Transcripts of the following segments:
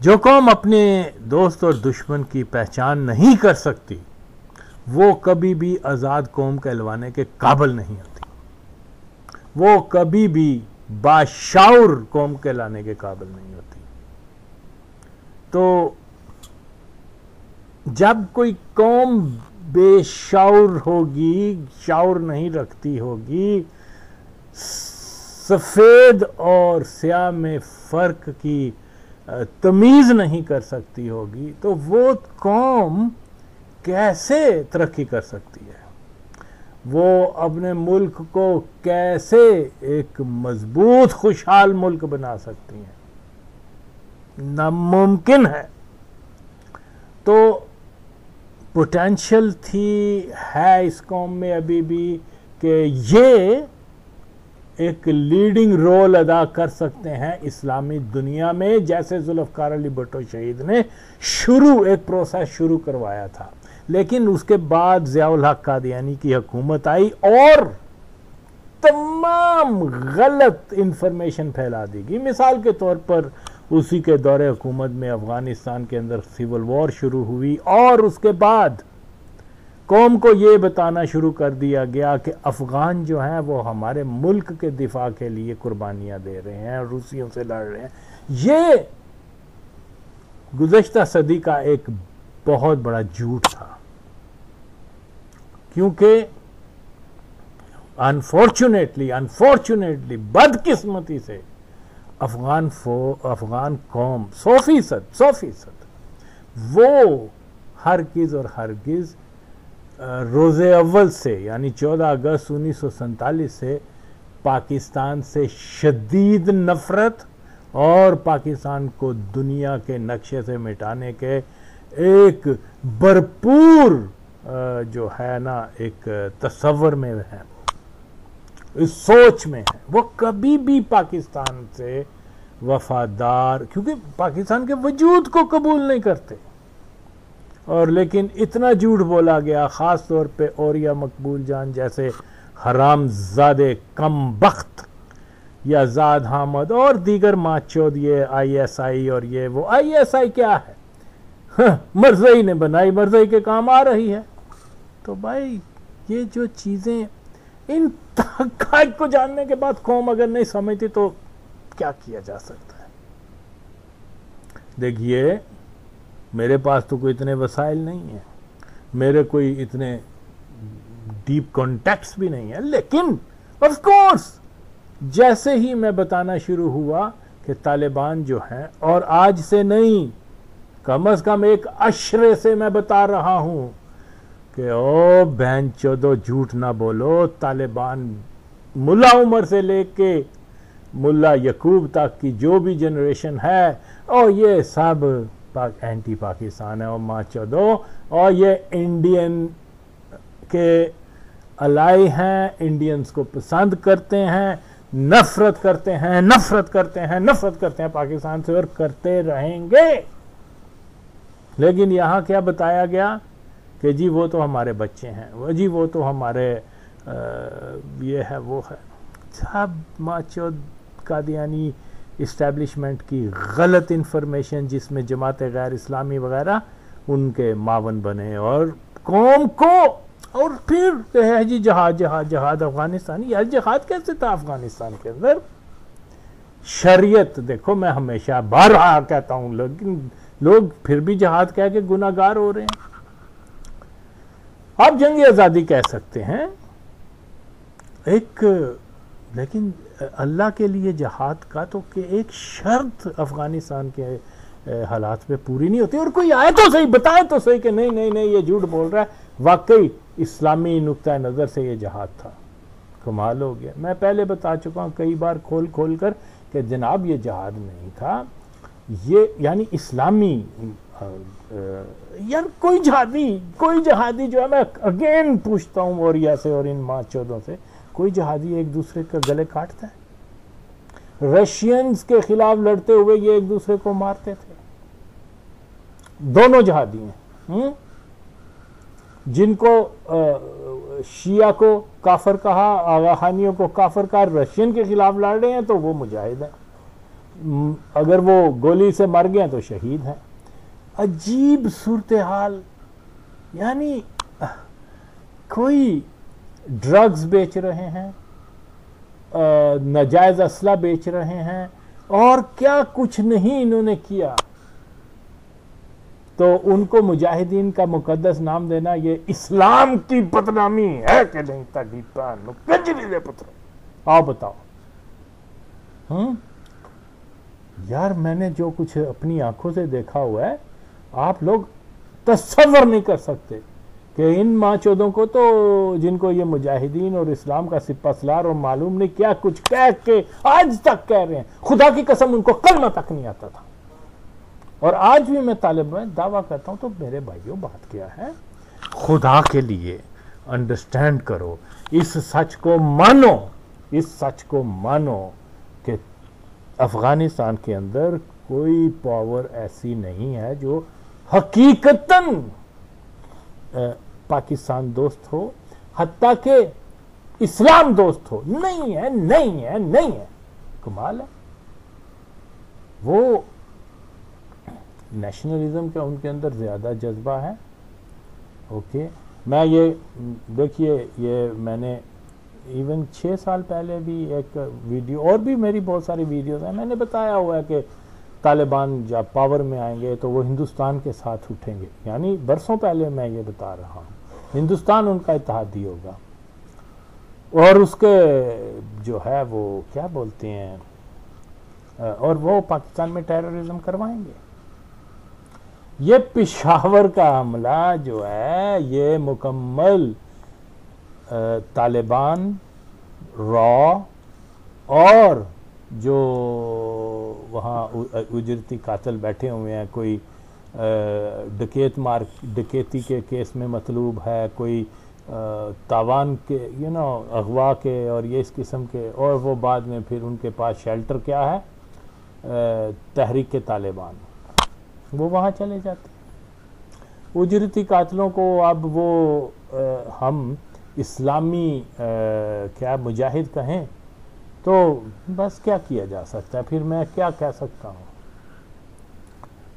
जो कौम अपने दोस्त और दुश्मन की पहचान नहीं कर सकती, वो कभी भी आज़ाद कौम कहलवाने के काबिल नहीं होती वो कभी भी बाशाउर कौम कहलाने के काबिल नहीं होती तो जब कोई कौम बेशाउर होगी, शाउर नहीं रखती होगी, सफ़ेद और स्याह में फ़र्क की तमीज़ नहीं कर सकती होगी तो वो कौम कैसे तरक्की कर सकती है? वो अपने मुल्क को कैसे एक मज़बूत, खुशहाल मुल्क बना सकती हैं? नामुमकिन है। तो पोटेंशियल थी, है इस कौम में अभी भी कि ये एक लीडिंग रोल अदा कर सकते हैं इस्लामी दुनिया में, जैसे जुल्फ़कार अली भट्टो शहीद ने शुरू, एक प्रोसेस शुरू करवाया था। लेकिन उसके बाद ज़ियाउल हक कादियानी की हुकूमत आई और तमाम गलत इंफॉर्मेशन फैला दी गई। मिसाल के तौर पर उसी के दौरे हुकूमत में अफ़गानिस्तान के अंदर सिविल वॉर शुरू हुई और उसके बाद कौम को ये बताना शुरू कर दिया गया कि अफ़गान जो हैं, वो हमारे मुल्क के दिफा के लिए कुर्बानियाँ दे रहे हैं, रूसियों से लड़ रहे हैं। ये गुजशत सदी का एक बहुत बड़ा झूठ था। क्योंकि अनफॉर्चुनेटली अनफॉर्चुनेटली बदकिस्मती से अफगान फो, अफगान कौम, सौ फ़ीसद सौ फ़ीसद, वो हर हरगिज़ और हरगिज़ रोज़ अव्वल से, यानी 14 अगस्त उन्नीस सौ सैंतालीस से, पाकिस्तान से शदीद नफ़रत और पाकिस्तान को दुनिया के नक्शे से मिटाने के एक भरपूर जो है ना, एक तस्वर में है, इस सोच में है। वो कभी भी पाकिस्तान से वफादार, क्योंकि पाकिस्तान के वजूद को कबूल नहीं करते। और लेकिन इतना झूठ बोला गया ख़ास तौर पे औरिया मकबूल जान जैसे हराम ज़ादे कम बख्त या जाद हामद और दीगर माचोद ये आईएसआई और ये वो आईएसआई क्या है? हाँ, मरजई ने बनाई मरजई के काम आ रही है। तो भाई ये जो चीज़ें इन ताकत को जानने के बाद कौम अगर नहीं समझती तो क्या किया जा सकता है? देखिए मेरे पास तो कोई इतने वसाइल नहीं है। मेरे कोई इतने डीप कॉन्टेक्ट्स भी नहीं है। लेकिन ऑफ़ कोर्स जैसे ही मैं बताना शुरू हुआ कि तालिबान जो हैं, और आज से नहीं, कम अज कम एक अशरे से मैं बता रहा हूँ कि, ओ बहन चौदो, झूठ ना बोलो, तालिबान मुल्ला उमर से लेके मुल्ला यकूब तक की जो भी जनरेशन है, और ये सब पाक एंटी पाकिस्तान है और माँ चौदो और ये इंडियन के अलाई हैं इंडियंस को पसंद करते हैं नफरत करते हैं नफरत करते हैं नफरत करते हैं पाकिस्तान से और करते रहेंगे। लेकिन यहाँ क्या बताया गया कि जी वो तो हमारे बच्चे हैं वो जी वो तो हमारे आ, ये है वो है। सब माचोद कादियानी इस्टेब्लिशमेंट की गलत इंफॉर्मेशन जिसमें जमात गैर इस्लामी वगैरह उनके मावन बने और कौम को और फिर है, जी, जहाज़ जहाज़ जहाद अफ़गानिस्तान, यार जहाद कैसे था अफ़गानिस्तान के अंदर? शरीयत, देखो, मैं हमेशा बार कहता हूँ, लेकिन लोग फिर भी जहाज़ कह के गुनागार हो रहे हैं। आप जंग आज़ादी कह सकते हैं। एक, लेकिन अल्लाह के लिए जहाद का तो कि एक शर्त अफ़गानिस्तान के हालात में पूरी नहीं होती। और कोई आए तो सही, बताए तो सही कि नहीं नहीं नहीं, ये झूठ बोल रहा है। वाकई, इस्लामी नुक़ नज़र से ये जहाद था। कमाल हो गया। मैं पहले बता चुका हूँ, कई बार खोल खोल कर कि जनाब, ये जहाद नहीं था। ये, यानी इस्लामी यार कोई जहादी कोई जहादी जो है, मैं अगेन पूछता हूँ वोरिया से और इन माँ चौदों से, कोई जहादी एक दूसरे का गले काटता है? रशियंस के खिलाफ लड़ते हुए ये एक दूसरे को मारते थे। दोनों जहादी हैं हम्म? जिनको शिया को काफर कहा आगाहानियों को काफर कहा रशियन के खिलाफ लड़ रहे हैं तो वो मुजाहिद है। म, अगर वो गोली से मर गए तो शहीद हैं। अजीब सूरत हाल यानी कोई ड्रग्स बेच रहे हैं नाजायज असला बेच रहे हैं और क्या कुछ नहीं इन्होंने किया। तो उनको मुजाहिदीन का मुकदस नाम देना ये इस्लाम की बदनामी है कि नहीं ताड़ी भैन नूं कंजरी दे पुत्र। आओ बताओ। हम्म? यार मैंने जो कुछ अपनी आँखों से देखा हुआ है, आप लोग तस्वर नहीं कर सकते। कि इन माँ चौदों को तो जिनको ये मुजाहिदीन और इस्लाम का सिपा सलार और मालूम नहीं क्या कुछ कह के आज तक कह रहे हैं। खुदा की कसम उनको कलमा तक नहीं आता था। और आज भी मैं तालिब में दावा करता हूँ तो मेरे भाइयों बात क्या है? खुदा के लिए अंडरस्टैंड करो इस सच को मानो इस सच को मानो कि अफ़गानिस्तान के अंदर कोई पावर ऐसी नहीं है जो हकीकतन अ, पाकिस्तान दोस्त हो, हत्या के इस्लाम दोस्त हो। नहीं है नहीं है नहीं है। कमाल है। वो नेशनलिज्म का उनके अंदर ज़्यादा जज्बा है। ओके, मैं ये, देखिए, ये मैंने इवन छः साल पहले भी एक वीडियो, और भी मेरी बहुत सारी वीडियोस हैं। मैंने बताया हुआ है कि तालिबान जब पावर में आएँगे तो वो हिंदुस्तान के साथ उठेंगे। यानी बरसों पहले मैं ये बता रहा हूँ, हिंदुस्तान उनका इतिहादी होगा। और उसके जो है वो क्या बोलते हैं और वो पाकिस्तान में टेररिज्म करवाएँगे। ये पिशावर का हमला जो है, ये मुकम्मल तालिबान, रॉ और जो वहाँ उजरती कातल बैठे हुए हैं कोई डकैत मार डकैती के केस में मतलूब है कोई तावान के यू नो अगवा के और ये इस किस्म के और वो बाद में फिर उनके पास शेल्टर क्या है? तहरीक तालिबान। वो वहाँ चले जाते उजरती कातलों को अब वो अ, हम इस्लामी अ, क्या मुजाहिद कहें? तो बस क्या किया जा सकता है? फिर मैं क्या कह सकता हूँ?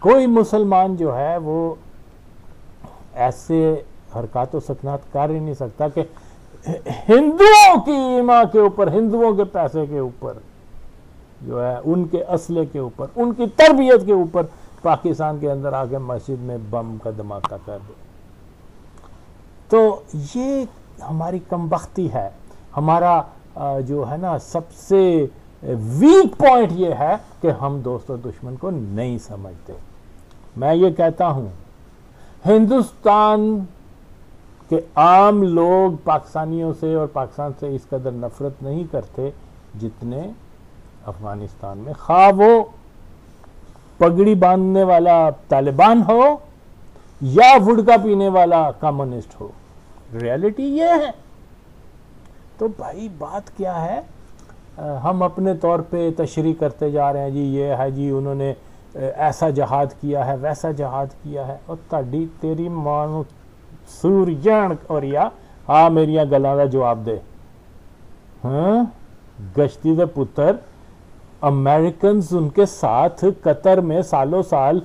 कोई मुसलमान जो है, वो ऐसे हरकत सकनात कर ही नहीं सकता कि हिंदुओं की ईमा के ऊपर, हिंदुओं के पैसे के ऊपर जो है, उनके असले के ऊपर, उनकी तरबियत के ऊपर पाकिस्तान के अंदर आके मस्जिद में बम का धमाका कर दे। तो ये हमारी कमबख्ती है। हमारा जो है ना, सबसे वीक पॉइंट ये है कि हम दोस्त और दुश्मन को नहीं समझते। मैं ये कहता हूँ, हिंदुस्तान के आम लोग पाकिस्तानियों से और पाकिस्तान से इस कदर नफरत नहीं करते जितने अफ़गानिस्तान में। खा वो पगड़ी बांधने वाला तालिबान हो या वुडका पीने वाला कम्युनिस्ट हो। रियलिटी ये है। तो भाई बात क्या है? अ, हम अपने तौर पे तशरी करते जा रहे हैं जी ये है जी उन्होंने ऐसा जहाद किया है वैसा जहाद किया है। और ताड़ी तेरी माँ ਨੂੰ और या आ मेरिया गल्लां ਦਾ जवाब दे। हाँ? गश्ती दे पुत्र अमेरिकन उनके साथ कतर में सालों साल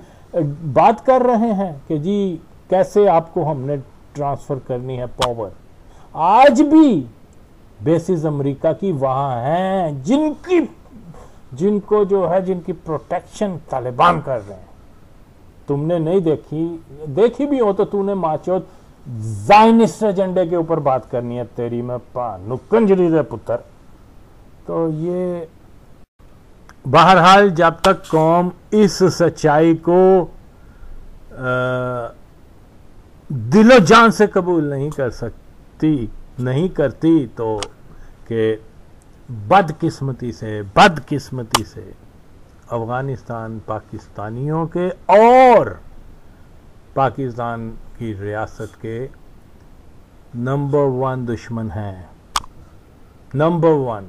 बात कर रहे हैं कि जी कैसे आपको हमने ट्रांसफ़र करनी है पावर। आज भी बेसिस अमेरिका की वहाँ हैं, जिनकी, जिनको जो है, जिनकी प्रोटेक्शन तालिबान कर रहे हैं। तुमने नहीं देखी देखी भी हो तो तूने माचो जाइनिस्ट एजेंडे के ऊपर बात करनी है तेरी में पानु कंजरी दे पुत्र। तो ये, बहरहाल जब तक कौम इस सच्चाई को दिलो जान से कबूल नहीं कर सकती नहीं करती तो कि बदकिस्मती से बदकिस्मती से अफ़गानिस्तान पाकिस्तानियों के और पाकिस्तान की रियासत के नंबर वन दुश्मन हैं। नंबर वन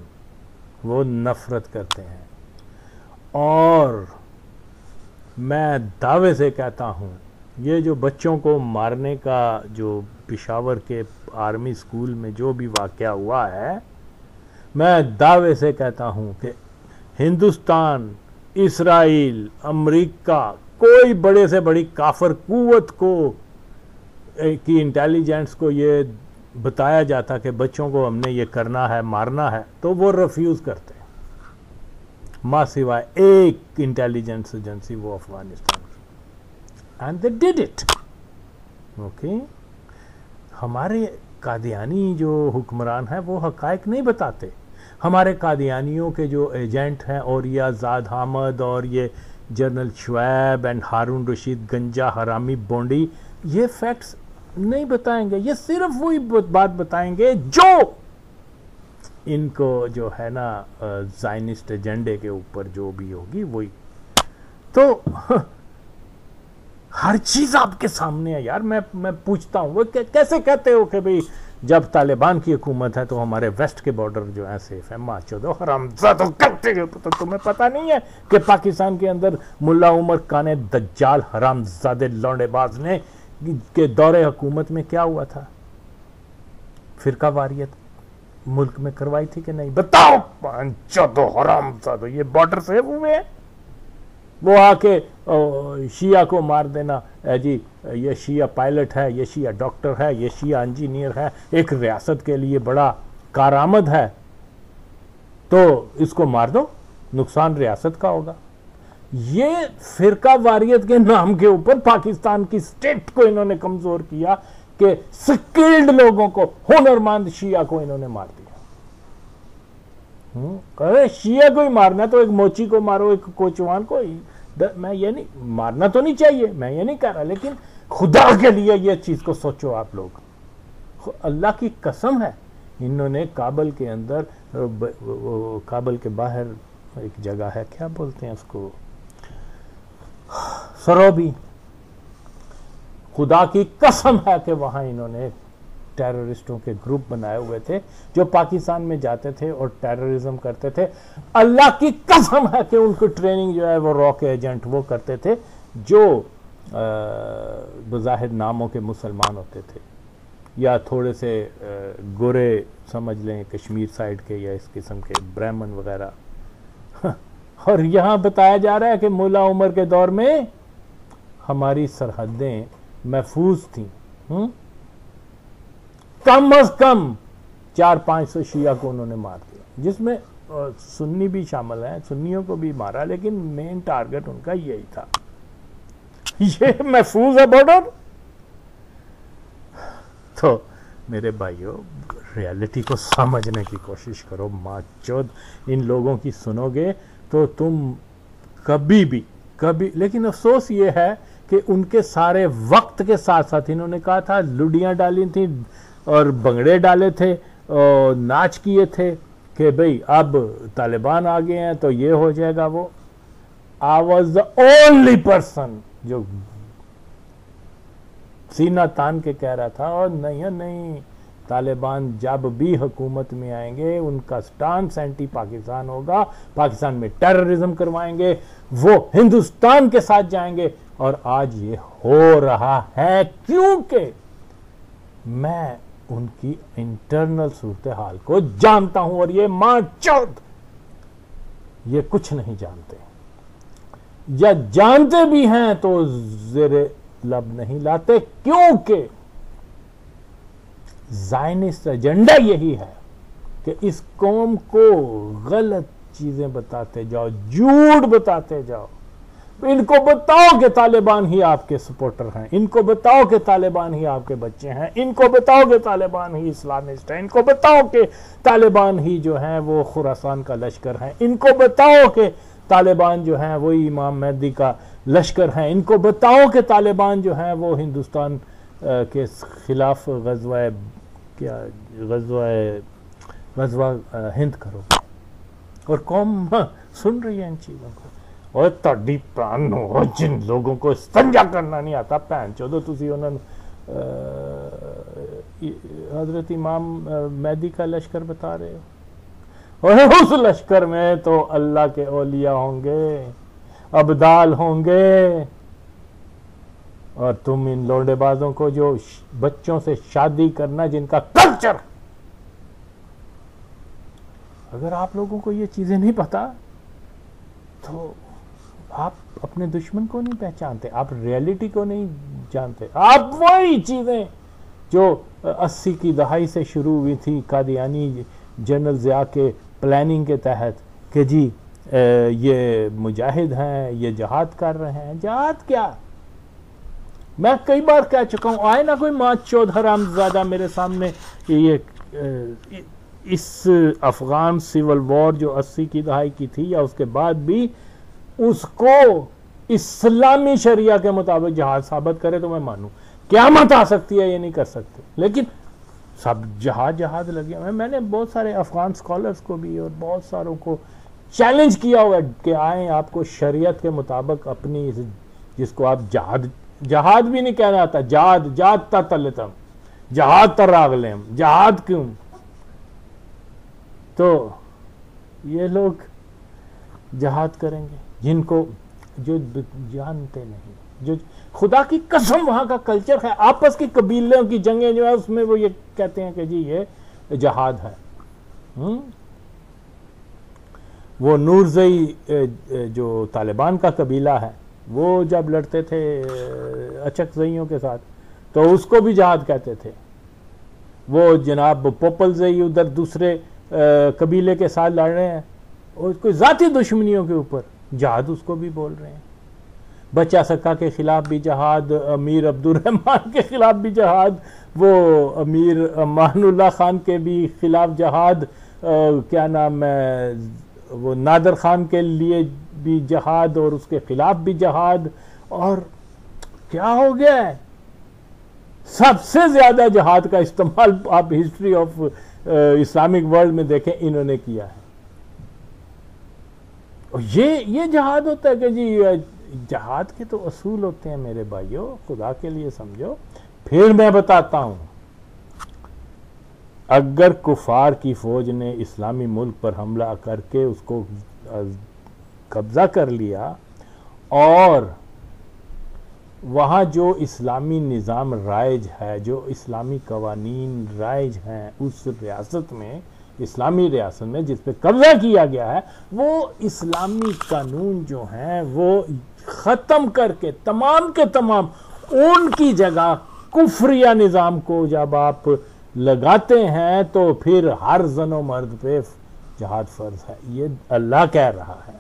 वो नफरत करते हैं। और मैं दावे से कहता हूँ, ये जो बच्चों को मारने का जो पिशावर के आर्मी स्कूल में जो भी वाक़या हुआ है, मैं दावे से कहता हूँ कि हिंदुस्तान, इसराइल, अमेरिका, कोई बड़े से बड़ी काफर कुवत को की इंटेलिजेंस को ये बताया जाता कि बच्चों को हमने ये करना है, मारना है तो वो रिफ्यूज करते हैं। माँ सिवाय एक इंटेलिजेंस एजेंसी वो अफ़गानिस्तान। की and they did it okay हमारे कादियानी जो हुक्मरान हैं, वो हकायक नहीं बताते। हमारे कादियानियों के जो एजेंट हैं, और या जाद हमद, और ये जनरल शुएब एंड हारून रशीद, गंजा हरामी बोंडी, ये फैक्ट्स नहीं बताएँगे। ये सिर्फ़ वही बात बताएँगे जो इनको जो है ना जाइनिस्ट एजेंडे के ऊपर जो भी होगी, वही। तो हर चीज़ आपके सामने है यार, मैं मैं पूछता हूँ, वो कैसे कहते हो कि भाई, जब तालिबान की हुकूमत है तो हमारे वेस्ट के बॉर्डर जो है, सेफ़ है माँ चौदह हराम करते तो तुम्हें पता नहीं है कि पाकिस्तान के अंदर मुल्ला उमर काने दज्जाल हराम जादे लौंडेबाज ने के दौरे हुकूमत में क्या हुआ था? फिरका वारियत मुल्क में करवाई थी कि नहीं? बताओ चौदह हराम जादो, ये बॉर्डर सेफ़ हुए हैं? वो आके शिया को मार देना। जी, ये शिया पायलट है, ये शिया डॉक्टर है, ये शिया इंजीनियर है, एक रियासत के लिए बड़ा कारामद है। तो इसको मार दो, नुकसान रियासत का होगा। ये फिरका वारियत के नाम के ऊपर पाकिस्तान की स्टेट को इन्होंने कमज़ोर किया कि स्किल्ड लोगों को, हुनरमंद शिया को इन्होंने मार दिया। अरे शिया को ही मारना तो एक मोची को मारो, एक कोचवान को मैं ये नहीं, मारना तो नहीं चाहिए, मैं ये नहीं कह रहा, लेकिन खुदा के लिए ये चीज़ को सोचो आप लोग। अल्लाह की कसम है, इन्होंने काबल के अंदर काबल के बाहर एक जगह है, क्या बोलते हैं उसको? सरोबी। खुदा की कसम है कि वहाँ इन्होंने टेररिस्टों के ग्रुप बनाए हुए थे, जो पाकिस्तान में जाते थे और टेररिज्म करते थे। अल्लाह की कसम है कि उनको ट्रेनिंग जो है वो रॉक एजेंट वो करते थे, जो बज़ाहिर नामों के मुसलमान होते थे। या थोड़े से गोरे समझ लें कश्मीर साइड के या इस किस्म के ब्राह्मण वगैरह। और यहाँ बताया जा रहा है कि मुला उमर के दौर में हमारी सरहदें महफूज थी। हुँ? कम अज कम चार पाँच सौ शिया को उन्होंने मार दिया। जिसमें सुन्नी भी शामिल है, सुन्नियों को भी मारा, लेकिन मेन टारगेट उनका यही था। ये महफूज है बॉर्डर तो मेरे भाइयों रियलिटी को समझने की कोशिश करो माँ इन लोगों की सुनोगे तो तुम कभी भी, कभी, लेकिन अफसोस ये है कि उनके सारे वक्त के साथ साथ इन्होंने कहा था, लुडियाँ डाली थी और भंगड़े डाले थे और नाच किए थे कि भाई, अब तालिबान आ गए हैं तो ये हो जाएगा वो। I was the only person जो सीना तान के कह रहा था, और नहीं नहीं, तालिबान जब भी हुकूमत में आएँगे, उनका स्टांस एंटी पाकिस्तान होगा, पाकिस्तान में टेररिज्म करवाएँगे, वो हिंदुस्तान के साथ जाएँगे, और आज ये हो रहा है, क्योंकि मैं उनकी इंटरनल सूरत हाल को जानता हूँ और ये माँ चौथ। ये कुछ नहीं जानते। या जानते भी हैं तो जेरे लब नहीं लाते, क्योंकि जायनिस्ट एजेंडा यही है कि इस कौम को गलत चीज़ें बताते जाओ, झूठ बताते जाओ। इनको बताओ कि तालिबान ही आपके सपोर्टर हैं। इनको बताओ कि तालिबान ही आपके बच्चे हैं। इनको बताओ कि तालिबान ही इस्लामिस्ट हैं। इनको बताओ कि तालिबान ही जो है वो खुरासान का लश्कर है। इनको बताओ कि तालिबान जो है वही इमाम मेहदी का लश्कर है। इनको बताओ कि तालिबान जो है वो हिंदुस्तान के खिलाफ गजवा क्या गजवा गजवा हिंद करो। और कौम हाँ, सुन रही है इन चीज़ों को। और ਤੁਹਾਡੀ ਭੈਣ ਨੂੰ ਜਿਨ लोगों को संजा करना नहीं आता भैन चौदह ਤੁਸੀਂ ਉਹਨਾਂ ਨੂੰ हजरत इमाम मैदी का लश्कर बता रहे हो और उस लश्कर में तो अल्लाह के ओलिया होंगे अबदाल होंगे और तुम इन लौंडेबाजों को जो बच्चों से शादी करना जिनका कल्चर अगर आप लोगों को ये चीजें नहीं पता तो आप अपने दुश्मन को नहीं पहचानते, आप रियलिटी को नहीं जानते। आप वही चीज़ें जो अस्सी की दहाई से शुरू हुई थी, कादियानी जनरल ज़िया के प्लानिंग के तहत कि जी ये मुजाहिद हैं, ये जहाद कर रहे हैं। जहाद क्या? मैं कई बार कह चुका हूँ, आए ना कोई माँ चौध हराम ज़्यादा मेरे सामने ये इस अफगान सिविल वॉर जो अस्सी की दहाई की थी या उसके बाद भी उसको इस्लामी शरिया के मुताबिक जहाज़ साबित करे तो मैं मानूं। क्या मत आ सकती है, ये नहीं कर सकते। लेकिन सब जहाज़ जहाज़ लगे हुए मैंने बहुत सारे अफगान स्कॉलर्स को भी और बहुत सारों को चैलेंज किया हुआ कि आए आपको शरीयत के मुताबिक अपनी जिसको आप जहाद जहाद भी नहीं कहना आता जहाद जाद तलतम जहाद तरागलेम जहाद क्यों? तो ये लोग जहाद करेंगे। जिनको, जो जानते नहीं। जो खुदा की कसम वहाँ का कल्चर है, आपस की कबीलों की जंगें जो है, उसमें वो ये कहते हैं कि जी, ये जहाद है। हुँ? वो नूरजई जो तालिबान का कबीला है, वो जब लड़ते थे अचक जइयों के साथ तो उसको भी जहाद कहते थे। वो जनाब पोपल जई उधर दूसरे कबीले के साथ लड़ रहे हैं, और कोई ज़ाती दुश्मनियों के ऊपर। जहाद उसको भी बोल रहे हैं। बच्चा सक्का के खिलाफ भी जहाद, अमीर अब्दुलरहमान के खिलाफ भी जहाद, वो अमीर मानुल्ला खान के भी खिलाफ जहाद क्या नाम है, वो नादर खान के लिए भी जहाद और उसके खिलाफ भी जहाद। और क्या हो गया है? सबसे ज़्यादा जहाद का इस्तेमाल आप हिस्ट्री ऑफ़ इस्लामिक वर्ल्ड में देखें, इन्होंने किया है। और ये ये जहाद होता है कि जी जहाद के तो असूल होते हैं मेरे भाइयों, खुदा के लिए समझो। फिर मैं बताता हूँ, अगर कुफार की फौज ने इस्लामी मुल्क पर हमला करके उसको कब्जा कर लिया और वहाँ जो इस्लामी निज़ाम राइज है, जो इस्लामी कवानीन राइज हैं उस रियासत में इस्लामी रियासत में जिस पे कब्जा किया गया है, वो इस्लामी कानून जो हैं, वो ख़त्म करके, तमाम के तमाम उनकी जगह कुफरिया निज़ाम को जब आप लगाते हैं तो फिर हर जनो मर्द पे जहाद फ़र्ज़ है। ये अल्लाह कह रहा है।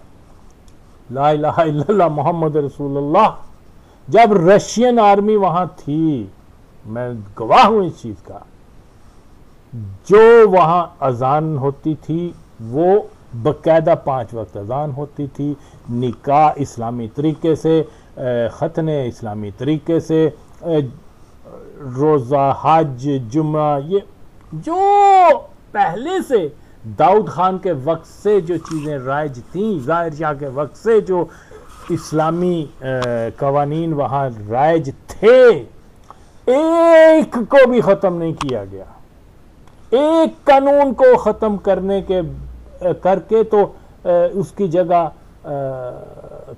ला इला मोहम्मद रसूलुल्लाह। जब रशियन आर्मी वहाँ थी, मैं गवाह हूँ इस चीज़ का। जो वहाँ अजान होती थी, वो बकायदा पाँच वक्त अजान होती थी। निकाह इस्लामी तरीके से ख़तने इस्लामी तरीके से रोज़ा, हज जुमा ये जो पहले से दाऊद खान के वक्त से जो चीज़ें राइज थी, ज़ाहिर शाह के वक्त से जो इस्लामी कवानीन वहाँ राइज थे, एक को भी ख़त्म नहीं किया गया। एक कानून को ख़त्म करने के करके तो उसकी जगह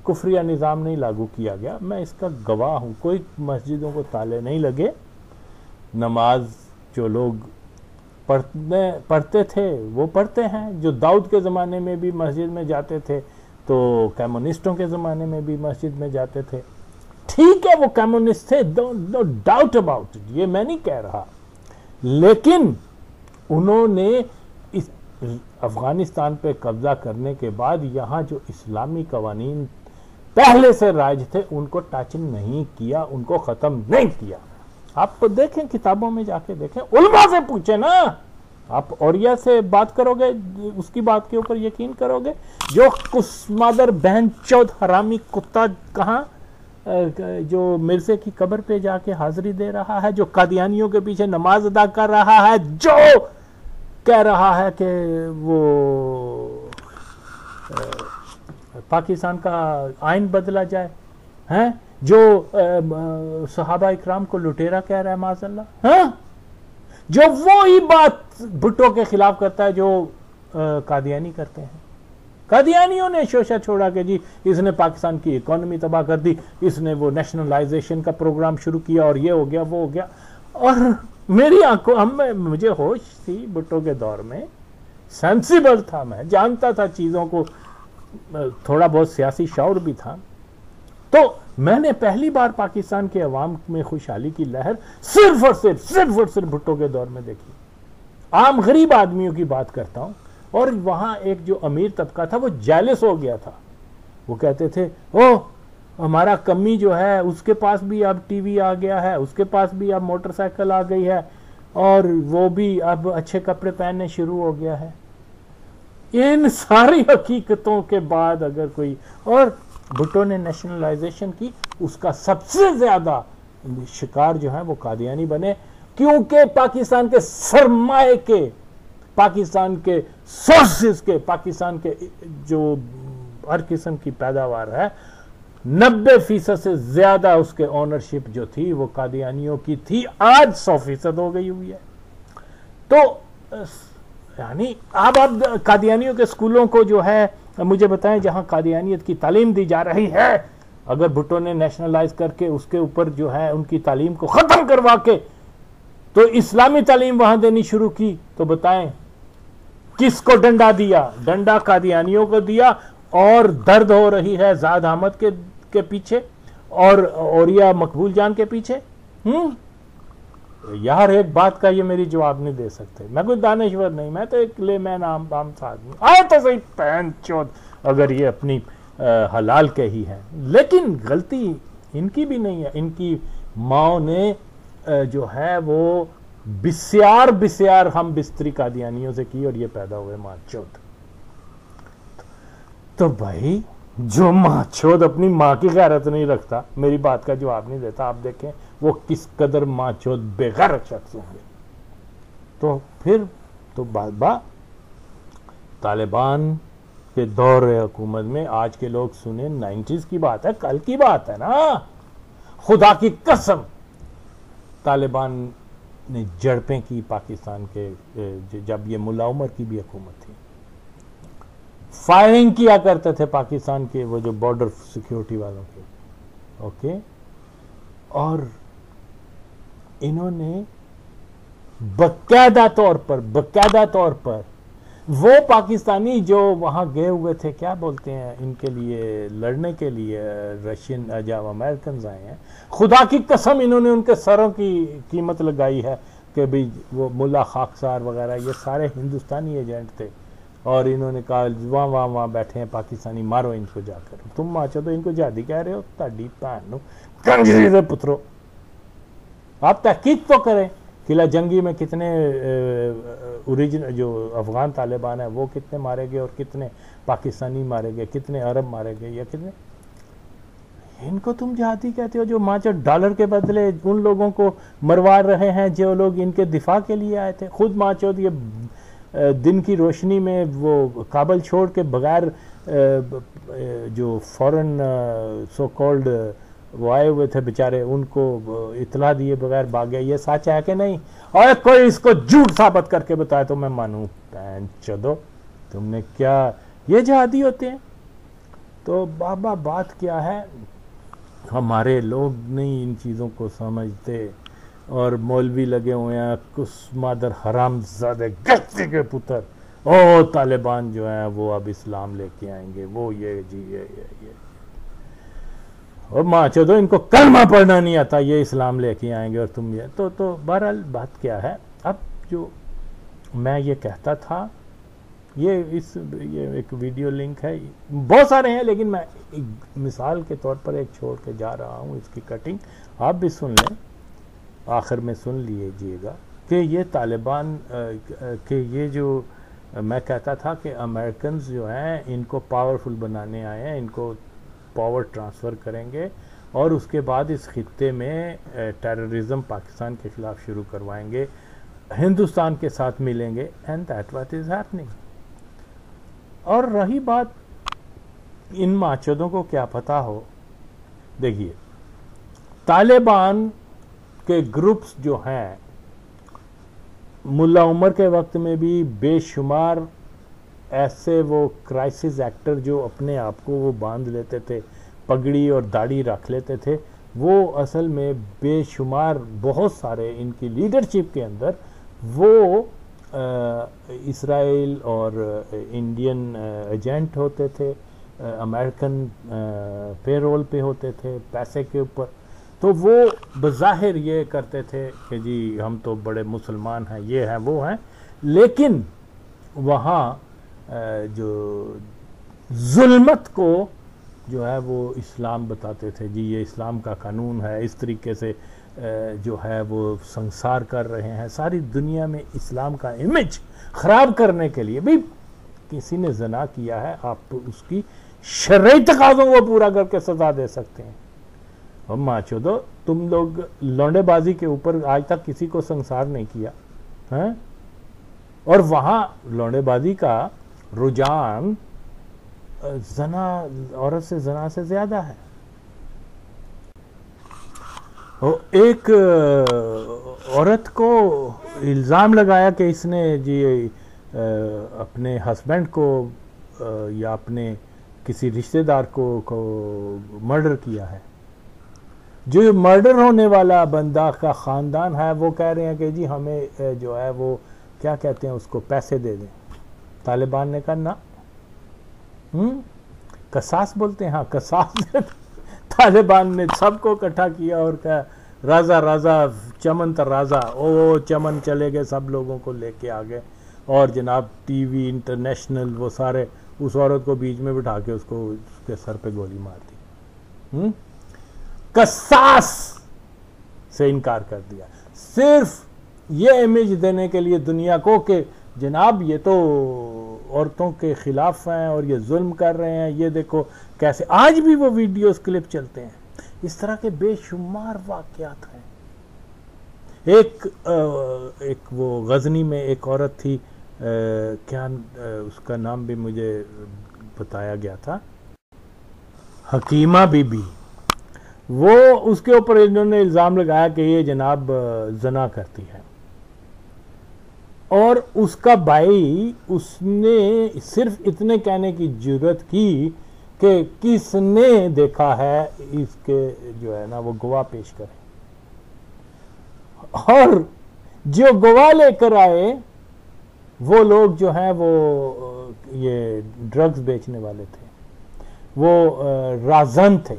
कुफरिया निज़ाम नहीं लागू किया गया। मैं इसका गवाह हूँ। कोई मस्जिदों को ताले नहीं लगे। नमाज़ जो लोग पढ़ने, पढ़ते थे, वो पढ़ते हैं। जो दाऊद के ज़माने में भी मस्जिद में जाते थे तो कम्युनिस्टों के ज़माने में भी मस्जिद में जाते थे। ठीक है, वो कम्युनिस्ट थे। नो डाउट अबाउट ये मैं नहीं कह रहा। लेकिन उन्होंने इस अफ़गानिस्तान पे कब्जा करने के बाद यहाँ जो इस्लामी कवानीन पहले से राज थे, उनको टच नहीं किया, उनको ख़त्म नहीं किया। आप तो देखें किताबों में जाके देखें, उलमा से पूछे ना। आप औरिया से बात करोगे, उसकी बात के ऊपर यकीन करोगे, जो कुसमादर बहन चौथ हरामी कुत्ता कहा जो मिर्जे की कब्र पे जाके हाजिरी दे रहा है, जो कादियानियों के पीछे नमाज़ अदा कर रहा है, जो कह रहा है कि वो पाकिस्तान का आइन बदला जाए, हैं? जो सहाबा इकराम को लुटेरा कह रहा है, माजल्ला हाँ? जो वो ही बात भुट्टो के खिलाफ करता है, जो कादियानी करते हैं। कादियानियों ने शोशा छोड़ा कि जी, इसने पाकिस्तान की इकोनॉमी तबाह कर दी, इसने वो नेशनलाइजेशन का प्रोग्राम शुरू किया और ये हो गया, वो हो गया। और मेरी आँखों, हम, मुझे होश थी भुट्टो के दौर में। सेंसिबल था मैं, जानता था चीज़ों को, थोड़ा बहुत सियासी शौर भी था। तो मैंने पहली बार पाकिस्तान के अवाम में खुशहाली की लहर सिर्फ़ और सिर्फ़ सिर्फ़ और सिर्फ़ भुट्टो के दौर में देखी। आम गरीब आदमियों की बात करता हूँ, और वहाँ एक जो अमीर तबका था, वो जैलिस हो गया था। वो कहते थे ओ हमारा कमी जो है, उसके पास भी अब टीवी आ गया है, उसके पास भी अब मोटरसाइकिल आ गई है, और वो भी अब अच्छे कपड़े पहनने शुरू हो गया है। इन सारी हकीकतों के बाद अगर कोई, और भुट्टो ने नेशनलाइजेशन की, उसका सबसे ज़्यादा शिकार जो है वो कादियानी बने, क्योंकि पाकिस्तान के सरमाए के, पाकिस्तान के सोर्सेस के, पाकिस्तान के जो हर किस्म की पैदावार है नब्बे फ़ीसद से ज़्यादा उसके ओनरशिप जो थी, वो कादियानियों की थी, आज सौ फ़ीसद हो गई हुई है। तो यानी अब अब कादियानियों के स्कूलों को जो है, मुझे बताएँ जहाँ कादियानियत की तालीम दी जा रही है, अगर भुट्टो ने नेशनलाइज करके उसके ऊपर जो है, उनकी तालीम को खत्म करवा के तो इस्लामी तालीम वहाँ देनी शुरू की तो बताएँ, किसको डंडा दिया? डंडा कादियानियों को दिया, और दर्द हो रही है जाद अहमद के के पीछे और औरिया मकबूल जान के पीछे? हम्म? यार एक बात का ये मेरी जवाब नहीं दे सकते। मैं कोई दानश्वर नहीं मैं तो एक ले मैं नाम आम आदमी। आए तो सही पहन चौथ अगर ये अपनी आ, हलाल के ही। है लेकिन गलती इनकी भी नहीं है। इनकी माओ ने जो है वो बिस्यार बिस्यार हम बिस्तरी कादियानियों से की और ये पैदा हुए माँ चौथ तो भाई जो माछोद अपनी माँ की गैरत नहीं रखता, मेरी बात का जवाब नहीं देता। आप देखें, वो किस कदर माछोद बेगैर शख्स होंगे। तो फिर तो बाबा तालिबान के दौर हुकूमत में आज के लोग सुने नाइन्टीज की बात है, कल की बात है ना? खुदा की कसम, तालिबान ने जड़पें की पाकिस्तान के जब ये मुला उमर की भी हुकूमत थी। फायरिंग किया करते थे पाकिस्तान के वो जो बॉर्डर सिक्योरिटी वालों के। ओके? और इन्होंने बकायदा तौर पर, बकायदा तौर पर वो पाकिस्तानी जो वहाँ गए हुए थे, क्या बोलते हैं, इनके लिए लड़ने के लिए रशियन जब अमेरिकन आए हैं, खुदा की कसम इन्होंने उनके सरों की कीमत लगाई है कि भाई वो मुल्ला खाकसार वगैरह, ये सारे हिंदुस्तानी एजेंट थे। और इन्होंने कहा, वहाँ वहाँ वहाँ, बैठे हैं पाकिस्तानी, मारो इनको जाकर। तुम माचो तो इनको जादी कह रहे हो, ताड़ी भैन। कंजरी पुत्रो, आप तहकीक तो करें किला जंगी में कितने ओरिजिनल जो अफगान तालिबान है, वो कितने मारे गए और कितने पाकिस्तानी मारे गए, कितने अरब मारे गए, या कितने? इनको तुम जाती कहते हो जो माचो डॉलर के बदले उन लोगों को मरवा रहे हैं जो लोग इनके दिफा के लिए आए थे? खुद माचो ये दिन की रोशनी में वो काबल छोड़ के बगैर जो फॉरेन सो कॉल्ड वो आए हुए थे बेचारे, उनको इतला दिए बगैर भाग गया ये सच है कि नहीं? और कोई इसको झूठ साबित करके बताए तो मैं मानू। चलो तुमने क्या ये जहादी होते हैं? तो बाबा, बात क्या है? हमारे लोग नहीं इन चीज़ों को समझते। और मौलवी लगे हुए हैं कुछ मादर हराम ज़्यादा गस्ती के पुत्र। ओ, तालिबान जो है, वो अब इस्लाम लेके आएँगे। वो, ये, जी, ये ये ये। और माँ चो इनको कलमा पढ़ना नहीं आता, ये इस्लाम लेके आएँगे और तुम ये। तो तो बहरहाल, बात क्या है? अब जो मैं ये कहता था, ये इस, ये एक वीडियो लिंक है, बहुत सारे हैं, लेकिन मैं मिसाल के तौर पर एक छोड़ के जा रहा हूँ, इसकी कटिंग। आप भी सुन लें। आखिर में सुन लीजिएगा कि ये तालिबान के ये जो मैं कहता था कि अमेरिकन जो हैं, इनको पावरफुल बनाने आए हैं, इनको पावर ट्रांसफ़र करेंगे और उसके बाद इस खत्े में टेररिज्म पाकिस्तान के ख़िलाफ़ शुरू करवाएँगे, हिंदुस्तान के साथ मिलेंगे and that what is happening और रही बात, इन माचदों को क्या पता हो? देखिए, तालिबान के ग्रुप्स जो हैं, मुल्ला उमर के वक्त में भी बेशुमार ऐसे वो क्राइसिस एक्टर जो अपने आप को वो बाँध लेते थे, पगड़ी और दाढ़ी रख लेते थे, वो असल में बेशुमार बहुत सारे इनकी लीडरशिप के अंदर वो इसराइल और इंडियन एजेंट होते थे अमेरिकन पेरोल पे होते थे, पैसे के ऊपर। तो वो बज़ाहिर ये करते थे कि जी, हम तो बड़े मुसलमान हैं, ये हैं, वो हैं। लेकिन वहाँ जो जुल्मत को जो है, वो इस्लाम बताते थे। जी, ये इस्लाम का कानून है, इस तरीके से जो है, वो संसार कर रहे हैं। सारी दुनिया में इस्लाम का इमेज ख़राब करने के लिए भाई किसी ने जना किया है, आप तो उसकी शर्य तकाजों को पूरा करके सजा दे सकते हैं। माचो दो तुम लोग लौंडेबाजी के ऊपर आज तक किसी को संसार नहीं किया है? और वहाँ लौंडेबाजी का रुझान जना औरत से जना से ज़्यादा है। एक औरत को इल्ज़ाम लगाया कि इसने जी अपने हस्बैंड को या अपने किसी रिश्तेदार को, को मर्डर किया है। जो मर्डर होने वाला बंदा का ख़ानदान है, वो कह रहे हैं कि जी हमें जो है वो, क्या कहते हैं उसको, पैसे दे दें। तालिबान ने कहा, ना। हम्म? कसास बोलते हैं हाँ कसास। तालिबान ने सबको इकट्ठा किया और कहा, राजा राजा, चमन तर राजा। ओ, चमन चले गए, सब लोगों को लेके आ गए। और जनाब, टीवी, इंटरनेशनल, वो सारे, उस औरत को बीच में बिठा के उसको, उसके सर पे गोली मार दी। हम्म? कसास से इनकार कर दिया। सिर्फ़ ये इमेज देने के लिए दुनिया को कि, जनाब, ये तो औरतों के खिलाफ हैं और ये जुल्म कर रहे हैं, ये देखो कैसे आज भी वो वीडियोस क्लिप चलते हैं। इस तरह के बेशुमार वाकयात हैं। एक एक वो गजनी में एक औरत थी क्या उसका नाम भी मुझे बताया गया था। हकीमा बीबी। वो उसके ऊपर इन्होंने इल्ज़ाम लगाया कि ये जनाब जना करती है। और उसका भाई उसने सिर्फ़ इतने कहने की ज़रूरत की कि किसने देखा है इसके जो है ना, वो गवाह पेश करे। और जो गवाह लेकर आए, वो लोग जो हैं वो ये ड्रग्स बेचने वाले थे। वो राजन थे।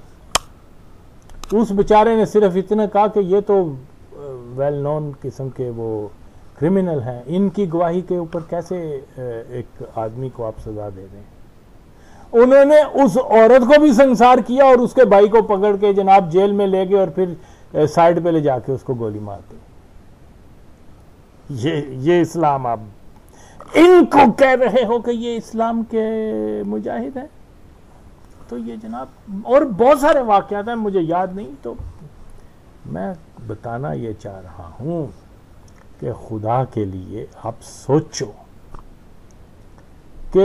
उस बेचारे ने सिर्फ़ इतना कहा कि ये तो वेल नोन किस्म के वो क्रिमिनल हैं। इनकी गवाही के ऊपर कैसे एक आदमी को आप सजा दे दें? उन्होंने उस औरत को भी संसार किया और उसके भाई को पकड़ के जनाब जेल में ले गए और फिर साइड पे ले जाके उसको गोली मार दी। ये ये इस्लाम, आप इनको कह रहे हो कि ये इस्लाम के मुजाहिद है? तो ये जनाब, और बहुत सारे वाक्यात हैं, मुझे याद नहीं तो मैं बताना ये चाह रहा हूँ कि खुदा के लिए आप सोचो कि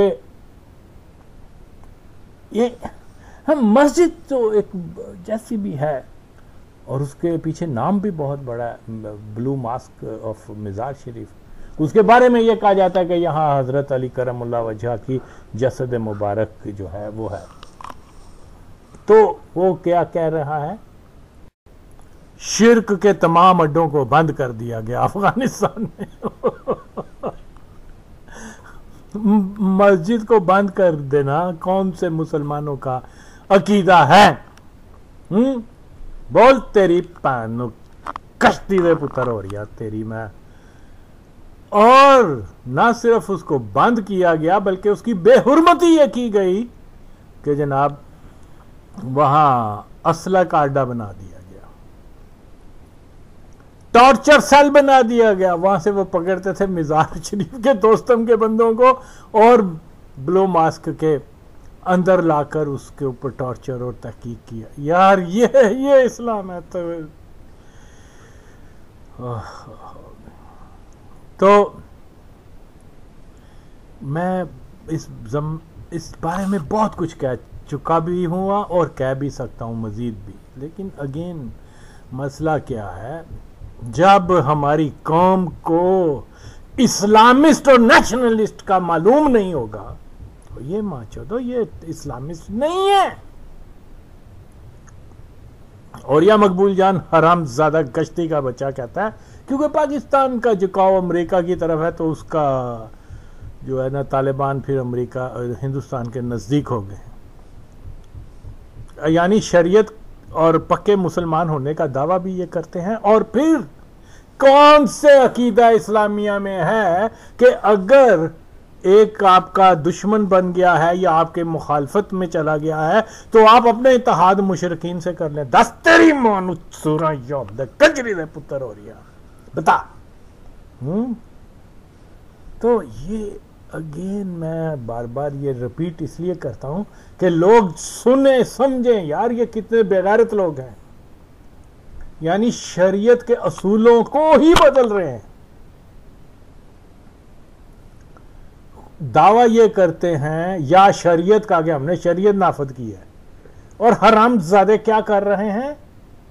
ये हम मस्जिद तो एक जैसी भी है, और उसके पीछे नाम भी बहुत बड़ा है, ब्लू मास्क ऑफ़ मिजाज शरीफ। उसके बारे में ये कहा जाता है कि यहाँ हज़रत अली करम वजह की जसद मुबारक जो है, वो है। तो वो क्या कह रहा है? शिरक के तमाम अड्डों को बंद कर दिया गया अफ़गानिस्तान में। मस्जिद को बंद कर देना, कौन से मुसलमानों का अकीदा है? हम्म? बोल, तेरी पैन कश्ती दे पुत्र हो रही तेरी मैं। और ना सिर्फ़ उसको बंद किया गया, बल्कि उसकी बेहरमती यह की गई कि जनाब वहाँ असला का अड्डा बना दिया गया। टॉर्चर सेल बना दिया गया। वहाँ से वो पकड़ते थे मिजाज शरीफ के दोस्तम के बंदों को, और ब्लो मास्क के अंदर लाकर उसके ऊपर टॉर्चर और तहकीक किया। यार, ये ये इस्लाम है तो। तो मैं इस जम, इस बारे में बहुत कुछ कह चुका भी हुआ और कह भी सकता हूँ मज़ीद भी। लेकिन अगेन मसला क्या है? जब हमारी कौम को इस्लामिस्ट और नेशनलिस्ट का मालूम नहीं होगा तो ये माचो तो ये इस्लामिस्ट नहीं है। और यह मकबूल जान हराम ज़्यादा गश्ती का बच्चा कहता है, क्योंकि पाकिस्तान का झुकाव अमेरिका की तरफ़ है तो उसका जो है ना, तालिबान फिर अमेरिका हिंदुस्तान के नज़दीक हो गए। यानी शरीयत और पक्के मुसलमान होने का दावा भी ये करते हैं। और फिर कौन से अकीदा इस्लामिया में है कि अगर एक आपका दुश्मन बन गया है या आपके मुखालफत में चला गया है तो आप अपने इतिहाद मुशरकिन से कर लें। दस तेरी कजरी दे पुत्र हो रही बता। हम्म? तो ये अगेन मैं बार बार ये रिपीट इसलिए करता हूँ कि लोग सुने, समझें, यार ये कितने बेगारत लोग हैं। यानी शरीयत के असूलों को ही बदल रहे हैं। दावा ये करते हैं, या शरीयत का आगे हमने शरीयत नाफद की है। और हराम ज़्यादा क्या कर रहे हैं?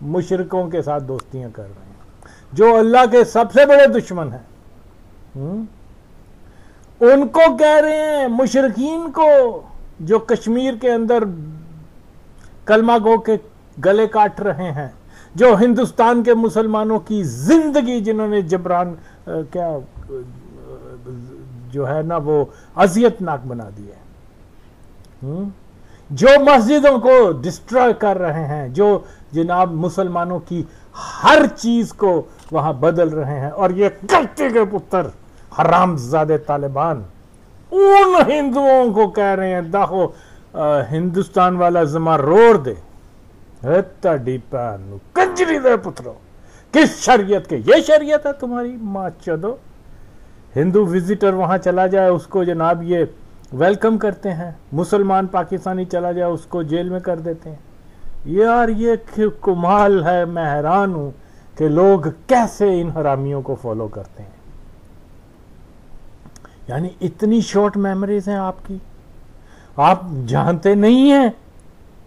मुशरकों के साथ दोस्तियाँ कर रहे हैं। जो अल्लाह के सबसे बड़े दुश्मन हैं। हम्म? उनको कह रहे हैं, मुशरकिन को, जो कश्मीर के अंदर कलमा गो के गले काट रहे हैं, जो हिंदुस्तान के मुसलमानों की ज़िंदगी जिन्होंने जबरान क्या जो है ना, वो अजियतनाक बना दी है। जो मस्जिदों को डिस्ट्रॉय कर रहे हैं, जो जनाब मुसलमानों की हर चीज़ को वहाँ बदल रहे हैं, और ये करते के पुत्र। हराम ज़्यादा तालिबान, उन हिंदुओं को कह रहे हैं, देखो हिंदुस्तान वाला जमा रोड़ दे। कंजरी दे पुत्रो। किस शरीयत के? ये शरीयत है तुम्हारी, माँ चदो। हिंदू विजिटर वहाँ चला जाए, उसको जनाब ये वेलकम करते हैं। मुसलमान पाकिस्तानी चला जाए, उसको जेल में कर देते हैं। यार ये कुमाल है, मैं हैरान हूँ कि लोग कैसे इन हरामियों को फॉलो करते हैं। यानी इतनी शॉर्ट मेमोरीज हैं आपकी। आप जानते नहीं हैं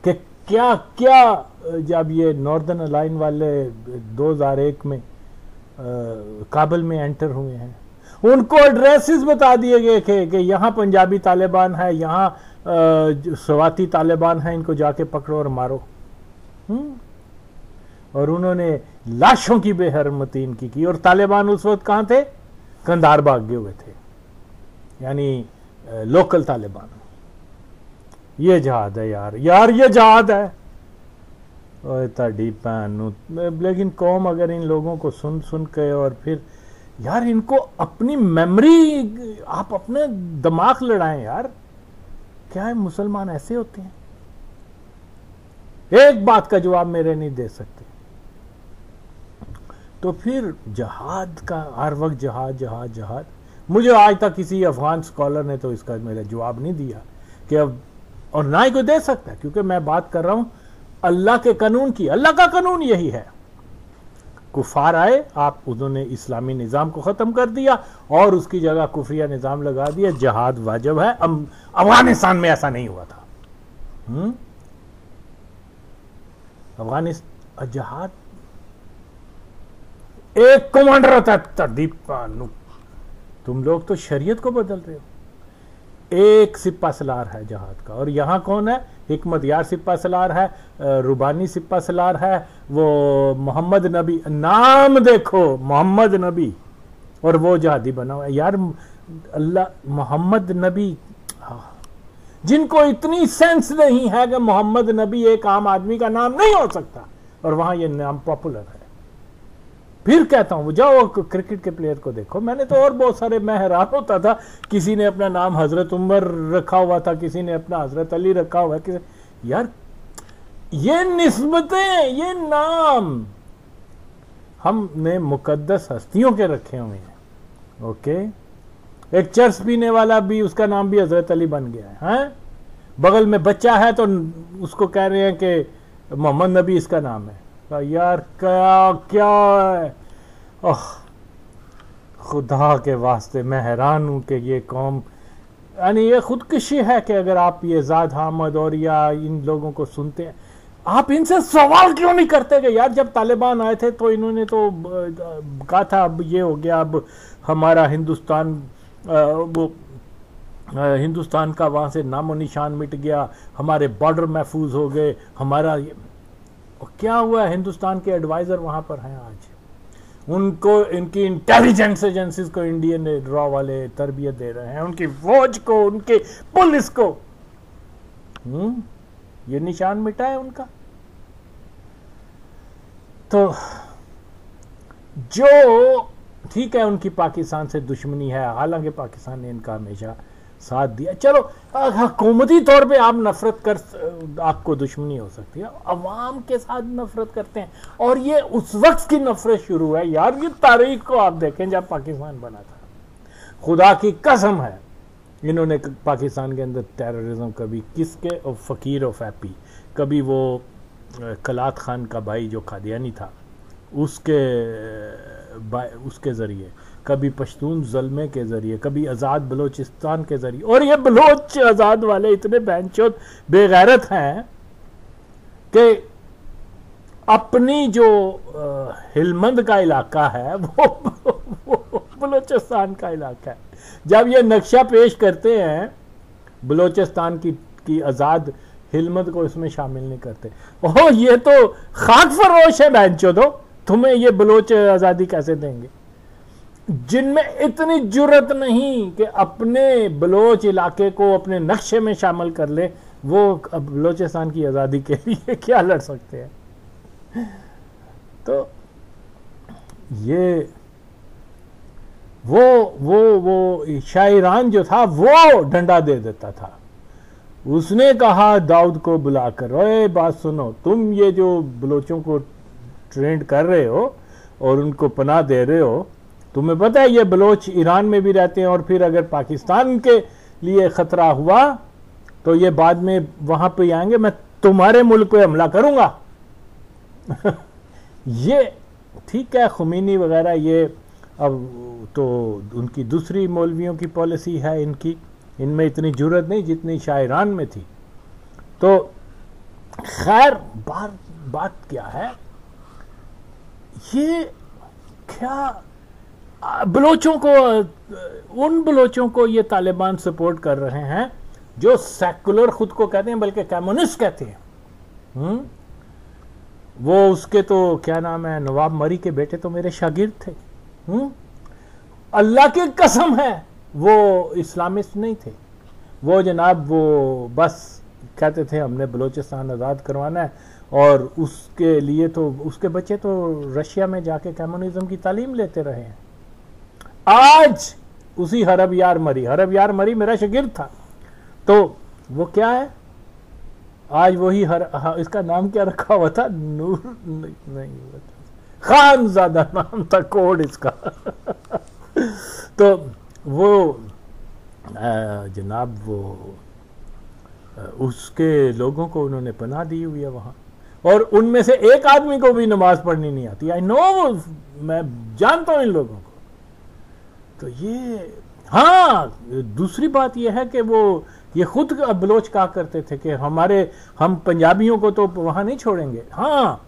कि क्या क्या जब ये नॉर्दर्न अलाइन वाले 2001 में आ, काबल में एंटर हुए हैं। उनको एड्रेसेस बता दिए गए थे कि यहाँ पंजाबी तालिबान है यहाँ सवाती तालिबान है इनको जाके पकड़ो और मारो। हम्म और उन्होंने लाशों की बेहरमती इनकी की। और तालिबान उस वक्त कहाँ थे? कंधार भाग गए हुए थे। यानी लोकल तालिबान। ये जहाद है यार। यार, ये जहाद है। ताड़ी लेकिन कौम अगर इन लोगों को सुन सुन के और फिर, यार, इनको अपनी मेमोरी, आप अपने दिमाग लड़ाएँ यार। क्या है मुसलमान ऐसे होते हैं? एक बात का जवाब मेरे नहीं दे सकते। तो फिर जहाद का, हर वक्त जहाद जहाद जहाद। मुझे आज तक किसी अफगान स्कॉलर ने तो इसका मेरा जवाब नहीं दिया कि अब, और ना ही कोई दे सकता, क्योंकि मैं बात कर रहा हूँ, अल्लाह के कानून की, अल्लाह का कानून यही है। कुफार आए, आप, उन्होंने इस्लामी निज़ाम को ख़त्म कर दिया, और उसकी जगह कुफरिया निज़ाम लगा दिया, जहाद वाजब है। अफ़गानिस्तान में ऐसा नहीं हुआ था। हम्म? अफ़गानिस्तान जहाद? एक कमांडर होता है तरदीप तुम लोग तो शरीयत को बदल रहे हो। एक सिप्पा सलार है जहाद का। और यहाँ कौन है? हिकमत यार सिप्पा सलार है रुबानी सिप्पा सलार है वो मोहम्मद नबी। नाम देखो मोहम्मद नबी। और वो जहादी बना हुआ है। यार अल्लाह मोहम्मद नबी हाँ, जिनको इतनी सेंस नहीं है कि मोहम्मद नबी एक आम आदमी का नाम नहीं हो सकता। और वहाँ ये नाम पॉपुलर है। फिर कहता हूँ, जाओ क्रिकेट के प्लेयर को देखो। मैंने तो और बहुत सारे, मैं हैरान होता था, किसी ने अपना नाम हज़रत उमर रखा हुआ था, किसी ने अपना हज़रत अली रखा हुआ किसी यार, ये निस्बतें, ये नाम हमने मुकद्दस हस्तियों के रखे हुए हैं, ओके? एक चर्च पीने वाला भी, उसका नाम भी हज़रत अली बन गया है, हैं? बगल में बच्चा है तो उसको कह रहे हैं कि मोहम्मद नबी इसका नाम है। यार, क्या क्या है? ओह, खुदा के वास्ते मैं हैरान हूँ कि ये कौम, यानी ये खुदकशी है कि अगर आप ये जाद अहमद और या इन लोगों को सुनते हैं, आप इनसे सवाल क्यों नहीं करते कि यार जब तालिबान आए थे तो इन्होंने तो कहा था, अब ये हो गया, अब हमारा हिंदुस्तान वो हिंदुस्तान का वहाँ से नामो निशान मिट गया, हमारे बॉर्डर महफूज हो गए, हमारा क्या हुआ, हिंदुस्तान के एडवाइजर वहाँ पर हैं आज? उनको, इनकी इंटेलिजेंस एजेंसीज को इंडियन ड्रॉ वाले तरबियत दे रहे हैं, उनकी फौज को, उनके पुलिस को? हम्म? ये निशान मिटा है उनका तो जो ठीक है, उनकी पाकिस्तान से दुश्मनी है, हालाँकि पाकिस्तान ने इनका हमेशा साथ दिया। चलो हुकूमती तौर पे आप नफरत कर, आपको दुश्मनी हो सकती है। अवाम के साथ नफरत करते हैं। और ये उस वक्त की नफरत शुरू है। यार, ये तारीख को आप देखें जब पाकिस्तान बना था। खुदा की कसम है, इन्होंने पाकिस्तान के अंदर टेररिज्म कभी किसके और फ़कीर और फैपी, कभी वो कलात खान का भाई जो कादियानी था, उसके उसके ज़रिए। कभी पश्तून जलमे के ज़रिए कभी आज़ाद बलोचिस्तान के ज़रिए। और ये बलोच आज़ाद वाले इतने बैंचोत बेगैरत हैं कि अपनी जो हिलमंद का इलाका है वो, वो बलोचिस्तान का इलाका है। जब ये नक्शा पेश करते हैं बलोचिस्तान की की आज़ाद हिलमत को इसमें शामिल नहीं करते। ओह ये तो खाक फरोश है तो तुम्हें ये बलोच आज़ादी कैसे देंगे? जिनमें इतनी ज़रूरत नहीं कि अपने बलोच इलाके को अपने नक्शे में शामिल कर ले, वो बलोचिस्तान की आज़ादी के लिए क्या लड़ सकते हैं? तो ये, वो वो वो शायरान जो था, वो डंडा दे देता था। उसने कहा, दाऊद को बुलाकर, ओए, बात सुनो, तुम ये जो बलोचों को ट्रेंड कर रहे हो और उनको पनाह दे रहे हो तुम्हें पता है, ये बलोच ईरान में भी रहते हैं और फिर अगर पाकिस्तान के लिए ख़तरा हुआ तो ये बाद में वहाँ पे आएँगे, मैं तुम्हारे मुल्क पे हमला करूँगा। ये ठीक है, खुमीनी वगैरह, ये अब तो उनकी दूसरी मौलवियों की पॉलिसी है इनकी, इनमें इतनी ज़रूरत नहीं जितनी शायरान में थी। तो खैर, बात बात क्या है? ये क्या बलोचों को, उन बलोचों को ये तालिबान सपोर्ट कर रहे हैं जो सेकुलर खुद को कहते हैं, बल्कि कम्युनिस्ट कहते हैं हुँ? वो उसके तो क्या नाम है, नवाब मरी के बेटे तो मेरे शागिर्द थे हुँ? अल्लाह की कसम है, वो इस्लामिस्ट नहीं थे वो जनाब, वो बस कहते थे, हमने बलूचिस्तान आज़ाद करवाना है, और उसके लिए तो उसके बच्चे तो रशिया में जाके कम्युनिज्म की तालीम लेते रहे हैं आज उसी हरब यार मरी। हरब यार मरी मेरा शगिर था। तो वो क्या है? आज वही हर हाँ, इसका नाम क्या रखा हुआ था? नूर नहीं, नहीं खान ज़्यादा नाम था कोड इसका। तो वो जनाब वो उसके लोगों को उन्होंने पना दी हुई है वहाँ। और उनमें से एक आदमी को भी नमाज़ पढ़नी नहीं आती। आई नो मैं जानता हूँ इन लोगों को। तो ये हाँ दूसरी बात यह है कि वो ये खुद बलोच कहा करते थे कि हमारे हम पंजाबियों को तो वहाँ नहीं छोड़ेंगे। हाँ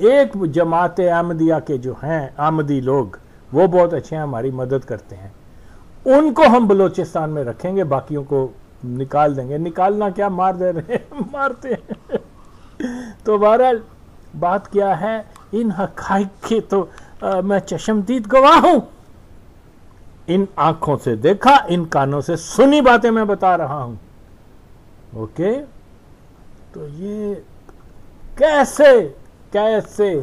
एक जमात आमदिया के जो हैं आमदी लोग वो बहुत अच्छे हैं हमारी मदद करते हैं। उनको हम बलोचिस्तान में रखेंगे बाकियों को निकाल देंगे। निकालना क्या मार दे रहे मारते हैं। तो बहरहाल बात क्या है इन हकाइक के तो आ, मैं चशमदीद गवाह हूँ। इन आँखों से देखा, इन कानों से सुनी बातें मैं बता रहा हूँ। ओके? तो ये कैसे कैसे?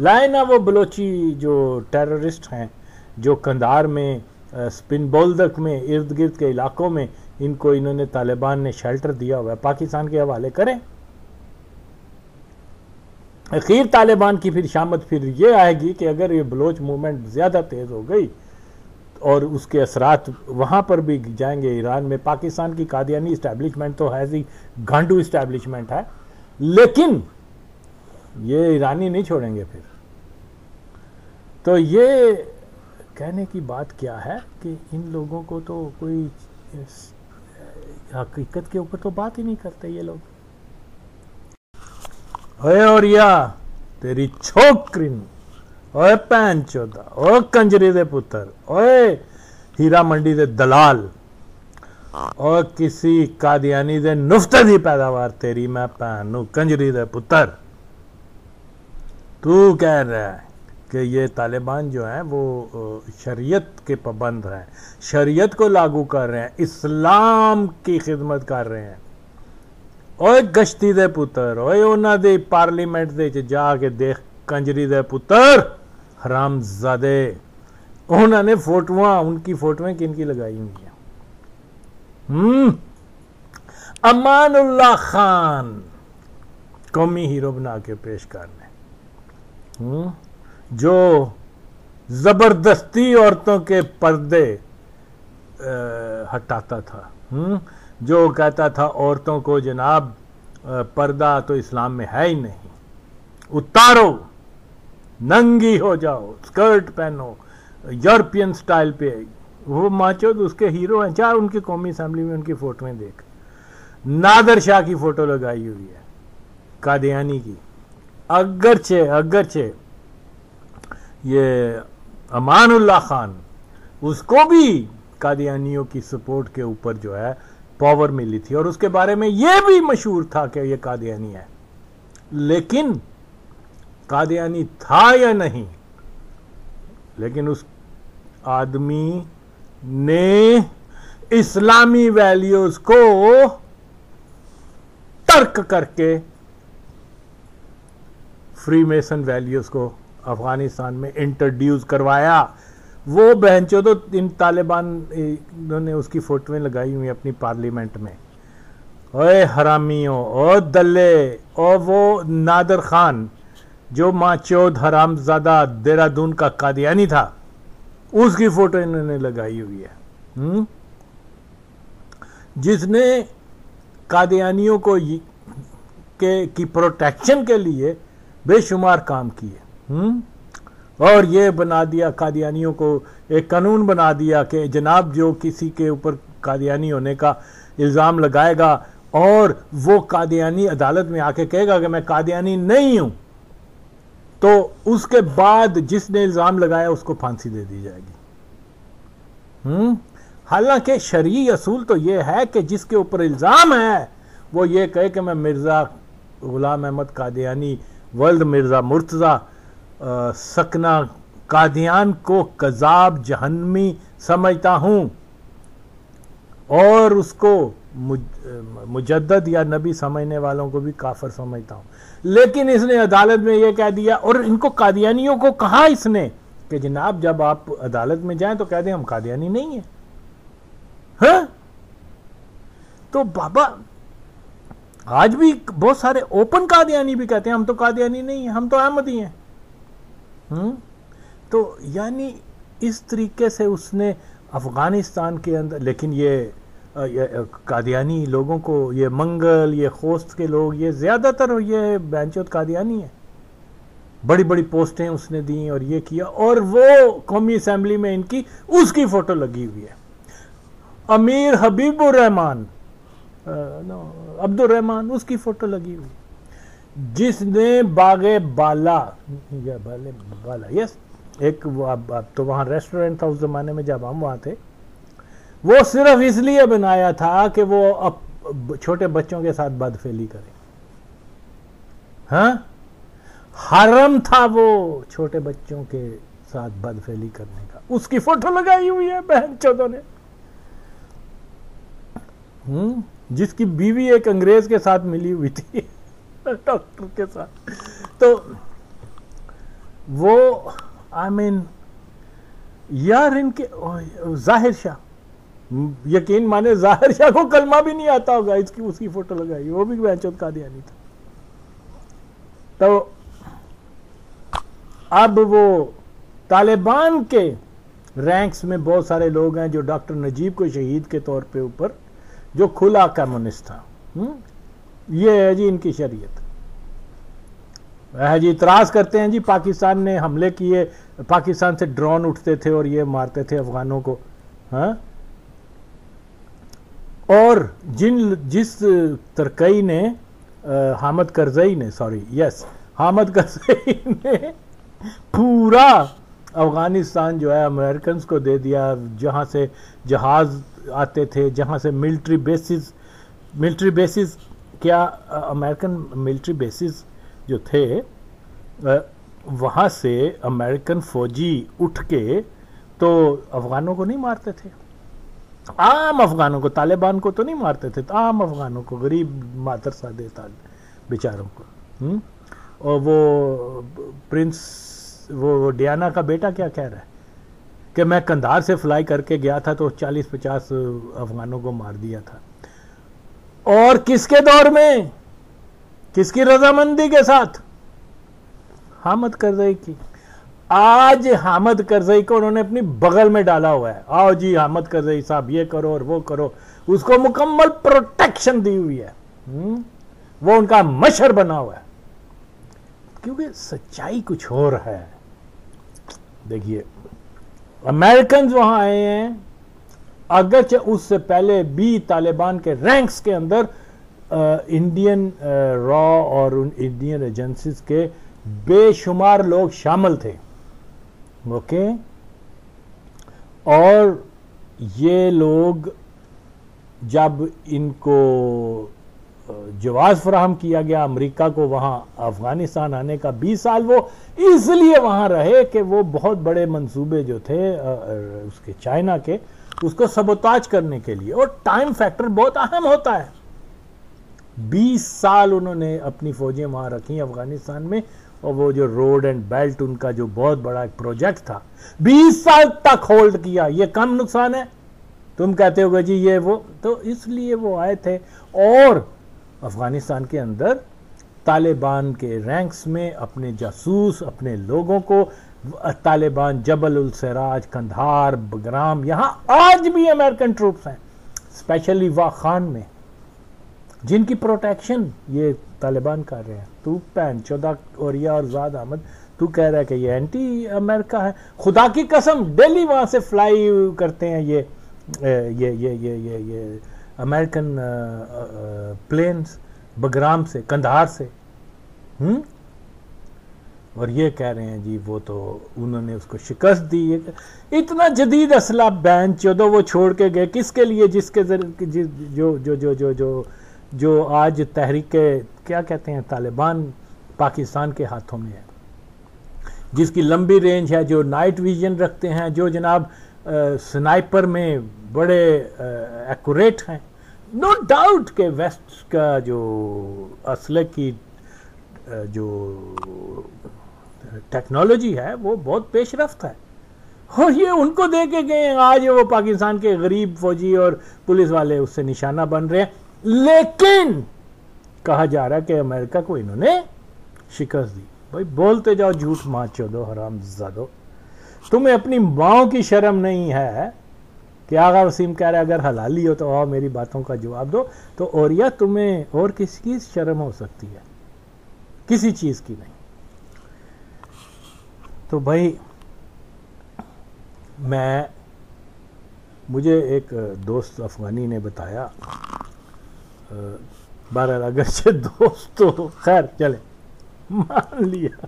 लाए ना वो बलोची जो टेररिस्ट हैं, जो कंधार में स्पिन बोल्दक में इर्द गिर्द के इलाकों में, इनको इन्होंने तालिबान ने शेल्टर दिया हुआ है। पाकिस्तान के हवाले करें। अखीर तालिबान की फिर शामत फिर ये आएगी कि अगर ये बलोच मूवमेंट ज़्यादा तेज़ हो गई और उसके असरात वहाँ पर भी जाएँगे ईरान में। पाकिस्तान की कादियानी इस्टेब्लिशमेंट तो है ही गांडू इस्टेब्लिशमेंट है। लेकिन ये ईरानी नहीं छोड़ेंगे फिर। तो ये कहने की बात क्या है कि इन लोगों को तो कोई हकीकत के ऊपर तो बात ही नहीं करते ये लोग। और या, तेरी छोकरी ओए भैन चौदा ओ कंजरी दे पुत्र ओए हीरा मंडी दे दलाल और किसी कादियानी दे नुफ्ते दी पैदावार तेरी मैं भैन नु कंजरी दे पुत्र तू कह रहा है कि ये तालिबान जो है वो शरीयत के पाबंद हैं शरीयत को लागू कर रहे हैं इस्लाम की खिदमत कर रहे हैं ਓਏ ਗਸ਼ਤੀ ਦੇ ਪੁੱਤਰ ਓਏ ਉਹਨਾਂ ਦੇ ਪਾਰਲੀਮੈਂਟ ਦੇ ਵਿੱਚ ਜਾ ਕੇ ਦੇਖ ਕੰਜਰੀ ਦੇ ਪੁੱਤਰ ਹਰਾਮਜ਼ਾਦੇ उन्होंने फोटोआं उनकी फोटोएं किन की लगाई हुई हैं हम्म अमानुल्लाह खान कौमी हीरो बना के पेश करने हम्म जो जबरदस्ती औरतों के पर्दे हटाता था हम्म जो कहता था औरतों को जनाब पर्दा तो इस्लाम में है ही नहीं उतारो नंगी हो जाओ, स्कर्ट पहनो, यूरोपियन स्टाइल पे। वो माचो तो उसके हीरो हैं, चार उनकी कौमी असम्बली में उनकी फोटोएँ देख। नादर शाह की फ़ोटो लगाई हुई है, कादियानी की। अगरचे अगरचे, ये अमानुल्लाह खान, उसको भी कादियानियों की सपोर्ट के ऊपर जो है पावर मिली थी। और उसके बारे में यह भी मशहूर था कि यह कादियानी है। लेकिन कादियानी था या नहीं? लेकिन उस आदमी ने इस्लामी वैल्यूज़ को तर्क करके फ्री मेसन वैल्यूज़ को अफ़गानिस्तान में इंट्रोड्यूस करवाया। वो बहनचो तो इन तालिबान ने उसकी फोटोएँ लगाई हुई अपनी पार्लियामेंट में। ओए हरामियों, ओ दल्ले और वो नादर खान जो माचौद हरामजादा देहरादून का कादियानी था, उसकी फ़ोटो इन्होंने लगाई हुई है हुँ? हम्म? जिसने कादियानियों को के, की प्रोटेक्शन के लिए बेशुमार काम किए हम्म? और ये बना दिया कादियानियों को, एक कानून बना दिया कि जनाब जो किसी के ऊपर कादियानी होने का इल्ज़ाम लगाएगा, और वो कादियानी अदालत में आके कहेगा कि मैं कादियानी नहीं हूँ तो उसके बाद जिसने इल्ज़ाम लगाया उसको फांसी दे दी जाएगी। हम्म? हालाँकि शरी असूल तो ये है कि जिसके ऊपर इल्ज़ाम है वो ये कहे कि मैं मिर्ज़ा गुलाम अहमद कादियानी वर्ल्ड मिर्ज़ा मुर्तज़ा सकना कादियान को कजाब जहन्मी समझता हूँ और उसको मुज, मुजद्दद या नबी समझने वालों को भी काफर समझता हूँ। लेकिन इसने अदालत में यह कह दिया और इनको कादियानियों को कहा इसने कि जनाब जब आप अदालत में जाएँ तो कह दें हम कादियानी नहीं है। हा? तो बाबा आज भी बहुत सारे ओपन कादियानी भी कहते हैं हम तो कादियानी नहीं है हम तो अहमदी हैं। हम्म? तो यानी इस तरीके से उसने अफ़गानिस्तान के अंदर लेकिन ये, ये कादियानी लोगों को ये मंगल ये खोस्त के लोग ये ज़्यादातर ये बैंचोत कादियानी है। बड़ी बड़ी पोस्टें उसने दी और ये किया और वो कौमी असम्बली में इनकी उसकी फ़ोटो लगी हुई है। अमीर हबीबुर रहमान अब्दुल रहमान उसकी फ़ोटो लगी हुई। जिसने बागे बाला या बाले बाला यस एक अब, अब तो वहाँ रेस्टोरेंट था उस जमाने में जब हम वहाँ थे वो सिर्फ़ इसलिए बनाया था कि वो अब छोटे बच्चों के साथ बदफेली करे। हाँ? हरम था वो छोटे बच्चों के साथ बदफेली करने का। उसकी फ़ोटो लगाई हुई है बहन चौधों ने। हम्म? जिसकी बीवी एक अंग्रेज़ के साथ मिली हुई थी डॉक्टर के साथ। तो वो आई I मीन mean, यार इनके ज़ाहिर शाह यकीन माने ज़ाहिर शाह को कलमा भी नहीं आता होगा, इसकी, उसकी फ़ोटो लगाई, वो भी बैचौत का दिया नहीं था तो अब वो तालिबान के रैंक्स में बहुत सारे लोग हैं जो डॉक्टर नजीब को शहीद के तौर पे ऊपर, जो खुला कम्युनिस्ट था? हम्म? ये है जी इनकी शरीयत है जी, इतराज करते हैं जी, पाकिस्तान ने हमले किए, पाकिस्तान से ड्रोन उठते थे और ये मारते थे अफगानों को हाँ और जिन, जिस तरकई ने हामद करजई ने सॉरी यस हामद करजई ने पूरा अफ़गानिस्तान जो है अमेरिकन को दे दिया, जहाँ से जहाज़ आते थे, जहाँ से मिलिट्री बेसिस मिलिट्री बेसिस क्या अमेरिकन मिलिट्री बेसिस जो थे वहाँ से अमेरिकन फौजी उठ के तो अफगानों को नहीं मारते थे। आम अफगानों को, तालिबान को तो नहीं मारते थे तो आम अफगानों को, गरीब मातर सादे बेचारों को हुँ? और वो प्रिंस, वो डियाना का बेटा क्या कह रहा है? कि मैं कंधार से फ्लाई करके गया था तो 40-50 अफगानों को मार दिया था। और किसके दौर में? किसकी रजामंदी के साथ? हामद करजई की। आज हामद करजई को उन्होंने अपनी बगल में डाला हुआ है। आओ जी हामद करजई साहब ये करो और वो करो। उसको मुकम्मल प्रोटेक्शन दी हुई है? हम्म? वो उनका मशर बना हुआ है। क्योंकि सच्चाई कुछ और है। देखिए अमेरिकन वहाँ आए हैं। अगरचे उससे पहले भी तालिबान के रैंक्स के अंदर आ, इंडियन रॉ और उन इंडियन एजेंसीज के बेशुमार लोग शामिल थे। ओके और ये लोग जब इनको जवाब फ्राहम किया गया, अमेरिका को वहाँ अफ़गानिस्तान आने का 20 साल वो इसलिए वहाँ रहे कि वो बहुत बड़े मंसूबे जो थे उसके चाइना के, उसको सबोताज करने के लिए। और टाइम फैक्टर बहुत अहम होता है। 20 साल उन्होंने अपनी फौजें वहाँ रखी अफ़गानिस्तान में। और वो जो रोड एंड बेल्ट उनका जो बहुत बड़ा एक प्रोजेक्ट था 20 साल तक होल्ड किया, ये कम नुकसान है? तुम कहते हो जी, ये वो। तो इसलिए वो आए थे। और अफ़गानिस्तान के अंदर तालिबान के रैंक्स में अपने जासूस, अपने लोगों को तालिबान, जबल उल सराज, कंधार, बगराम, यहाँ आज भी अमेरिकन ट्रूप्स हैं स्पेशली वाह खान में, जिनकी प्रोटेक्शन ये तालिबान कर रहे हैं। तू पैन, चौदह ओरिया और जाद अहमद, तू कह रहा है कि ये एंटी अमेरिका है। खुदा की कसम, डेली वहाँ से फ्लाई करते हैं ये ये ये ये ये ये अमेरिकन प्लेन्स बगराम से, कंधार से। हम्म और ये कह रहे हैं, जी, वो तो उन्होंने उसको शिकस्त दी। है इतना जदीद असला बैन, चौदह वो छोड़ के गए। किसके लिए, जिसके जिस, जो जो जो जो जो जो आज तहरीक क्या कहते हैं, तालिबान पाकिस्तान के हाथों में है, जिसकी लंबी रेंज है, जो नाइट विजन रखते हैं, जो जनाब स्नाइपर में बड़े एक्यूरेट हैं। नो डाउट के वेस्ट का जो असले की जो टेक्नोलॉजी है, वो बहुत पेशरफ है। और ये उनको दे के गए आज वो पाकिस्तान के गरीब फौजी और पुलिस वाले उससे निशाना बन रहे हैं। लेकिन कहा जा रहा है कि अमेरिका को इन्होंने शिकस्त दी। भाई, बोलते जाओ, झूठ माँ चौदो हराम ज़्यादा तुम्हें अपनी माओ की शर्म नहीं है कि आगा वसीम कह रहा अगर हलाली हो तो आओ, मेरी बातों का जवाब दो। तो और या तुम्हें और किसकी शर्म हो सकती है? किसी चीज़ की नहीं। तो भाई, मैं, मुझे एक दोस्त अफगानी ने बताया बहरहाल अगर से दोस्त तो खैर, चले। मान लिया।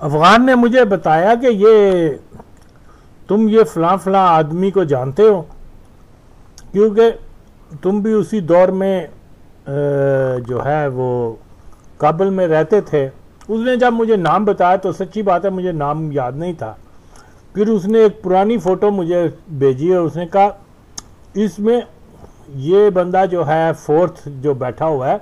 अफगान ने मुझे बताया कि ये, तुम ये फला फला आदमी को जानते हो, क्योंकि तुम भी उसी दौर में जो है, वो काबुल में रहते थे। उसने जब मुझे नाम बताया तो सच्ची बात है, मुझे नाम याद नहीं था। फिर उसने एक पुरानी फ़ोटो मुझे भेजी और उसने कहा, इसमें ये बंदा जो है, फोर्थ जो बैठा हुआ है,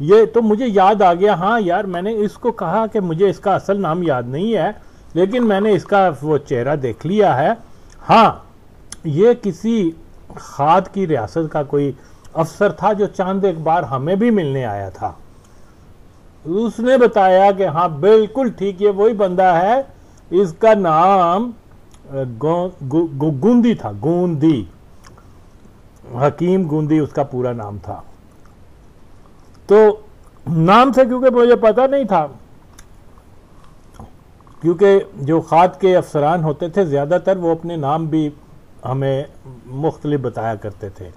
ये तो मुझे याद आ गया हाँ यार, मैंने इसको कहा कि मुझे इसका असल नाम याद नहीं है, लेकिन मैंने इसका वो चेहरा देख लिया है। हाँ ये किसी खाद की रियासत का कोई अफसर था जो चाँद एक बार हमें भी मिलने आया था। उसने बताया कि हाँ बिल्कुल ठीक, ये वही बंदा है, इसका नाम गुंदी था, गूंदी। हकीम गुंदी, उसका पूरा नाम था। तो नाम से क्योंकि मुझे पता नहीं था, क्योंकि जो खाद के अफसरान होते थे, ज़्यादातर वो अपने नाम भी हमें मुख्तलिफ़ बताया करते थे।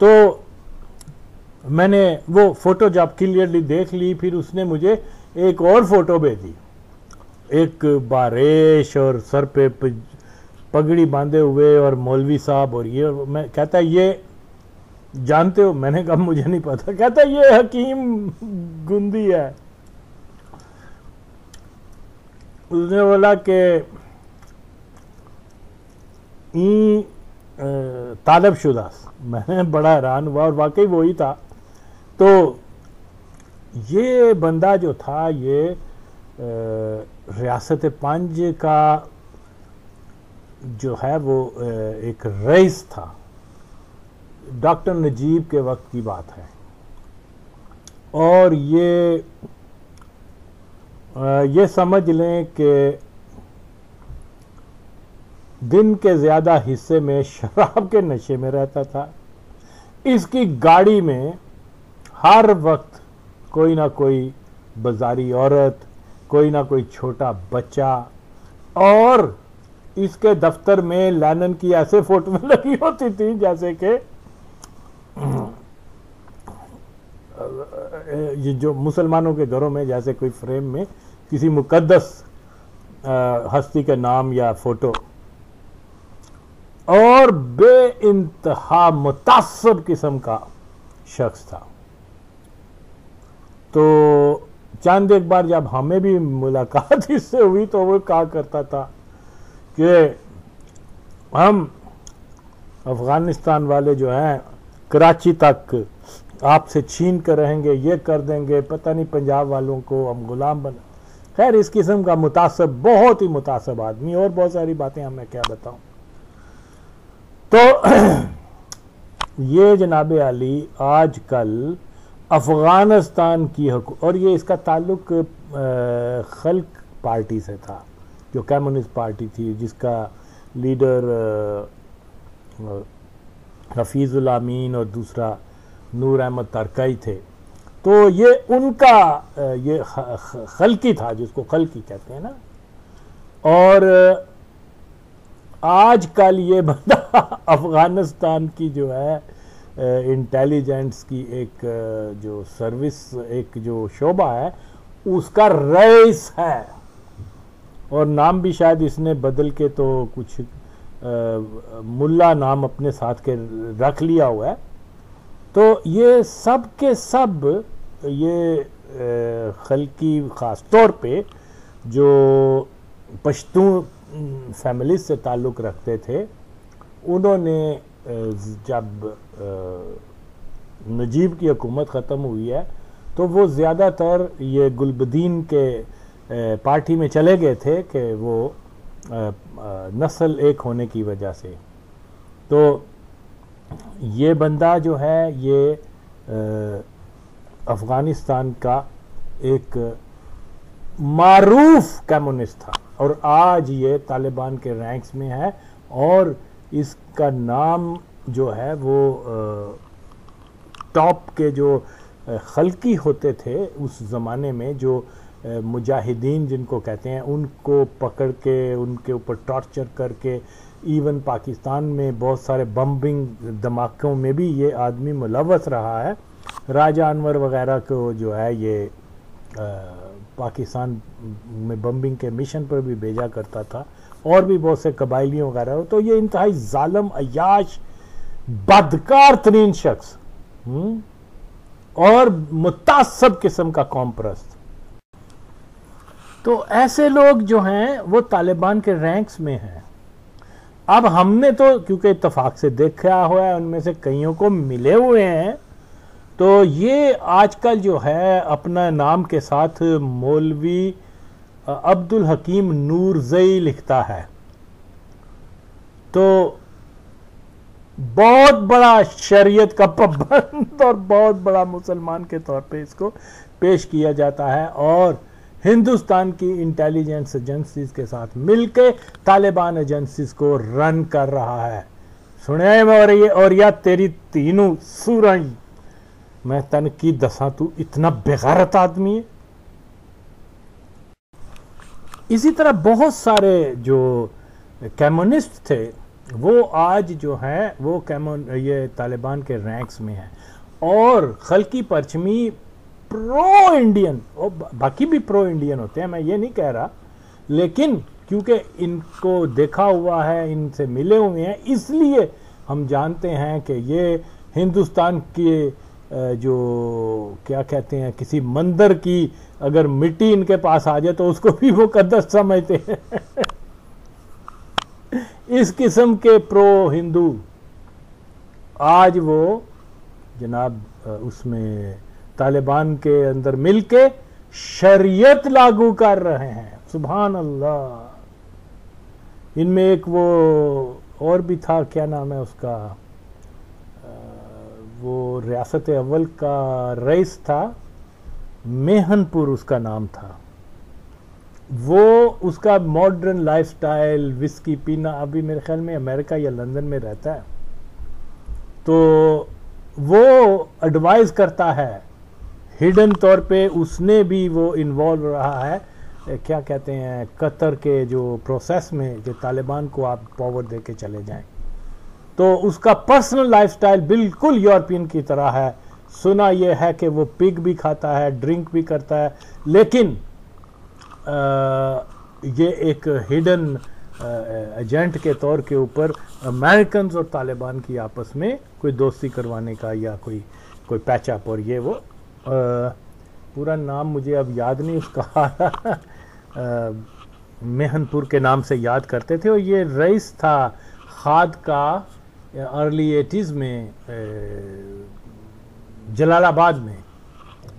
तो मैंने वो फ़ोटो जब क्लियरली देख ली, फिर उसने मुझे एक और फ़ोटो भेजी। एक बारिश और सर पे पगड़ी बांधे हुए और मौलवी साहब और ये, मैं कहता ये जानते हो? मैंने कहा, मुझे नहीं पता। कहता ये हकीम गुंदी है। उसने बोला कि, ई तालब शुदा मैं बड़ा हैरान हुआ और वाकई वही था। तो ये बंदा जो था, ये रियासत पंज का जो है वो एक रईस था। डॉक्टर नजीब के वक्त की बात है। और ये ये समझ लें कि दिन के ज़्यादा हिस्से में शराब के नशे में रहता था। इसकी गाड़ी में हर वक्त कोई ना कोई बाजारी औरत, कोई ना कोई छोटा बच्चा और इसके दफ्तर में लैनन की ऐसे फ़ोटो लगी होती थी, जैसे कि, ये जो मुसलमानों के घरों में, जैसे कोई फ्रेम में किसी मुकद्दस हस्ती के नाम या फ़ोटो। और बे इंतहा मुतासब किस्म का शख्स था। तो चंद एक बार जब हमें भी मुलाकात इससे हुई तो वो कहा करता था कि हम अफ़गानिस्तान वाले जो हैं, कराची तक आपसे छीन कर रहेंगे, ये कर देंगे, पता नहीं पंजाब वालों को हम गुलाम बन, खैर इस किस्म का मुतासब, बहुत ही मुतासब आदमी, और बहुत सारी बातें हमें क्या बताऊँ। तो ये जनाब अली आजकल अफ़गानिस्तान की हकूक और ये इसका ताल्लुक खल्क पार्टी से था। जो कम्युनिस्ट पार्टी थी, जिसका लीडर हफीज़ुल अमीन और दूसरा नूर अहमद तरकई थे। तो ये उनका ये खलकी था, जिसको खलकी कहते हैं ना। और आजकल ये बंदा अफ़गानिस्तान की जो है इंटेलिजेंस की एक जो सर्विस एक जो शोबा है, उसका रईस है। और नाम भी शायद इसने बदल के तो कुछ आ, मुल्ला नाम अपने साथ के रख लिया हुआ है। तो ये सब के सब ये खलकी ख़ास तौर पे जो पश्तू फैमिली से ताल्लुक़ रखते थे उन्होंने जब नजीब की हुकूमत ख़त्म हुई है तो वो ज़्यादातर ये गुलबदीन के पार्टी में चले गए थे कि वो नस्ल एक होने की वजह से। तो ये बंदा जो है, ये अफ़गानिस्तान का एक मारूफ कम्युनिस्ट था और आज ये तालिबान के रैंक्स में है और इसका नाम जो है वो टॉप के जो खलकी होते थे उस ज़माने में जो मुजाहिदीन जिनको कहते हैं उनको पकड़ के उनके ऊपर टॉर्चर करके इवन पाकिस्तान में बहुत सारे बम्बिंग धमाकों में भी ये आदमी मुलवस रहा है। राजा अनवर वगैरह को जो है ये आ, पाकिस्तान में बम्बिंग के मिशन पर भी भेजा करता था। और भी बहुत से कबाइलियों वगैरह तो ये इंतहाई जालम अयाश बदकार तरीन शख्स हम्म, और मुतासब किस्म का कौम परस्त तो ऐसे लोग जो हैं, वो तालिबान के रैंक्स में हैं। अब हमने तो क्योंकि इतफाक से देखा हुआ है, उनमें से कईयों को मिले हुए हैं तो ये आजकल जो है, अपना नाम के साथ मौलवी अब्दुल हकीम नूरजई लिखता है। तो बहुत बड़ा शरीयत का पाबंद और बहुत बड़ा मुसलमान के तौर पे इसको पेश किया जाता है और हिंदुस्तान की इंटेलिजेंस एजेंसीज के साथ मिलके तालिबान एजेंसीज को रन कर रहा है। सुने और ये, और या तेरी तीनों सूरज मैं तन की दसा तू इतना बेगारत आदमी है। इसी तरह बहुत सारे जो कम्युनिस्ट थे, वो आज जो है, वो कैमोन ये तालिबान के रैंक्स में है। और खलकी परचमी प्रो इंडियन और बाकी भी प्रो इंडियन होते हैं, मैं ये नहीं कह रहा। लेकिन क्योंकि इनको देखा हुआ है, इनसे मिले हुए हैं, इसलिए हम जानते हैं कि ये हिंदुस्तान के जो क्या कहते हैं, किसी मंदिर की अगर मिट्टी इनके पास आ जाए तो उसको भी वो कदस समझते हैं। इस किस्म के प्रो हिंदू आज वो जनाब उसमें तालिबान के अंदर मिलके शरीयत लागू कर रहे हैं। सुबहान अल्लाह इनमें एक वो और भी था, क्या नाम है उसका? वो रियासत अव्वल का रईस था, मेहनपुर उसका नाम था। वो उसका मॉडर्न लाइफस्टाइल विस्की पीना, अभी मेरे ख्याल में अमेरिका या लंदन में रहता है। तो वो एडवाइस करता है हिडन तौर पे उसने भी वो इन्वॉल्व रहा है। क्या कहते हैं कतर के जो प्रोसेस में जो तालिबान को आप पावर दे के चले जाएँ। तो उसका पर्सनल लाइफस्टाइल बिल्कुल यूरोपियन की तरह है। सुना यह है कि वो पिग भी खाता है ड्रिंक भी करता है। लेकिन आ, ये एक हिडन एजेंट के तौर के ऊपर अमेरिकन और तालिबान की आपस में कोई दोस्ती करवाने का या कोई कोई पैचअप और ये वो पूरा नाम मुझे अब याद नहीं, उसका मेहनपुर के नाम से याद करते थे। और ये रईस था खाद का अर्ली एटीज़ में जलालाबाद में।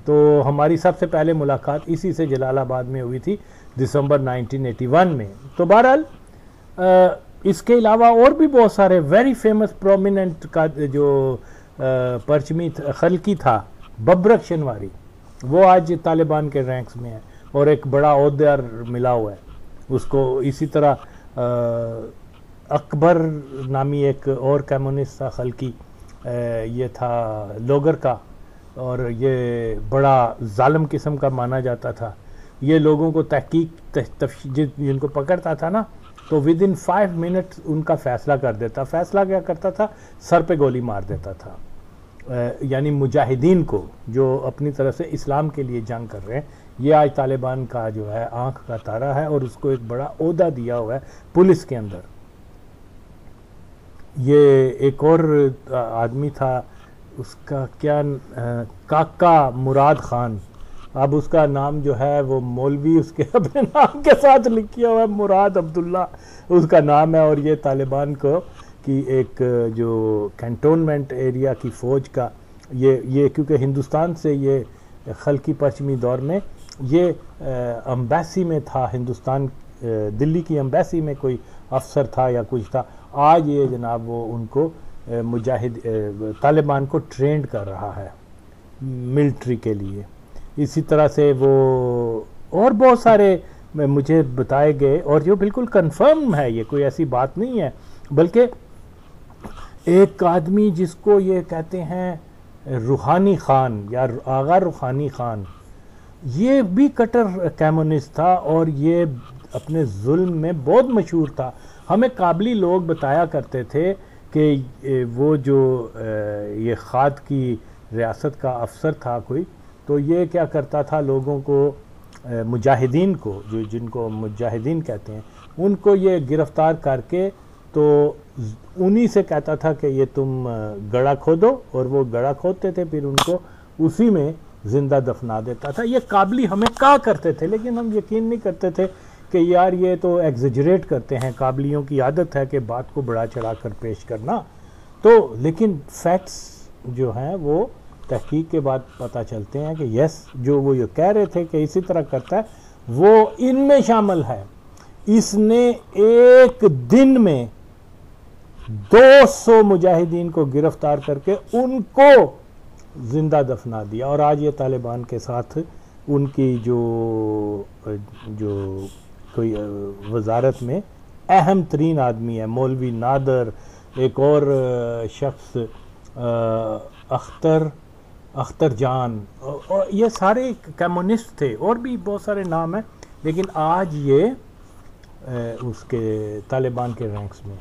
तो हमारी सबसे पहले मुलाकात इसी से जलालाबाद में हुई थी, दिसंबर 1981 में। तो बहरहाल इसके अलावा और भी बहुत सारे वेरी फ़ेमस प्रोमिनेंट का जो परचमी, खलकी था बब्रक शनवारी, वो आज तालिबान के रैंक्स में है और एक बड़ा अहदेदार मिला हुआ है। उसको इसी तरह अकबर नामी एक और कम्युनिस्ट था, खलकी ये था लोगर का, और ये बड़ा ालम किस्म का माना जाता था। ये लोगों को तहकीक जिनको पकड़ता था ना तो विद इन फाइव मिनट उनका फैसला कर देता। फैसला क्या करता था? सर पे गोली मार देता था। यानी मुजाहिदीन को, जो अपनी तरफ़ से इस्लाम के लिए जंग कर रहे हैं, ये आज तालिबान का जो है, आँख का तारा है और उसको एक बड़ा ओहदा दिया हुआ है पुलिस के अंदर। ये एक और आदमी था, उसका क्या काका मुराद खान। अब उसका नाम जो है, वो मौलवी उसके अपने नाम के साथ लिखा हुआ है, मुराद अब्दुल्ला। उसका नाम है और ये तालिबान को की एक, जो कैंटोनमेंट एरिया की फ़ौज का, ये ये क्योंकि हिंदुस्तान से ये खलकी पश्चिमी दौर में, ये अम्बेसी में था हिंदुस्तान दिल्ली की अम्बेसी में कोई अफसर था या कुछ था, आज ये जनाब वो उनको मुजाहिद तालिबान को ट्रेंड कर रहा है मिलिट्री के लिए। इसी तरह से वो और बहुत सारे, मुझे बताए गए और जो बिल्कुल कंफर्म है, ये कोई ऐसी बात नहीं है, बल्कि एक आदमी जिसको ये कहते हैं रूहानी खान या आगा रूहानी खान, ये भी कटर कम्युनिस्ट था और ये अपने जुल्म में बहुत मशहूर था। हमें काबली लोग बताया करते थे कि वो जो ये खाद की रियासत का अफसर था कोई तो ये क्या करता था लोगों को मुजाहिदीन को, जो जिनको मुजाहिदीन कहते हैं, उनको ये गिरफ़्तार करके तो उन्हीं से कहता था कि ये तुम गड़ा खोदो, और वो गड़ा खोदते थे, फिर उनको उसी में ज़िंदा दफना देता था। ये काबली हमें कहा करते थे, लेकिन हम यकीन नहीं करते थे कि यार ये तो एग्जजरेट करते हैं। काबलियों की आदत है कि बात को बढ़ा चढ़ा कर पेश करना। तो लेकिन फैक्ट्स जो हैं, वो तहकीक के बाद पता चलते हैं कि यस जो वो ये कह रहे थे कि इसी तरह करता है, वो इनमें शामिल है। इसने एक दिन में 200 मुजाहिदीन को गिरफ़्तार करके उनको ज़िंदा दफना दिया। और आज ये तालिबान के साथ उनकी जो जो कोई वजारत में अहम तरीन आदमी है, मौलवी नादर, एक और शख्स अख्तर अख्तर जान और ये सारे कम्युनिस्ट थे, और भी बहुत सारे नाम हैं, लेकिन आज ये उसके तालिबान के रैंक्स में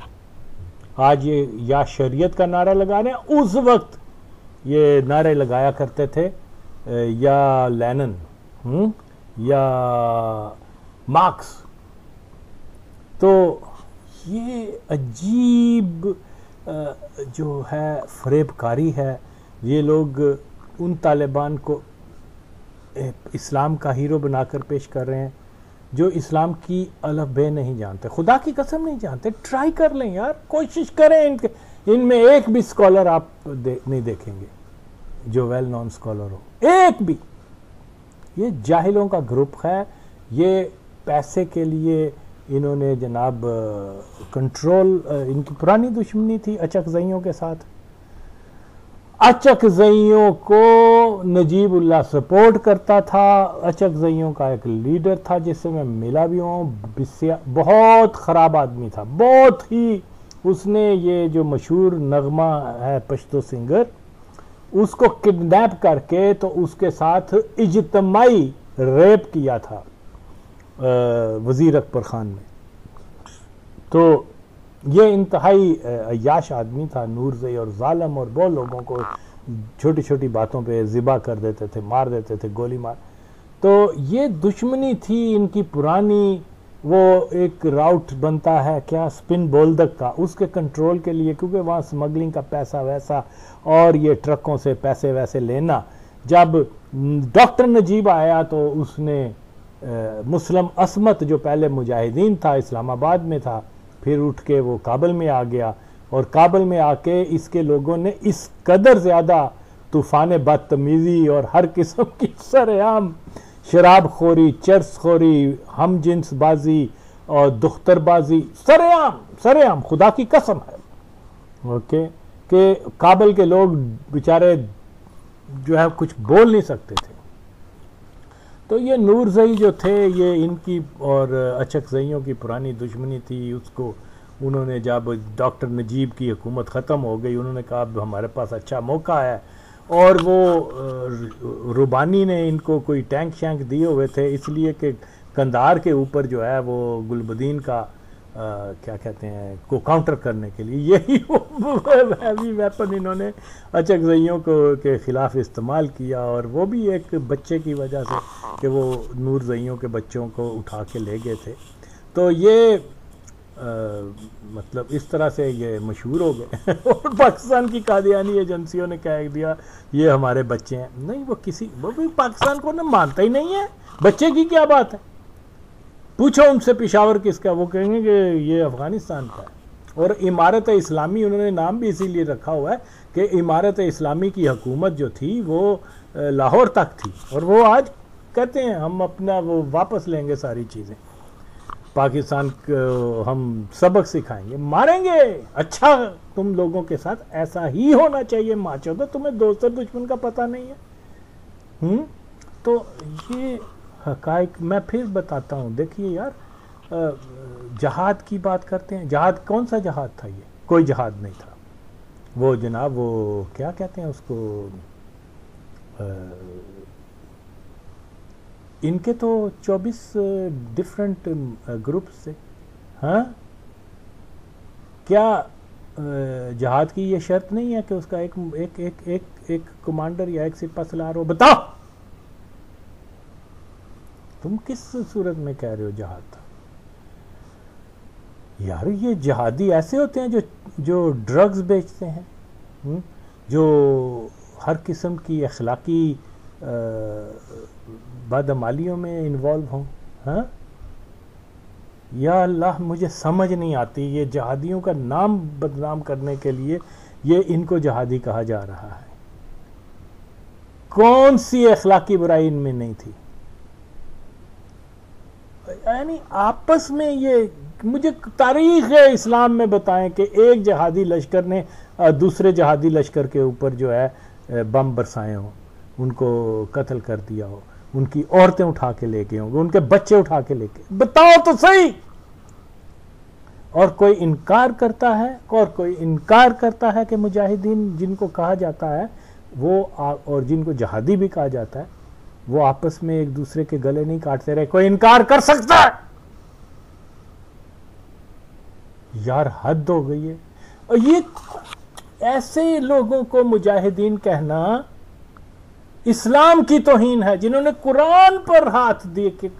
आज ये या शरीयत का नारा लगा रहे हैं उस वक्त ये नारे लगाया करते थे या लैनन हम्म, या मार्क्स। तो ये अजीब जो है फरेबकारी है ये लोग उन तालिबान को इस्लाम का हीरो बनाकर पेश कर रहे हैं। जो इस्लाम की अलफ बे नहीं जानते खुदा की कसम नहीं जानते ट्राई कर लें यार कोशिश करें इनके इनमें एक भी स्कॉलर आप दे, नहीं देखेंगे जो वेल नॉन स्कॉलर हो। एक भी। ये जाहिलों का ग्रुप है ये पैसे के लिए इन्होंने जनाब कंट्रोल इनकी पुरानी दुश्मनी थी अचकजइयों के साथ। अचकजइयों को नजीबुल्ला सपोर्ट करता था। अचकजइयों का एक लीडर था जिससे मैं मिला भी हूँ। बहुत ख़राब आदमी था। बहुत ही उसने ये जो मशहूर नगमा है पश्तो सिंगर, उसको किडनैप करके तो उसके साथ इजतमाही रेप किया था वज़ीर अकबर ख़ान ने। तो ये इंतहाई अयाश आदमी था नूरजई और ालम और बहुत लोगों को छोटी छोटी बातों पे ज़िबा कर देते थे, मार देते थे, गोली मार। तो ये दुश्मनी थी इनकी पुरानी, वो एक राउट बनता है, क्या स्पिन बोलदक का उसके कंट्रोल के लिए, क्योंकि वहाँ स्मगलिंग का पैसा वैसा, और ये ट्रकों से पैसे वैसे लेना। जब डॉक्टर नजीब आया तो उसने मुस्लिम असमत, जो पहले मुजाहिदीन था, इस्लामाबाद में था फिर उठ के वो काबल में आ गया और काबल में आके इसके लोगों ने इस कदर ज़्यादा तूफ़ान बदतमीज़ी और हर किस्म की सरेआम शराब खोरी चर्स खोरी हम जिन्स बाजी और दुख्तरबाजी, सरेआम सरेआम, खुदा की कसम है। ओके? कि काबल के लोग बेचारे जो है कुछ बोल नहीं सकते थे। तो ये नूर जई जो थे, ये इनकी और अचक जईयों की पुरानी दुश्मनी थी, उसको उन्होंने जब डॉक्टर नजीब की हुकूमत ख़त्म हो गई, उन्होंने कहा, अब हमारे पास अच्छा मौका है। और वो रुबानी ने इनको कोई टैंक शैंक दिए हुए थे, इसलिए कि कंधार के ऊपर जो है वो गुलबदीन का क्या कहते हैं को काउंटर करने के लिए। यही हैवी वेपन इन्होंने अचकजइयों को के ख़िलाफ़ इस्तेमाल किया और वो भी एक बच्चे की वजह से कि वो नूर जइयों के बच्चों को उठा के ले गए थे। तो ये आ, मतलब इस तरह से ये मशहूर हो गए। और पाकिस्तान की कादियानी एजेंसियों ने कह दिया ये हमारे बच्चे हैं। नहीं वो किसी वो भी पाकिस्तान को ना मानता ही नहीं है। बच्चे की क्या बात है? पूछो उनसे पिशावर किसका, वो कहेंगे कि ये अफ़गानिस्तान का है। और इमारत इस्लामी, उन्होंने नाम भी इसीलिए रखा हुआ है कि इमारत इस्लामी की हकूमत जो थी, वो लाहौर तक थी। और वो आज कहते हैं, हम अपना, वो वापस लेंगे सारी चीज़ें। पाकिस्तान को हम सबक सिखाएँगे। मारेंगे! अच्छा तुम लोगों के साथ ऐसा ही होना चाहिए, माचो तो तुम्हें दोस्त दुश्मन का पता नहीं है। हुँ? तो ये हकाइक मैं फिर बताता हूँ। देखिए यार जहाद की बात करते हैं। जहाद कौन सा जहाद था ये? कोई जहाद नहीं था। वो जनाब वो क्या कहते हैं उसको? आ, इनके तो 24 डिफरेंट ग्रुप्स थे। हाँ? क्या जहाद की ये शर्त नहीं है कि उसका एक एक एक एक, एक कमांडर या एक सिपा सलार हो? बताओ! तुम किस सूरत में कह रहे हो जहाद था यार, ये जहादी ऐसे होते हैं जो जो ड्रग्स बेचते हैं? हम्म? जो हर किस्म की अखलाकी बदमालियों में इन्वॉल्व हों हाँ या अल्लाह, मुझे समझ नहीं आती ये जहादियों का नाम बदनाम करने के लिए ये इनको जहादी कहा जा रहा है कौन सी अखलाकी बुराई इनमें नहीं थी यानी आपस में ये मुझे तारीख इस्लाम में बताएँ कि एक जहादी लश्कर ने दूसरे जहादी लश्कर के ऊपर जो है बम बरसाए हों, उनको कत्ल कर दिया हो, उनकी औरतें उठा के लेके होंगे, उनके बच्चे उठा के लेके। बताओ तो सही! और कोई इनकार करता है, और कोई इनकार करता है कि मुजाहिदीन जिनको कहा जाता है, वो और जिनको जहादी भी कहा जाता है वो आपस में एक दूसरे के गले नहीं काटते रहे, कोई इनकार कर सकता है? यार, हद हो गई है। और ये ऐसे लोगों को मुजाहिदीन कहना, इस्लाम की तोहीन है, जिन्होंने कुरान पर हाथ दिए कि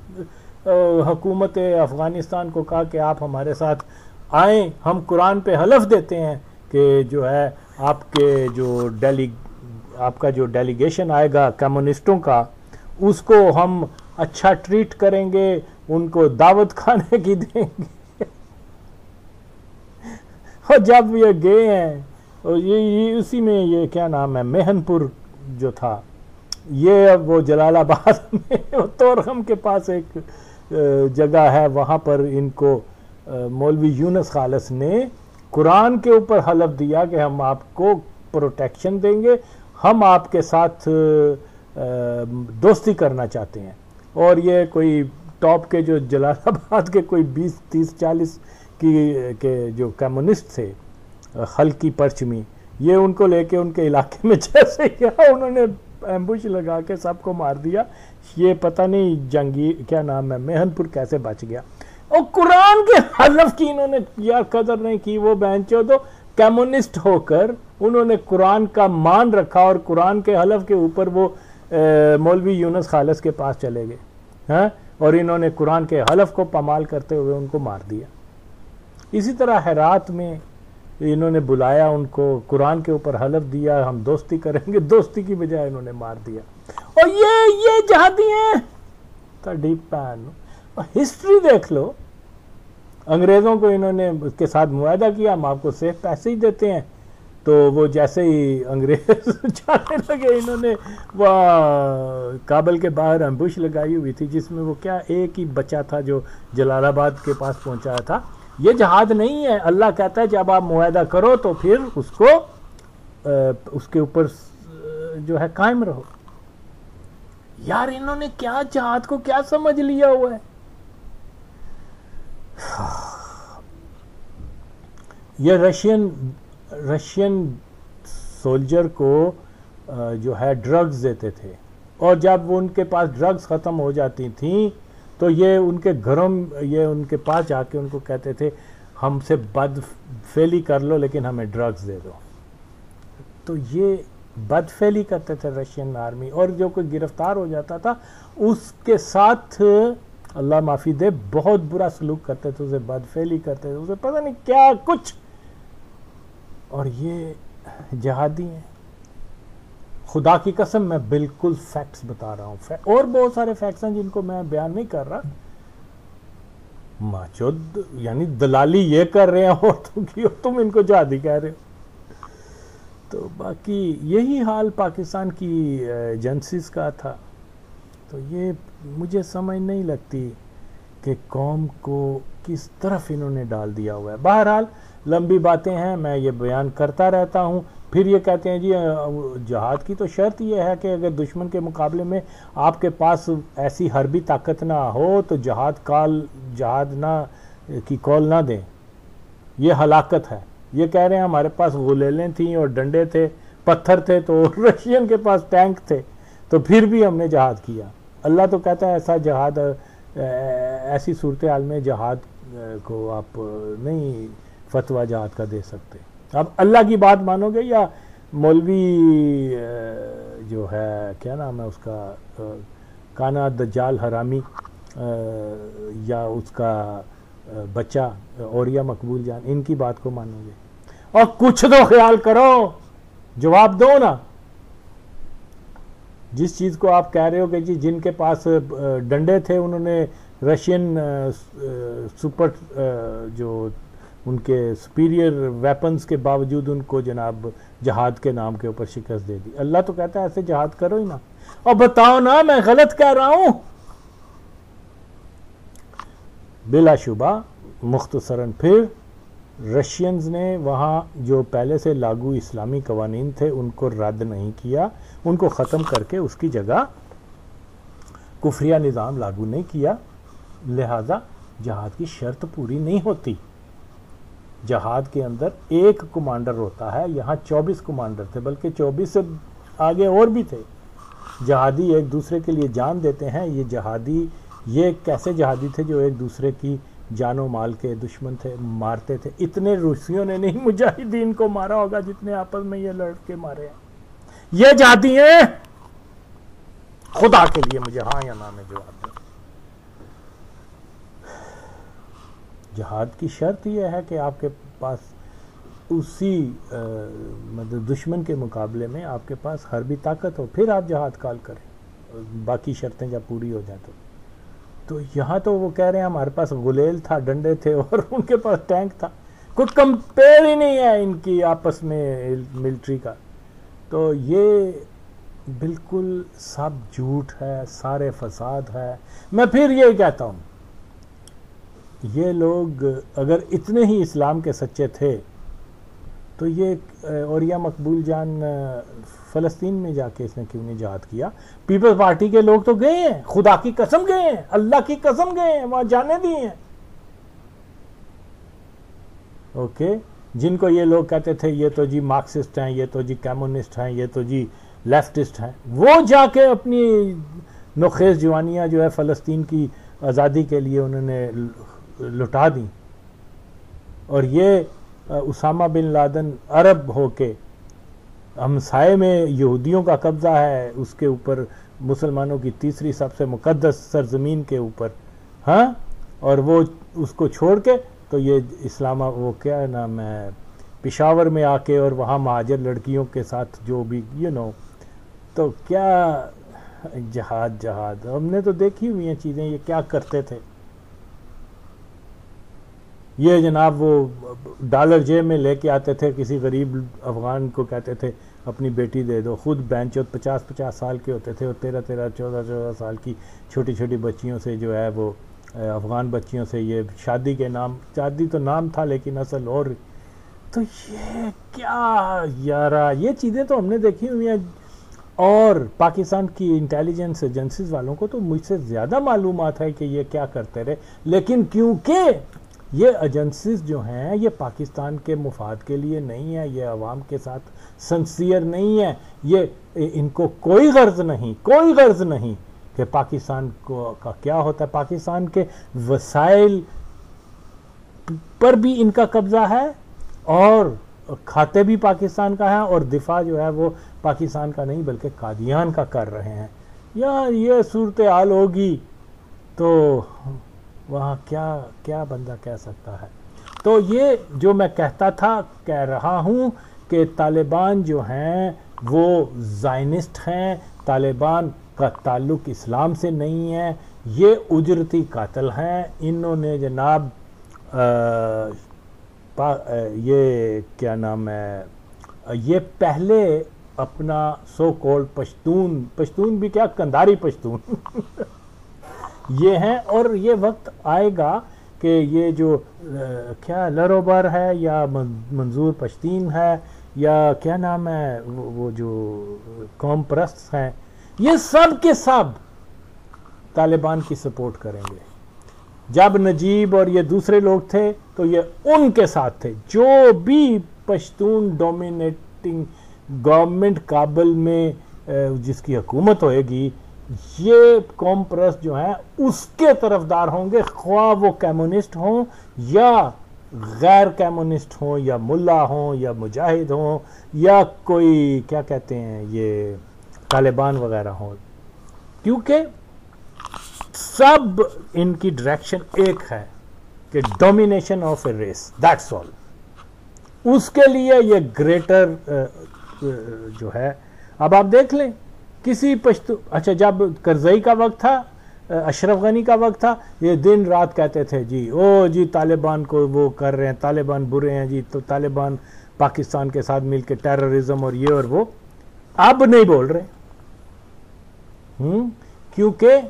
हुकूमत अफ़गानिस्तान को कहा कि आप हमारे साथ आए, हम कुरान पे हलफ देते हैं कि जो है, आपके जो डेली, आपका जो डेलीगेशन आएगा कम्युनिस्टों का उसको हम अच्छा ट्रीट करेंगे उनको दावत खाने की देंगे। और जब ये गए हैं और ये, ये उसी में ये क्या नाम है मेहनपुर जो था ये अब वो जलालाबाद में तोरहम के पास एक जगह है वहाँ पर इनको मौलवी यूनस खालस ने कुरान के ऊपर हलफ दिया कि हम आपको प्रोटेक्शन देंगे हम आपके साथ दोस्ती करना चाहते हैं। और ये कोई टॉप के जो जलालाबाद के कोई 20 30 40 की, के जो कम्युनिस्ट थे हल्की परचमी, ये उनको लेके उनके इलाके में जैसे क्या उन्होंने एम्बुश लगा के सबको मार दिया। ये पता नहीं जंगी, क्या नाम है, मेहनपुर कैसे बच गया। और कुरान के हलफ की इन्होंने यार कदर नहीं की, वो बहन चो तो कम्युनिस्ट होकर उन्होंने कुरान का मान रखा और कुरान के हलफ के ऊपर वो मौलवी यूनस खालस के पास चले गए, हैं? और इन्होंने कुरान के हलफ को पमाल करते हुए उनको मार दिया। इसी तरह हैरात में इन्होंने बुलाया उनको, कुरान के ऊपर हलफ दिया, हम दोस्ती करेंगे, दोस्ती की बजाय इन्होंने मार दिया। और ये ये जहादी हैं डीप पैन और हिस्ट्री देख लो, अंग्रेज़ों को इन्होंने उसके साथ मुआदा किया, हम आपको सेफ़ पैसे ही देते हैं। तो वो जैसे ही अंग्रेज़ जाने लगे इन्होंने वह काबल के बाहर अम्बुश लगाई हुई थी जिसमें वो क्या एक ही बच्चा था जो जलालाबाद के पास पहुँचाया था। ये जहाद नहीं है अल्लाह कहता है जब आप मुआदा करो तो फिर उसको आ, उसके ऊपर जो है कायम रहो। यार इन्होंने क्या जहाद को क्या समझ लिया हुआ है? ये रशियन रशियन सोल्जर को जो है, ड्रग्स देते थे। और जब वो उनके पास ड्रग्स ख़त्म हो जाती थी तो ये उनके घरों, ये उनके पास जाके उनको कहते थे, हमसे बद फेली कर लो, लेकिन हमें ड्रग्स दे दो। तो ये बदफेली करते थे रशियन आर्मी। और जो कोई गिरफ़्तार हो जाता था, उसके साथ, अल्लाह माफ़ी दे, बहुत बुरा सलूक करते थे, उसे बदफेली करते थे, उसे पता नहीं क्या कुछ और ये जहादी हैं। खुदा की कसम, मैं बिल्कुल फैक्ट्स बता रहा हूँ। और बहुत सारे फैक्ट्स हैं जिनको मैं बयान नहीं कर रहा। माचुद, यानी दलाली ये कर रहे हैं और तुम की तुम इनको जहादी कह रहे हो। तो बाकी यही हाल पाकिस्तान की एजेंसीज का था। तो ये मुझे समझ नहीं लगती कि कौम को किस तरफ़ इन्होंने डाल दिया हुआ है। बहरहाल लंबी बातें हैं, मैं ये बयान करता रहता हूँ। फिर ये कहते हैं, जी जहाद की तो शर्त ये है कि अगर दुश्मन के मुकाबले में आपके पास ऐसी हरबी ताकत ना हो तो जहाद काल जहाद ना, की कॉल ना दें। ये हलाकत है। ये कह रहे हैं, हमारे पास गुलेलें थी और डंडे थे, पत्थर थे तो रशियन के पास टैंक थे तो फिर भी हमने जहाद किया। अल्लाह तो कहता है, ऐसा जहाद ऐसी सूरत हाल में जहाद को आप नहीं फतवा जहाद का दे सकते अब अल्लाह की बात मानोगे या मौलवी जो है, क्या नाम है उसका काना दजाल हरामी या उसका बच्चा, औरिया मकबूल जान, इनकी बात को मानोगे? और कुछ तो ख्याल करो, जवाब दो ना। जिस चीज़ को आप कह रहे हो कि जी, जिनके पास डंडे थे, उन्होंने रशियन सुपर जो उनके सुपीरियर वेपन्स के बावजूद उनको जनाब जहाद के नाम के ऊपर शिकस्त दे दी। अल्लाह तो कहता है, ऐसे जहाद करो ही ना। और बताओ ना, मैं गलत कह रहा हूँ? बिलाशुबा मुख्तसरन फिर रशियंस ने वहाँ जो पहले से लागू इस्लामी कवानीन थे, उनको रद्द नहीं किया। उनको ख़त्म करके उसकी जगह कुफरिया निज़ाम लागू नहीं किया। लिहाजा जहाद की शर्त पूरी नहीं होती। जहाद के अंदर एक कमांडर होता है, यहाँ 24 कमांडर थे, बल्कि 24 से आगे और भी थे। जहादी एक दूसरे के लिए जान देते हैं, ये जहादी ये कैसे जहादी थे जो एक दूसरे की जानो माल के दुश्मन थे, मारते थे। इतने रूसियों ने नहीं मुजाहिदीन को मारा होगा जितने आपस में ये लड़के मारे हैं। ये जाती हैं। खुदा के लिए मुझे हाँ या ना में जवाब दो। जहाद की शर्त यह है कि आपके पास उसी मतलब दुश्मन के मुकाबले में आपके पास हर भी ताकत हो, फिर आप जहाद काल करें। बाकी शर्तें जब पूरी हो जाए तो। तो यहाँ तो वो कह रहे हैं, हमारे पास गुलेल था, डंडे थे और उनके पास टैंक था। कोई कंपेयर ही नहीं है इनकी आपस में मिलिट्री का। तो ये बिल्कुल सब झूठ है, सारे फसाद है। मैं फिर ये कहता हूँ ये लोग अगर इतने ही इस्लाम के सच्चे थे तो ये और या मकबूल जान फ़लस्तीन में जाके इसने क्यों नहीं जहाद किया? पीपल्स पार्टी के लोग तो गए हैं, खुदा की कसम गए हैं, अल्लाह की कसम गए हैं, वहाँ जाने दिए हैं। ओके? जिनको ये लोग कहते थे, ये तो जी मार्क्सिस्ट हैं, ये तो जी कम्युनिस्ट हैं, ये तो जी लेफ्टिस्ट हैं, वो जाके अपनी नुखेज जवानियाँ जो है फ़लस्तीन की आज़ादी के लिए उन्होंने लुटा दी। और ये उसामा बिन लादन अरब होके हमसाए में यहूदियों का कब्ज़ा है उसके ऊपर मुसलमानों की तीसरी सबसे मुकद्दस सरजमीन के ऊपर। हाँ? और वो उसको छोड़ के तो ये इस्लामा वो क्या नाम है पिशावर में आके और वहाँ महाजर लड़कियों के साथ जो भी यू you नो know, तो क्या जहाद जहाद। हमने तो देखी हुई हैं चीज़ें ये क्या करते थे। ये जनाब वो डॉलर जेब में लेके आते थे, किसी गरीब अफगान को कहते थे, अपनी बेटी दे दो। खुद बेंचो पचास पचास साल के होते थे और तेरह तेरह चौदह चौदह साल की छोटी छोटी बच्चियों से जो है वो अफ़गान बच्चियों से ये शादी के नाम, शादी तो नाम था लेकिन असल और तो ये क्या यारा, ये चीज़ें तो हमने देखी हुई हैं। और पाकिस्तान की इंटेलिजेंस एजेंसीज वालों को तो मुझसे ज़्यादा मालूम है कि ये क्या करते रहे। लेकिन क्योंकि ये एजेंसीज जो हैं, ये पाकिस्तान के मुफाद के लिए नहीं है, ये आवाम के साथ सनसियर नहीं है, ये इनको कोई गर्ज नहीं, कोई गर्ज नहीं कि पाकिस्तान को, का क्या होता है। पाकिस्तान के वसाइल पर भी इनका कब्जा है और खाते भी पाकिस्तान का है और दिफा जो है वो पाकिस्तान का नहीं, बल्कि कादियान का कर रहे हैं। या ये सूरत हाल होगी तो वहाँ क्या क्या बंदा कह सकता है? तो ये जो मैं कहता था, कह रहा हूँ कि तालिबान जो हैं, वो जाइनिस्ट हैं, तालिबान का ताल्लुक इस्लाम से नहीं है, ये उजरती कातल हैं, इन्होंने जनाब ये क्या नाम है, ये पहले अपना सो कॉल्ड पश्तून पश्तून भी क्या, कंधारी पश्तून। ये हैं और ये वक्त आएगा कि ये जो क्या लरोबर है या मंजूर पश्तीन है या क्या नाम है वो, वो जो कौम प्रस्त हैं ये सब के सब तालिबान की सपोर्ट करेंगे। जब नजीब और ये दूसरे लोग थे तो ये उनके साथ थे। जो भी पश्तून डोमिनेटिंग गवर्नमेंट काबल में जिसकी हुकूमत होएगी ये कौम प्रस्त जो है, उसके तरफदार होंगे, ख्वा वो कम्युनिस्ट हों, या गैर कम्युनिस्ट हों, या मुल्ला हों, या मुजाहिद हों, या कोई, क्या कहते हैं, ये तालिबान वगैरह हों। क्योंकि सब इनकी डायरेक्शन एक है, कि domination of a race that's all उसके लिए ये ग्रेटर जो है, अब आप देख लें किसी पश्तो अच्छा जब करजई का वक्त था अशरफ गनी का वक्त था, ये दिन रात कहते थे, जी, ओ, जी, तालिबान को वो कर रहे हैं, तालिबान बुरे हैं, जी तो तालिबान पाकिस्तान के साथ मिलकर टेररिज्म और ये और वो। अब नहीं बोल रहे। हम्म क्योंकि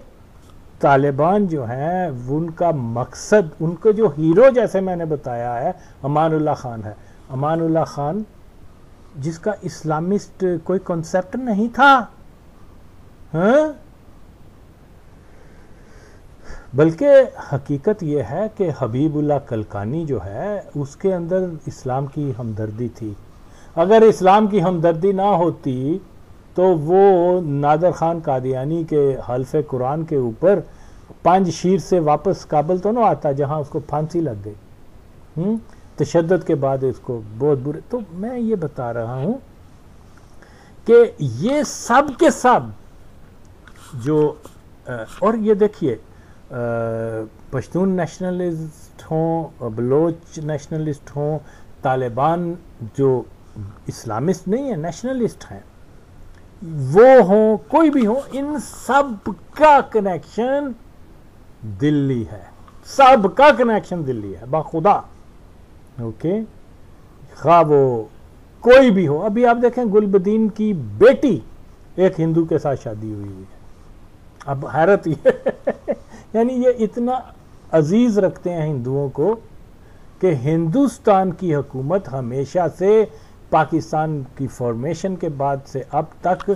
तालिबान जो है, उनका मकसद, उनको जो हीरो जैसे मैंने बताया है, अमानुल्लाह खान है। अमानुल्लाह खान, जिसका इस्लामिस्ट कोई कॉन्सेप्ट नहीं था हाँ? बल्कि हकीकत यह है कि हबीबुल्ला कलकानी जो है, उसके अंदर इस्लाम की हमदर्दी थी। अगर इस्लाम की हमदर्दी ना होती तो वो नादर खान कादियानी के हल्फ कुरान के ऊपर पाँच शीर से वापस काबल तो ना आता, जहाँ उसको फांसी लग गई। हम्म? तशद के बाद इसको बहुत बुरे तो मैं ये बता रहा हूँ कि ये सब के सब जो और ये देखिए पश्तून नेशनलिस्ट हों, बलोच नेशनलिस्ट हों, तालिबान जो इस्लामिस्ट नहीं है, नेशनलिस्ट हैं, वो हों, कोई भी हो, इन सब का कनेक्शन दिल्ली है। सब का कनेक्शन दिल्ली है, बाखुदा। ओके? खा वो कोई भी हो। अभी आप देखें, गुलबदीन की बेटी एक हिंदू के साथ शादी हुई हुई है। अब हैरत ये यानी ये इतना अज़ीज़ रखते हैं हिंदुओं को कि हिंदुस्तान की हुकूमत हमेशा से पाकिस्तान की फॉर्मेशन के बाद से अब तक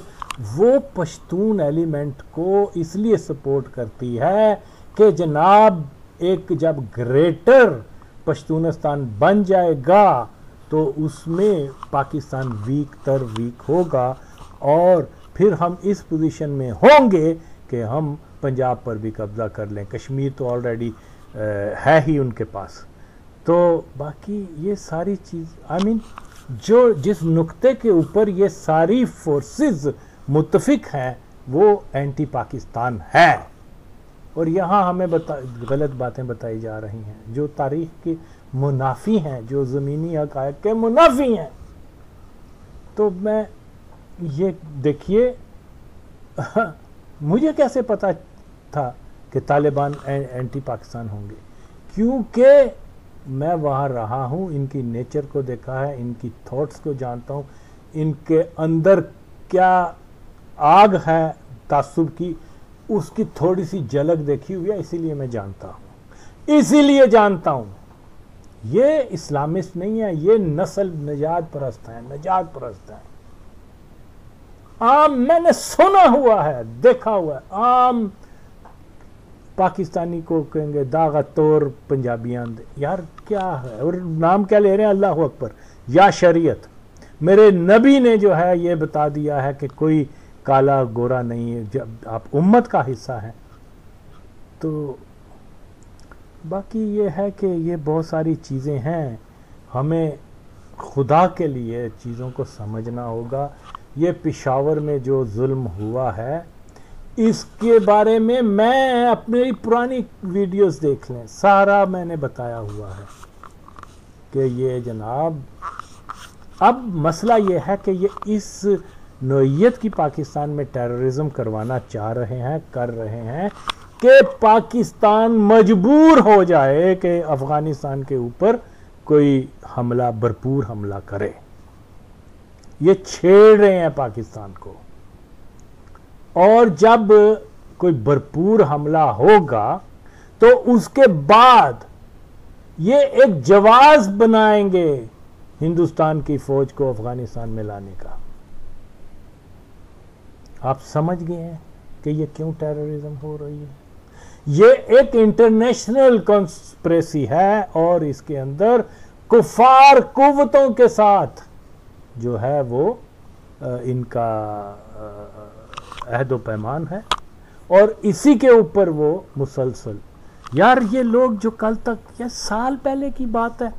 वो पश्तून एलिमेंट को इसलिए सपोर्ट करती है कि जनाब, एक जब ग्रेटर पश्तूनस्तान बन जाएगा तो उसमें पाकिस्तान वीक तर वीक होगा और फिर हम इस पोजीशन में होंगे कि हम पंजाब पर भी कब्ज़ा कर लें। कश्मीर तो ऑलरेडी है ही उनके पास। तो बाकी ये सारी चीज़ आई I मीन mean, जो जिस नुक्ते के ऊपर ये सारी फोर्सेस मुतफिक हैं वो एंटी पाकिस्तान है। और यहाँ हमें बता गलत बातें बताई जा रही हैं। जो तारीख के मुनाफी हैं जो ज़मीनी हक के मुनाफी हैं। तो मैं ये देखिए मुझे कैसे पता था कि तालिबान एंटी पाकिस्तान होंगे? क्योंकि मैं वहाँ रहा हूँ, इनकी नेचर को देखा है, इनकी थॉट्स को जानता हूँ, इनके अंदर क्या आग है, तासुब की, उसकी थोड़ी सी झलक देखी हुई है, इसीलिए मैं जानता हूँ। इसीलिए जानता हूँ। ये इस्लामिस्ट नहीं है, ये नस्ल नजात परस्त है, नजात परस्त है। आम मैंने सुना हुआ है, देखा हुआ है। आम पाकिस्तानी को कहेंगे दागा तोर पंजाबियान यार क्या है? और नाम क्या ले रहे हैं? अल्लाह अकबर। या शरीयत। मेरे नबी ने जो है ये बता दिया है कि कोई काला गोरा नहीं है, जब आप उम्मत का हिस्सा है। तो बाकी ये है कि ये बहुत सारी चीज़ें हैं। हमें खुदा के लिए चीज़ों को समझना होगा। ये पिशावर में जो जुल्म हुआ है, इसके बारे में मैं अपनी पुरानी वीडियोस देख लें। सारा मैंने बताया हुआ है कि ये जनाब, अब मसला ये है कि ये इस नोयत की पाकिस्तान में टेररिज्म करवाना चाह रहे हैं, कर रहे हैं कि पाकिस्तान मजबूर हो जाए कि अफ़गानिस्तान के ऊपर कोई हमला, भरपूर हमला करे। ये छेड़ रहे हैं पाकिस्तान को। और जब कोई भरपूर हमला होगा तो उसके बाद ये एक जवाब बनाएँगे हिंदुस्तान की फौज को अफ़गानिस्तान में लाने का। आप समझ गए हैं कि ये क्यों टेररिज्म हो रही है? ये एक इंटरनेशनल कॉन्स्प्रेसी है और इसके अंदर कुफार कुवतों के साथ जो है वो इनका अहद पैमान है। और इसी के ऊपर वो मुसलसल। यार ये लोग जो कल तक, ये साल पहले की बात है।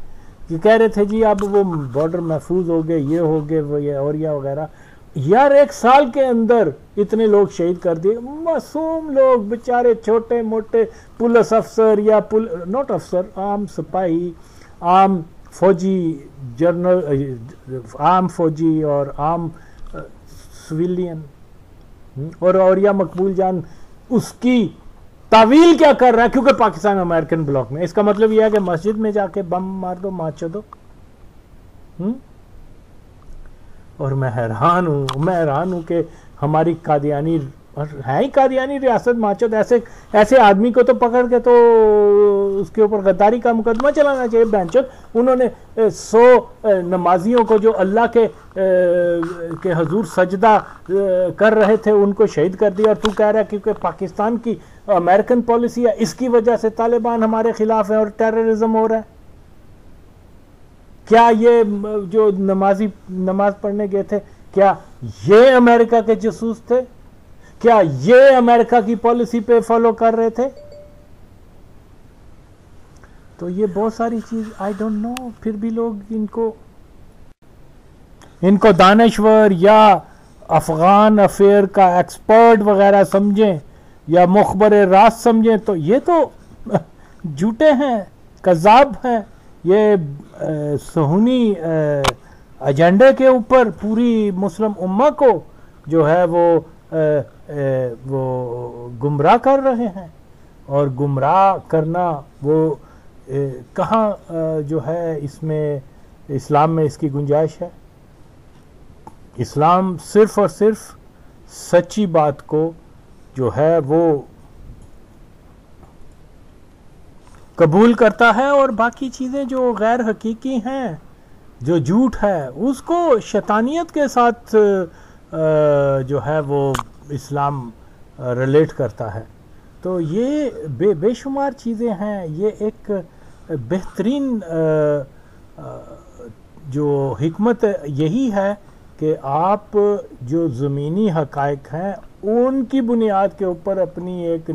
ये कह रहे थे, जी, अब वो बॉर्डर महफूज हो गए, ये हो गए, वो ये और या वगैरह। यार एक साल के अंदर इतने लोग शहीद कर दिए। मासूम लोग, बेचारे छोटे मोटे पुलिस अफसर या पुल नॉट अफसर आम सिपाही, आम फौजी जनरल आम फौजी और आम सिविलियन हम्म, और और या मकबूल जान उसकी तावील क्या कर रहा है क्योंकि पाकिस्तान अमेरिकन ब्लॉक में इसका मतलब यह है कि मस्जिद में जाके बम मार दो माचो दो? हम्म? और मैं हैरान हूँ मैं हैरान हूँ कि हमारी कादियानी और है ही कादियानी रियासत, माचो ऐसे ऐसे आदमी को तो पकड़ के तो उसके ऊपर गद्दारी का मुकदमा चलाना चाहिए। बैंचो उन्होंने सौ नमाजियों को जो अल्लाह के के हजूर सजदा कर रहे थे, उनको शहीद कर दिया। और तू कह रहा है क्योंकि पाकिस्तान की अमेरिकन पॉलिसी है, इसकी वजह से तालिबान हमारे खिलाफ है और टेररिज्म हो रहा है? क्या ये जो नमाजी, नमाज़ पढ़ने गए थे, क्या ये अमेरिका के जसूस थे? क्या ये अमेरिका की पॉलिसी पे फॉलो कर रहे थे? तो ये बहुत सारी चीज़ आई डोंट नो फिर भी लोग इनको इनको दानश्वर या अफगान अफेयर का एक्सपर्ट वगैरह समझें या मुखबर रास समझें तो ये तो झूठे हैं कजाब हैं। ये सहूनी एजेंडे के ऊपर पूरी मुस्लिम उम्मा को जो है वो आ, वो गुमराह कर रहे हैं। और गुमराह करना वो कहाँ जो है इसमें, इस्लाम में इसकी गुंजाइश है? इस्लाम सिर्फ़ और सिर्फ़ सच्ची बात को जो है वो कबूल करता है और बाकी चीज़ें जो गैर हकीकी हैं, जो झूठ है, उसको शैतानियत के साथ जो है वो इस्लाम रिलेट करता है। तो ये बे, बेशुमार चीज़ें हैं। ये एक बेहतरीन जो हमत यही है कि आप जो ज़मीनी हकाइक हैं, उनकी बुनियाद के ऊपर अपनी एक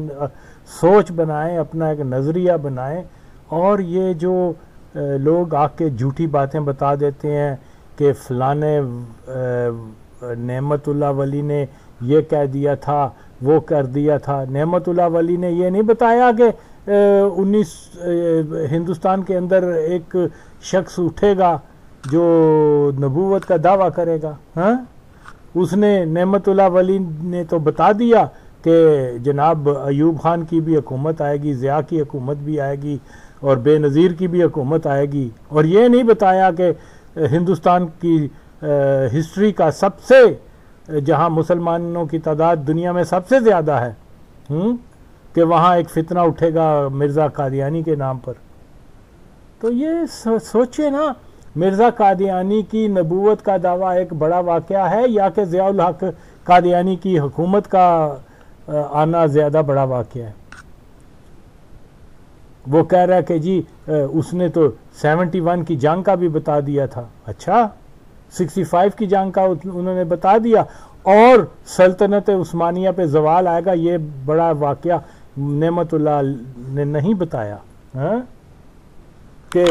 सोच बनाएँ, अपना एक नज़रिया बनाएँ और ये जो लोग आके झूठी बातें बता देते हैं कि फ़लाने नेमतुल्ला वली ने ये कह दिया था, वो कर दिया था। नेमतुल्ला वली ने ये नहीं बताया कि उन्नीस हिंदुस्तान के अंदर एक शख्स उठेगा जो नबूवत का दावा करेगा हाँ? उसने नेमतुल्ला वली ने तो बता दिया कि जनाब अयूब खान की भी हुकूमत आएगी, ज़िया की हुकूमत भी आएगी और बेनज़ीर की भी हुकूमत आएगी। और ये नहीं बताया कि हिंदुस्तान की हिस्ट्री का सबसे जहाँ मुसलमानों की तादाद दुनिया में सबसे ज़्यादा है हम्म, कि वहाँ एक फितना उठेगा मिर्ज़ा कादियानी के नाम पर। तो ये सोचे ना मिर्ज़ा कादियानी की नबूवत का दावा एक बड़ा वाक़ है या कि ज़ियाउल हक कादियानी की हुकूमत का आना ज़्यादा बड़ा वाक़ है। वो कह रहा है कि जी उसने तो 71 की जंग का भी बता दिया था। अच्छा? 65 की जंग का उन्होंने बता दिया। और सल्तनत उस्मानिया पे जवाल आएगा, ये बड़ा वाक़ नेमतुल्ला ने नहीं बताया। हाँ? कि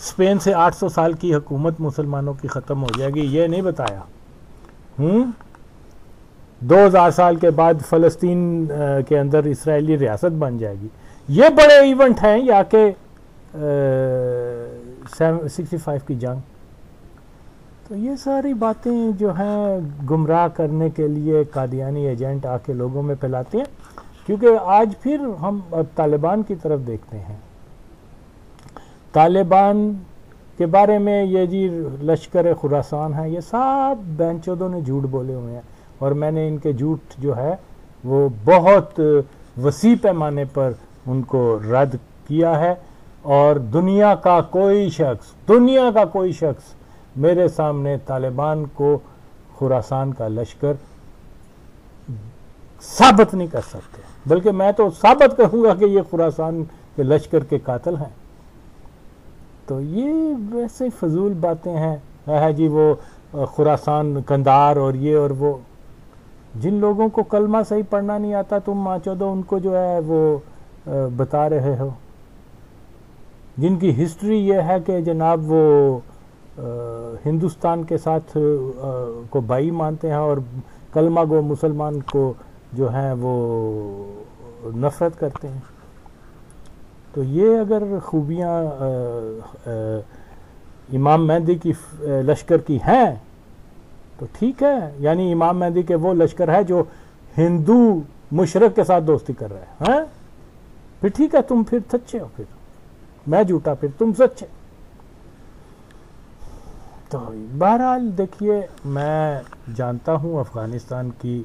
स्पेन से 800 साल की हुकूमत मुसलमानों की ख़त्म हो जाएगी, ये नहीं बताया। हम्म दो हज़ार साल के बाद फ़लस्तीन के अंदर इसराइली रियासत बन जाएगी। ये बड़े इवेंट हैं या के सिक्सटी फाइव की जंग। तो ये सारी बातें जो हैं गुमराह करने के लिए कादियानी एजेंट आके लोगों में फैलाते हैं, क्योंकि आज फिर हम तालिबान की तरफ़ देखते हैं। तालिबान के बारे में ये जी लश्कर खुरासान है, ये सब बेंचोदों ने झूठ बोले हुए हैं, और मैंने इनके झूठ जो है, वो बहुत वसी पैमाने पर उनको रद्द किया है, और दुनिया का कोई शख्स, दुनिया का कोई शख्स मेरे सामने तालिबान को खुरासान का लश्कर साबित नहीं कर सकते। बल्कि मैं तो साबित करूँगा कि ये खुरासान के लश्कर के कातल हैं। तो ये वैसे फजूल बातें हैं। है जी, वो खुरासान कंदार और ये और वो। जिन लोगों को कलमा सही पढ़ना नहीं आता, तुम माँ चौदह उनको जो है वो बता रहे हो। जिनकी हिस्ट्री ये है कि जनाब वो हिंदुस्तान के साथ को भाई मानते हैं और कलमा गो मुसलमान को जो है वो नफ़रत करते हैं। तो ये अगर खूबियाँ इमाम मेहंदी की लश्कर की हैं तो ठीक है। यानी इमाम मेहंदी के वो लश्कर है जो हिंदू मुशरक के साथ दोस्ती कर रहे हैं? फिर ठीक है, तुम फिर सच्चे हो फिर। मैं झूठा, फिर तुम सच्चे। तो बहरहाल देखिए, मैं जानता हूँ अफ़गानिस्तान की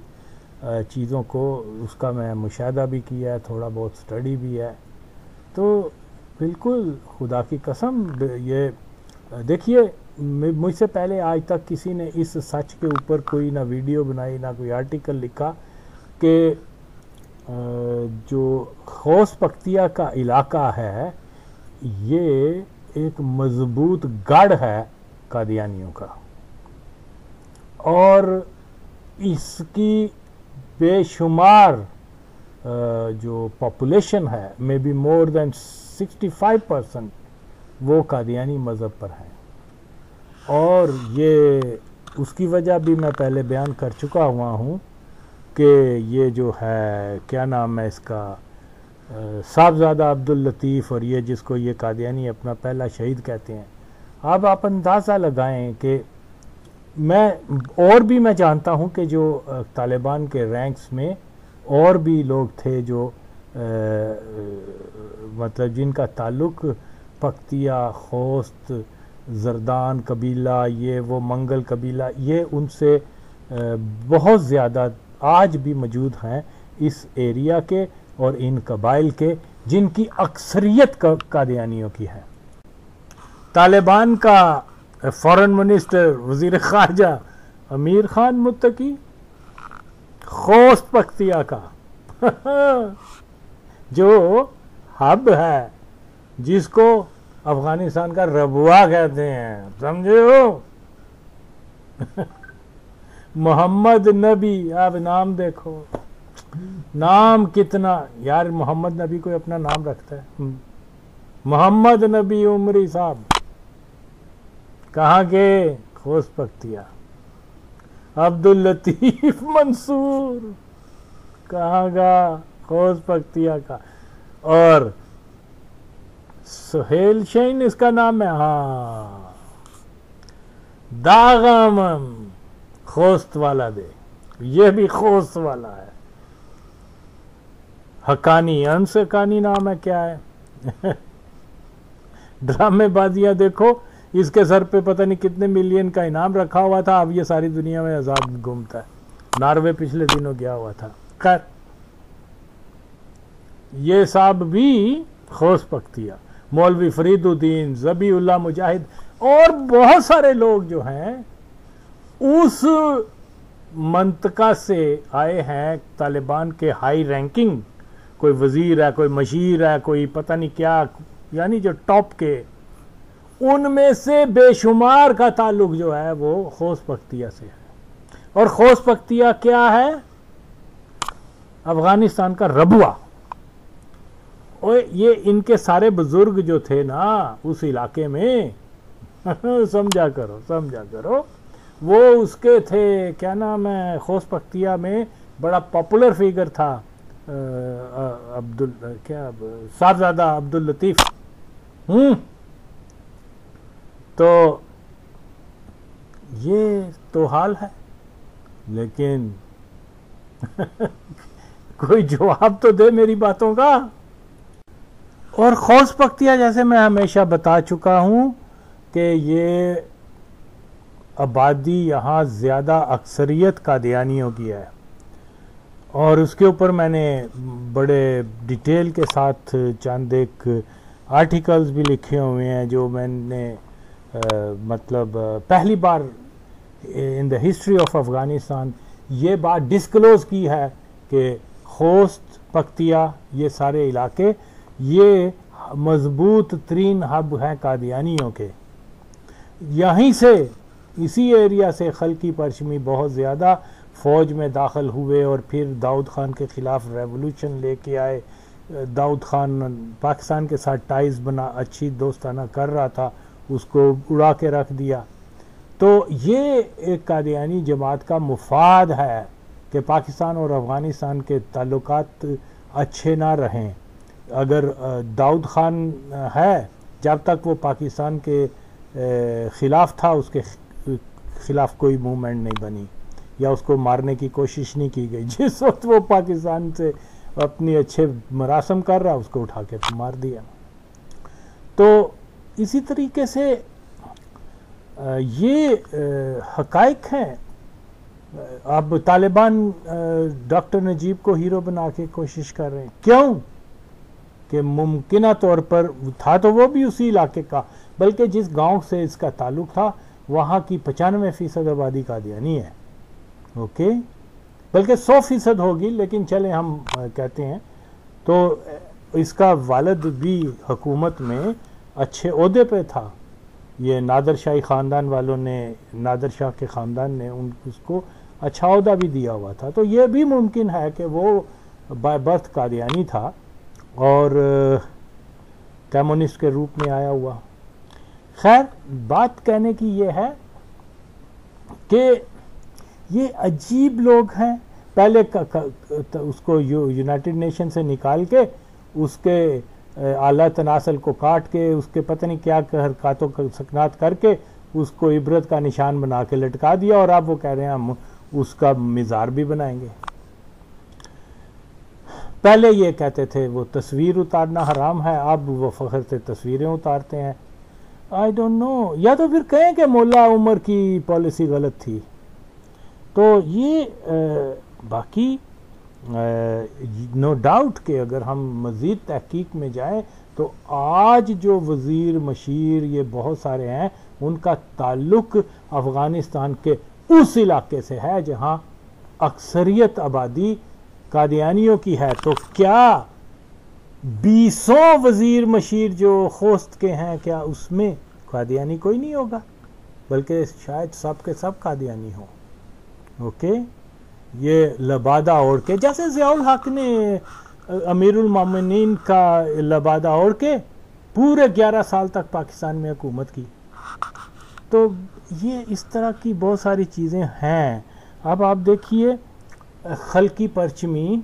चीज़ों को, उसका मैं मुशाह भी किया है, थोड़ा बहुत स्टडी भी है। तो बिल्कुल खुदा की कसम ये देखिए मुझसे पहले आज तक किसी ने इस सच के ऊपर कोई ना वीडियो बनाई, ना कोई आर्टिकल लिखा कि जो खोस पख्तिया का इलाका है, ये एक मज़बूत गढ़ है। कादियानियों का। और इसकी बेशुमार जो पॉपुलेशन है may be more than 65 percent वो कादियानी मज़हब पर हैं। और ये, उसकी वजह भी मैं पहले बयान कर चुका हुआ हूँ कि ये जो है, क्या नाम है इसका साहबजादा अब्दुल लतीफ़ और ये जिसको ये कादियानी अपना पहला शहीद कहते हैं अब आप अंदाज़ा लगाएँ कि मैं और भी मैं जानता हूँ कि जो तालिबान के रैंक्स में और भी लोग थे जो आ, मतलब जिनका ताल्लुक पख्तिया खोस्त जरदान कबीला ये वो मंगल कबीला ये उनसे बहुत ज़्यादा आज भी मौजूद हैं इस एरिया के और इन कबाइल के जिनकी अक्सरियत कादियानियों की है। तालिबान का फॉरेन मिनिस्टर वज़ीर खारजा अमीर खान मुत्तकी खोस्त पख्तिया का, जो हब है, जिसको अफ़गानिस्तान का रबुआ कहते हैं, समझे हो? मोहम्मद नबी अब नाम देखो। नाम कितना, यार मोहम्मद नबी कोई अपना नाम रखता है? हम्म। मोहम्मद नबी उमरी साहब। कहाँ के? खोस पख्तिया अब्दुल लतीफ मंसूर। कहाँ का? खोस पख्तिया का। और सुहेल शैन इसका नाम है? हाँ। दागम खोस्त वाला दे। ये भी खोस्त वाला है। हकानी अंश, हकानी नाम है क्या है? ड्रामेबाजियाँ देखो। इसके सर पे पता नहीं कितने मिलियन का इनाम रखा हुआ था। अब ये सारी दुनिया में आज़ाद घूमता है। नॉर्वे पिछले दिनों गया हुआ था। खैर, ये साहब भी खोस पख्तिया मौलवी फरीदुद्दीन जबी उल्ला मुजाहिद और बहुत सारे लोग जो हैं, उस मंतका से आए हैं। तालिबान के हाई रैंकिंग, कोई वज़ीर है, कोई मशीर है, कोई पता नहीं क्या, यानी जो टॉप के उनमें से बेशुमार का ताल्लुक जो है वो खोस पख्तिया से है। और खोस पख्तिया क्या है? अफ़गानिस्तान का रबुआ। और ये इनके सारे बुज़ुर्ग जो थे ना, उस इलाके में, समझा करो समझा करो, वो उसके थे, क्या नाम है, खोस पख्तिया में बड़ा पॉपुलर फिगर था अब्दुल, क्या, साहबजादा अब्दुल लतीफ। हम्म। तो ये तो हाल है, लेकिन कोई जवाब तो दे मेरी बातों का। और खौस पख्तिया जैसे मैं हमेशा बता चुका हूँ कि ये आबादी यहाँ ज़्यादा अक्सरियत का कादियानियों की है। और उसके ऊपर मैंने बड़े डिटेल के साथ चंद एक आर्टिकल्स भी लिखे हुए हैं जो मैंने मतलब पहली बार in the history of Afghanistan ये बात डिस्क्लोज की है कि खोस्त, पख्तिया, ये सारे इलाके, ये मज़बूत तरीन हब हैं कादियानियों के। यहीं से, इसी एरिया से खलकी परचमी बहुत ज़्यादा फ़ौज में दाखिल हुए और फिर दाऊद ख़ान के ख़िलाफ़ रेवोल्यूशन लेके आए। दाऊद ख़ान पाकिस्तान के साथ टाइज बना, अच्छी दोस्ताना कर रहा था। उसको उड़ा के रख दिया। तो ये एक कादियानी जमात का मुफाद है कि पाकिस्तान और अफ़गानिस्तान के ताल्लुक अच्छे ना रहें। अगर दाऊद खान है, जब तक वो पाकिस्तान के ख़िलाफ़ था, उसके ख़िलाफ़ कोई मूवमेंट नहीं बनी या उसको मारने की कोशिश नहीं की गई। जिस वक्त वो पाकिस्तान से अपनी अच्छे मरासम कर रहा, उसको उठा के मार दिया। तो इसी तरीके से ये हकाइक हैं। अब तालिबान डॉक्टर नजीब को हीरो बना के कोशिश कर रहे हैं। क्यों? कि मुमकिन तौर पर था तो वो भी उसी इलाके का, बल्कि जिस गाँव से इसका ताल्लुक था, वहाँ की पचानवे फ़ीसद आबादी का कादियानी है ओके? बल्कि सौ फ़ीसद होगी, लेकिन चले हम कहते हैं। तो इसका वालद भी हुकूमत में अच्छे अहदे पे था। ये नादर शाही ख़ानदान वालों ने नादर शाह के ख़ानदान ने उन उसको अच्छा अहदा भी दिया हुआ था। तो ये भी मुमकिन है कि वो बाय बर्थ कादियानी था और कम्युनिस्ट के रूप में आया हुआ। खैर बात कहने की ये है कि ये अजीब लोग हैं। पहले का, का, उसको यूनाइटेड नेशन से निकाल के उसके आला तनासल को काट के उसके पता नहीं क्या हरकतों सकनात करके उसको इबरत का निशान बना के लटका दिया और अब वो कह रहे हैं हम उसका मिज़ार भी बनाएँगे। पहले ये कहते थे वो तस्वीर उतारना हराम है अब वो फ़ख्र से तस्वीरें उतारते हैं। आई डोंट नो या तो फिर कहें कि मोला उमर की पॉलिसी गलत थी। तो ये आ, बाकी नो डाउट कि अगर हम मज़ीद तहकीक में जाएँ तो आज जो वज़ीर, मशीर ये बहुत सारे हैं, उनका ताल्लुक अफ़गानिस्तान के उस इलाके से है जहाँ अक्सरियत आबादी कादियानियों की है। तो क्या बीसों वज़ीर, मशीर जो खोस्त के हैं, क्या उसमें कादियानी कोई नहीं होगा? बल्कि शायद सब के सब कादियानी हो। ओके? ये लबादा ओढ़ के, जैसे जियाउल हक ने अमीरुल मोमिनीन का लबादा ओढ़ के पूरे 11 साल तक पाकिस्तान में हुकूमत की। तो ये इस तरह की बहुत सारी चीज़ें हैं। अब आप देखिए, खलकी परचमी,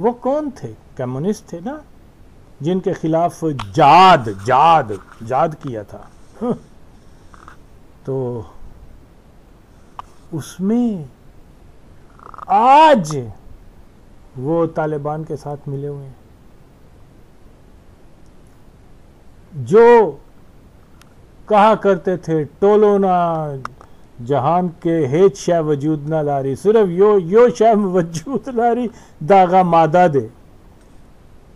वो कौन थे? कम्युनिस्ट थे ना, जिनके खिलाफ जाद जाद जाद किया था। तो उसमें आज वो तालिबान के साथ मिले हुए हैं। जो कहा करते थे टोलो ना जहान के हेज शाह वजूद ना लारी सिर्फ़ यो यो शाह वजूद लारी दागा मादा दे।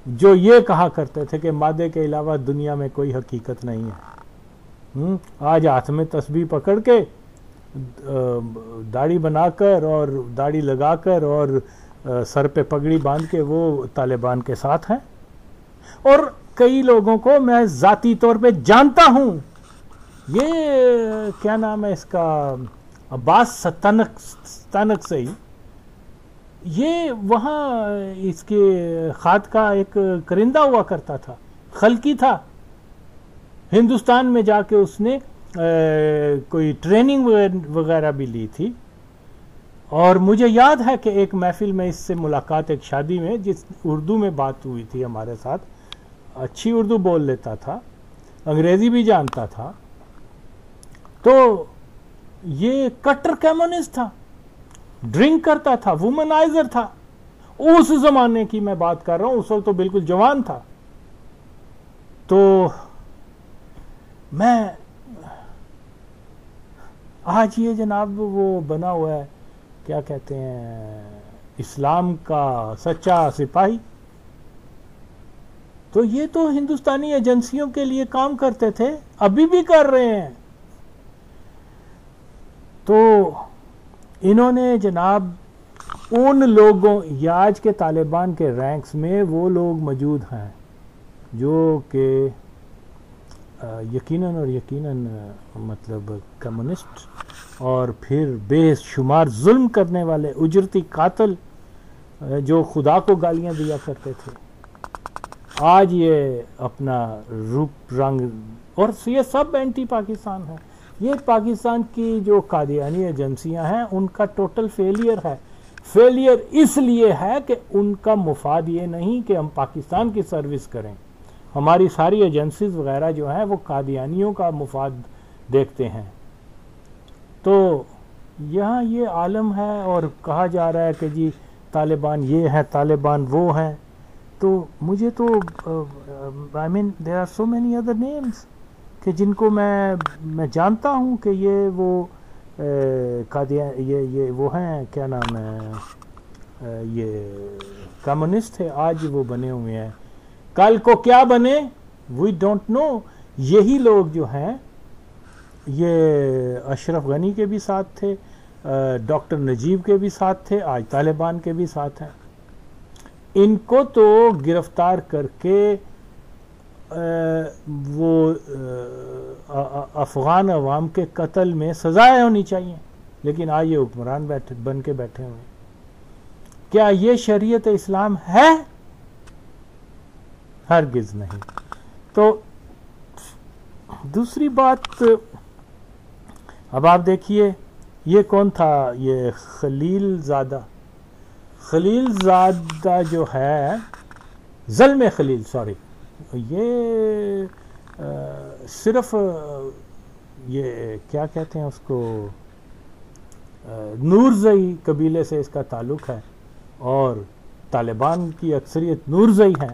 जो ये कहा करते थे कि मादे के अलावा दुनिया में कोई हकीकत नहीं है। हम्म, आज हाथ में तस्वीर पकड़ के दाढ़ी बनाकर और दाढ़ी लगाकर और सर पे पगड़ी बाँध के वो तालिबान के साथ हैं। और कई लोगों को मैं ज़ाती तौर पे जानता हूँ। ये, क्या नाम है इसका, अब्बास सतनक सतनक से ही ये वहाँ इसके खाद का एक करिंदा हुआ करता था। खलकी था। हिंदुस्तान में जाके उसने कोई ट्रेनिंग वगैरह भी ली थी। और मुझे याद है कि एक महफिल में इससे मुलाकात, एक शादी में जिस उर्दू में बात हुई थी हमारे साथ, अच्छी उर्दू बोल लेता था, अंग्रेज़ी भी जानता था। तो ये कट्टर कम्युनिस्ट था, ड्रिंक करता था, वुमनाइजर था। उस जमाने की मैं बात कर रहा हूँ, उस वक्त तो बिल्कुल जवान था। तो मैं आज ये जनाब वो बना हुआ है, क्या कहते हैं, इस्लाम का सच्चा सिपाही। तो ये तो हिंदुस्तानी एजेंसियों के लिए काम करते थे, अभी भी कर रहे हैं। तो इन्होंने जनाब, उन लोगों, या आज के तालिबान के रैंक्स में वो लोग मौजूद हैं, जो कि यकीनन और यकीनन मतलब कम्युनिस्ट और फिर बेशुमार जुल्म करने वाले उजरती कातल जो खुदा को गालियाँ दिया करते थे। आज ये अपना रूप, रंग और ये सब एंटी पाकिस्तान है। ये पाकिस्तान की जो कादियानी एजेंसियाँ हैं, उनका टोटल फेलियर है। फेलियर इसलिए है कि उनका मुफाद ये नहीं कि हम पाकिस्तान की सर्विस करें। हमारी सारी एजेंसीज वगैरह जो हैं, वो कादियानियों का मुफाद देखते हैं। तो यहाँ ये आलम है और कहा जा रहा है कि जी तालिबान ये है, तालिबान वो हैं। तो मुझे तो I mean there are so many other names कि जिनको मैं मैं जानता हूँ कि ये वो कादिया, ये ये वो हैं, क्या नाम है ये कम्युनिस्ट है, आज वो बने हुए हैं। कल को क्या बने? वी डोंट नो यही लोग जो हैं ये अशरफ गनी के भी साथ थे डॉक्टर नजीब के भी साथ थे, आज तालिबान के भी साथ हैं। इनको तो गिरफ़्तार करके वो अफ़गान अवाम के कत्ल में सजाएँ होनी चाहिए। लेकिन आज ये हुक्मरान बैठे, बन के बैठे हुए क्या ये शरीयत इस्लाम है? हरगिज नहीं। तो दूसरी बात अब आप देखिए ये कौन था? ये खलील ज़ादा खलील ज़ादा जो है जलम खलील सॉरी। ये आ, सिर्फ़ ये क्या कहते हैं उसको? नूरजई कबीले से इसका ताल्लुक है और तालिबान की अक्सरियत नूरजई है।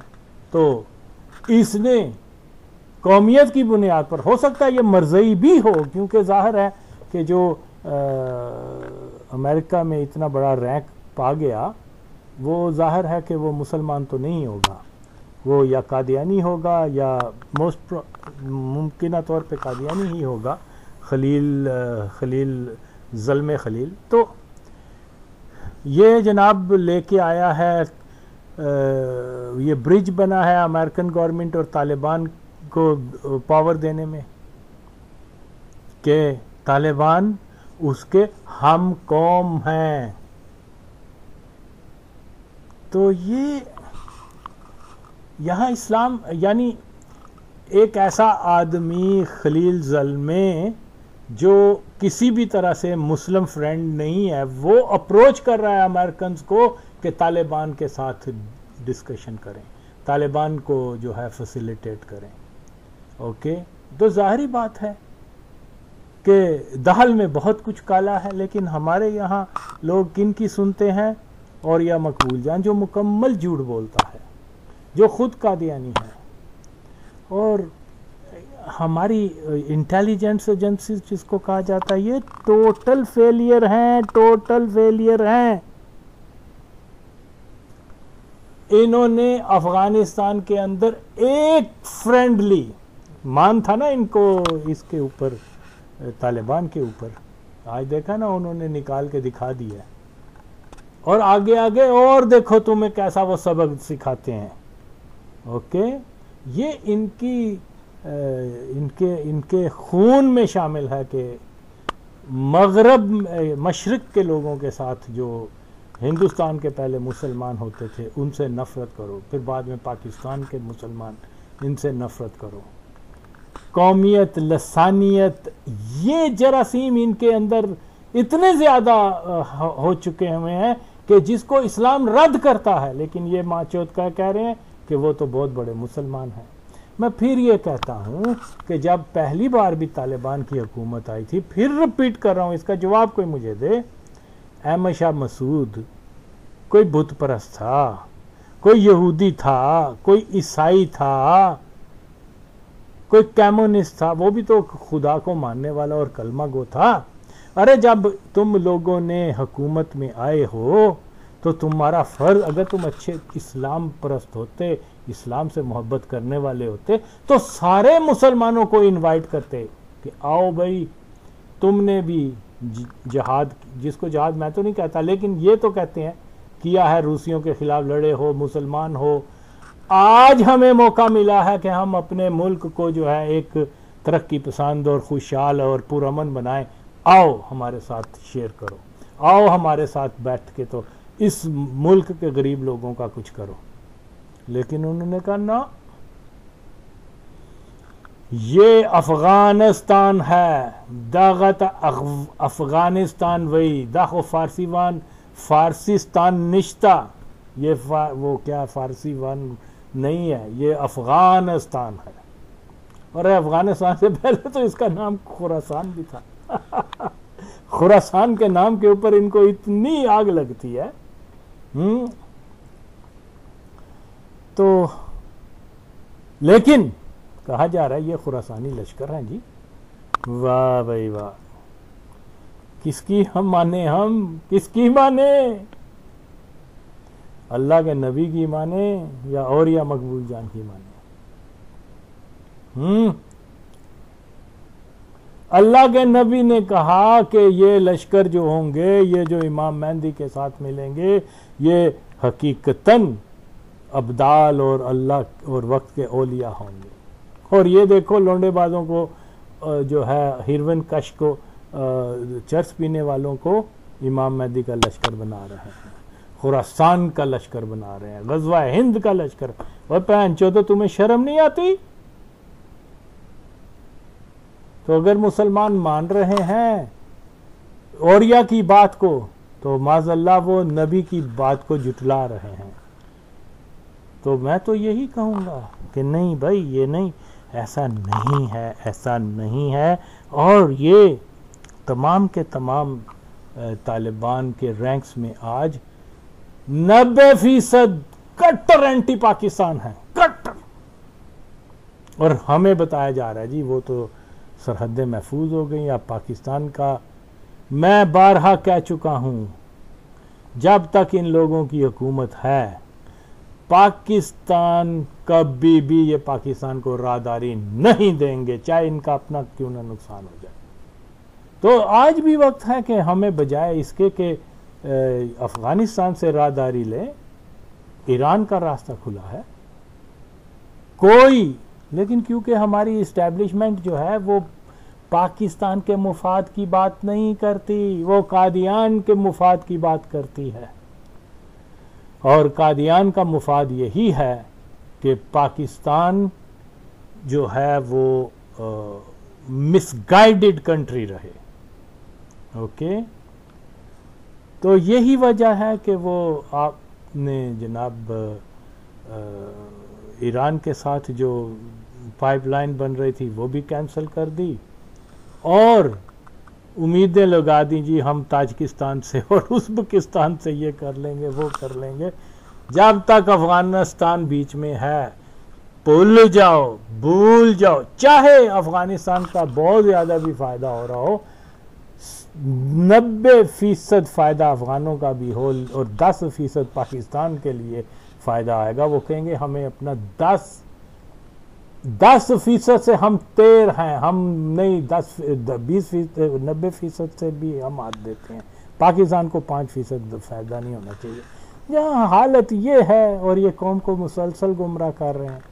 तो इसने कौमियत की बुनियाद पर हो सकता है ये मरजई भी हो क्योंकि ज़ाहिर है कि जो आ, अमेरिका में इतना बड़ा रैंक पा गया वो ज़ाहिर है कि वो मुसलमान तो नहीं होगा। वो या कादियानी होगा या मोस्ट मुमकिन तौर पे कादियानी ही होगा। खलील खलील जलम खलील। तो ये जनाब लेके आया है ये ब्रिज बना है अमेरिकन गवर्नमेंट और तालिबान को पावर देने में कि तालिबान, उसके हम कौम हैं। तो ये, यहाँ इस्लाम, यानी एक ऐसा आदमी खलील जल में, जो किसी भी तरह से मुस्लिम फ्रेंड नहीं है, वो अप्रोच कर रहा है अमेरिकन को कि तालिबान के साथ डिस्कशन करें, तालिबान को जो है फैसिलिटेट करें। ओके तो जाहरी बात है कि दहल में बहुत कुछ काला है, लेकिन हमारे यहाँ लोग किन की सुनते हैं? और या मकबूल जान, जो मुकम्मल झूठ बोलता है, जो खुद कादियानी है। और हमारी इंटेलिजेंस एजेंसी जिसको कहा जाता है, ये टोटल फेलियर हैं टोटल फेलियर हैं। इन्होंने अफ़गानिस्तान के अंदर एक फ्रेंडली मान था ना इनको, इसके ऊपर। तालिबान के ऊपर। आज देखा ना उन्होंने निकाल के दिखा दिया और आगे आगे और देखो तुम्हें कैसा वो सबक सिखाते हैं। ओके? ये इनकी इनके इनके खून में शामिल है कि मगरब मशरक के लोगों के साथ जो हिंदुस्तान के पहले मुसलमान होते थे, उनसे नफ़रत करो। फिर बाद में पाकिस्तान के मुसलमान, इनसे नफ़रत करो। कौमियत, लसानियत, ये जरासीम इनके अंदर इतने ज़्यादा हो चुके हुए हैं कि जिसको इस्लाम रद्द करता है। लेकिन ये माचोत का कह रहे हैं कि वो तो बहुत बड़े मुसलमान हैं। मैं फिर ये कहता हूँ कि जब पहली बार भी तालिबान की हुकूमत आई थी, फिर रिपीट कर रहा हूँ, इसका जवाब कोई मुझे दे? अहमद शाह मसूद, कोई बुत परस्त था, कोई यहूदी था, कोई ईसाई था कोई कैमोनिस्ट था, वो भी तो खुदा को मानने वाला और कलमा गो था। अरे जब तुम लोगों ने हकूमत में आए हो तो तुम्हारा फ़र्ज़, अगर तुम अच्छे इस्लाम परस्त होते, इस्लाम से मोहब्बत करने वाले होते तो सारे मुसलमानों को इनवाइट करते कि आओ भाई, तुमने भी जहाद, जिसको जहाद मैं तो नहीं कहता, लेकिन ये तो कहते हैं, किया है रूसियों के खिलाफ लड़े हो, मुसलमान हो आज हमें मौका मिला है कि हम अपने मुल्क को जो है एक तरक्की पसंद और खुशहाल और पुरमन बनाए। आओ हमारे साथ शेयर करो। आओ हमारे साथ बैठ के तो इस मुल्क के गरीब लोगों का कुछ करो। लेकिन उन्होंने कहा ना ये अफ़गानिस्तान है। दागत अफ़गानिस्तान वही। दाखो फारसी वान फारसिस्तान निश्ता। ये फा, वो क्या फारसी वन नहीं है, ये अफ़गानिस्तान है। और अफ़गानिस्तान से पहले तो इसका नाम खुरासान भी था। खुरासान के नाम के ऊपर इनको इतनी आग लगती है। हम्म। तो लेकिन कहा जा रहा है, ये खुरासानी लश्कर है जी। वाह भाई वाह। किसकी हम माने हम, किसकी माने? अल्लाह के नबी की माने या और या मकबूल जान की माने? हम्म? अल्लाह के नबी ने कहा कि ये लश्कर जो होंगे, ये जो इमाम मेहंदी के साथ मिलेंगे, ये हकीकतन अब्दाल और अल्लाह और वक्त के ओलिया होंगे। और ये देखो, लोंडेबाजों को जो है, हिरवन कश को चर्च पीने वालों को इमाम मेहदी का लश्कर बना रहे हैं। खुरासान का लश्कर बना रहे हैं, गजवा हिंद का लश्कर। और पहनचो तो तुम्हें शर्म नहीं आती? तो अगर मुसलमान मान रहे हैं औरिया की बात को तो माजल्ला वो नबी की बात को जुटला रहे हैं। तो मैं तो यही कहूँगा कि नहीं भाई, ये नहीं, ऐसा नहीं है, ऐसा नहीं है। और ये तमाम के तमाम तालिबान के रैंक्स में आज नब्बे फ़ीसद कट्टर एंटी पाकिस्तान है। कट्टर। और हमें बताया जा रहा है, जी, वो तो सरहदें महफूज हो गई, अब पाकिस्तान का मैं बारहा कह चुका हूँ, जब तक इन लोगों की हुकूमत है, पाकिस्तान कभी भी ये पाकिस्तान को राहदारी नहीं देंगे, चाहे इनका अपना क्यों ना नुकसान हो जाए। तो आज भी वक्त है कि हमें बजाय इसके कि अफ़गानिस्तान से राहदारी ले, ईरान का रास्ता खुला है। कोई, लेकिन क्योंकि हमारी इस्टेब्लिशमेंट जो है, वो पाकिस्तान के मुफाद की बात नहीं करती, वो कादियान के मुफाद की बात करती है। और कादियान का मुफाद यही है कि पाकिस्तान जो है, वो मिसगाइडेड कंट्री रहे। ओके तो यही वजह है कि वो आपने जनाब ईरान के साथ जो पाइपलाइन बन रही थी, वो भी कैंसिल कर दी। और उम्मीदें लगा दी, जी हम ताजिकिस्तान से और उज्बेकिस्तान से ये कर लेंगे, वो कर लेंगे। जब तक अफ़गानिस्तान बीच में है, भूल जाओ भूल जाओ। चाहे अफ़गानिस्तान का बहुत ज़्यादा भी फ़ायदा हो रहा हो नब्बे फ़ीसद फ़ायदा अफगानों का भी हो और दस फ़ीसद पाकिस्तान के लिए फ़ायदा आएगा। वो कहेंगे, हमें अपना दस दस फ़ीसद से हम तेर हैं। हम नहीं, दस, बीस फ़ीसद, नब्बे फ़ीसद से भी हम हाथ देते हैं। पाकिस्तान को पाँच फ़ीसद फ़ायदा नहीं होना चाहिए। जहाँ हालत ये है और ये कौम को मुसलसल गुमराह कर रहे हैं।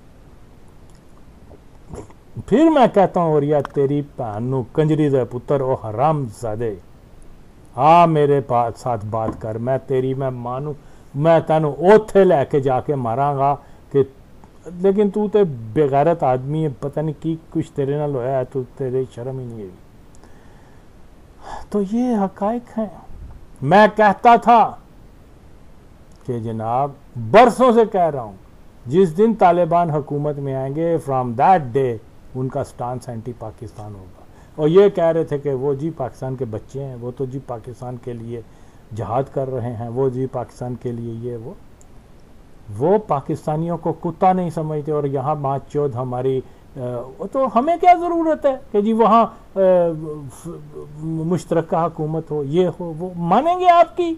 फिर मैं कहता हूँ और या तेरी भैन कंजरी दे पुत्र ओ हराम जादे आ, मेरे पास साथ बात कर, मैं तेरी, मैं मानू, मैं तेन ओथे लैके जाके मारांगा कि, लेकिन तू तो बेगैरत आदमी है, पता नहीं की कुछ तेरे नाल होया है तो तेरे शर्म ही नहीं है तो ये हकाइक हैं। मैं कहता था कि जनाब, बरसों से कह रहा हूँ, जिस दिन तालिबान हुकूमत में आएँगे फ्रॉम दैट डे उनका स्टांस एंटी पाकिस्तान होगा। और ये कह रहे थे कि वो जी पाकिस्तान के बच्चे हैं, वो तो जी पाकिस्तान के लिए जहाद कर रहे हैं, वो जी पाकिस्तान के लिए ये, वो। वो पाकिस्तानियों को कुत्ता नहीं समझते और यहाँ माँ चौध हमारी तो हमें क्या ज़रूरत है कि जी वहाँ मुश्तरक हुकूमत हो, ये हो, वो मानेंगे आपकी?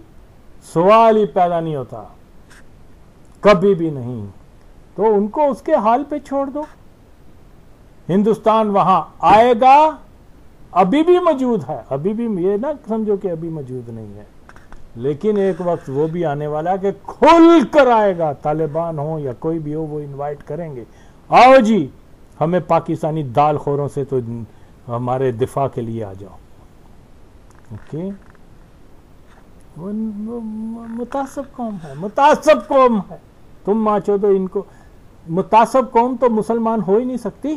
सवाल ही पैदा नहीं होता। कभी भी नहीं। तो उनको उसके हाल पे छोड़ दो। हिंदुस्तान वहाँ आएगा, अभी भी मौजूद है। अभी भी, ये ना समझो कि अभी मौजूद नहीं है। लेकिन एक वक्त वो भी आने वाला है कि खुल कर आएगा, तालिबान हो या कोई भी हो, वो इनवाइट करेंगे। आओ जी, हमें पाकिस्तानी दाल खोरों से तो हमारे दिफा के लिए आ जाओ। ओके? मुतासब कौम है, मुतासब कौम है। तुम माचो तो इनको, मुतासब कौम तो मुसलमान हो ही नहीं सकती।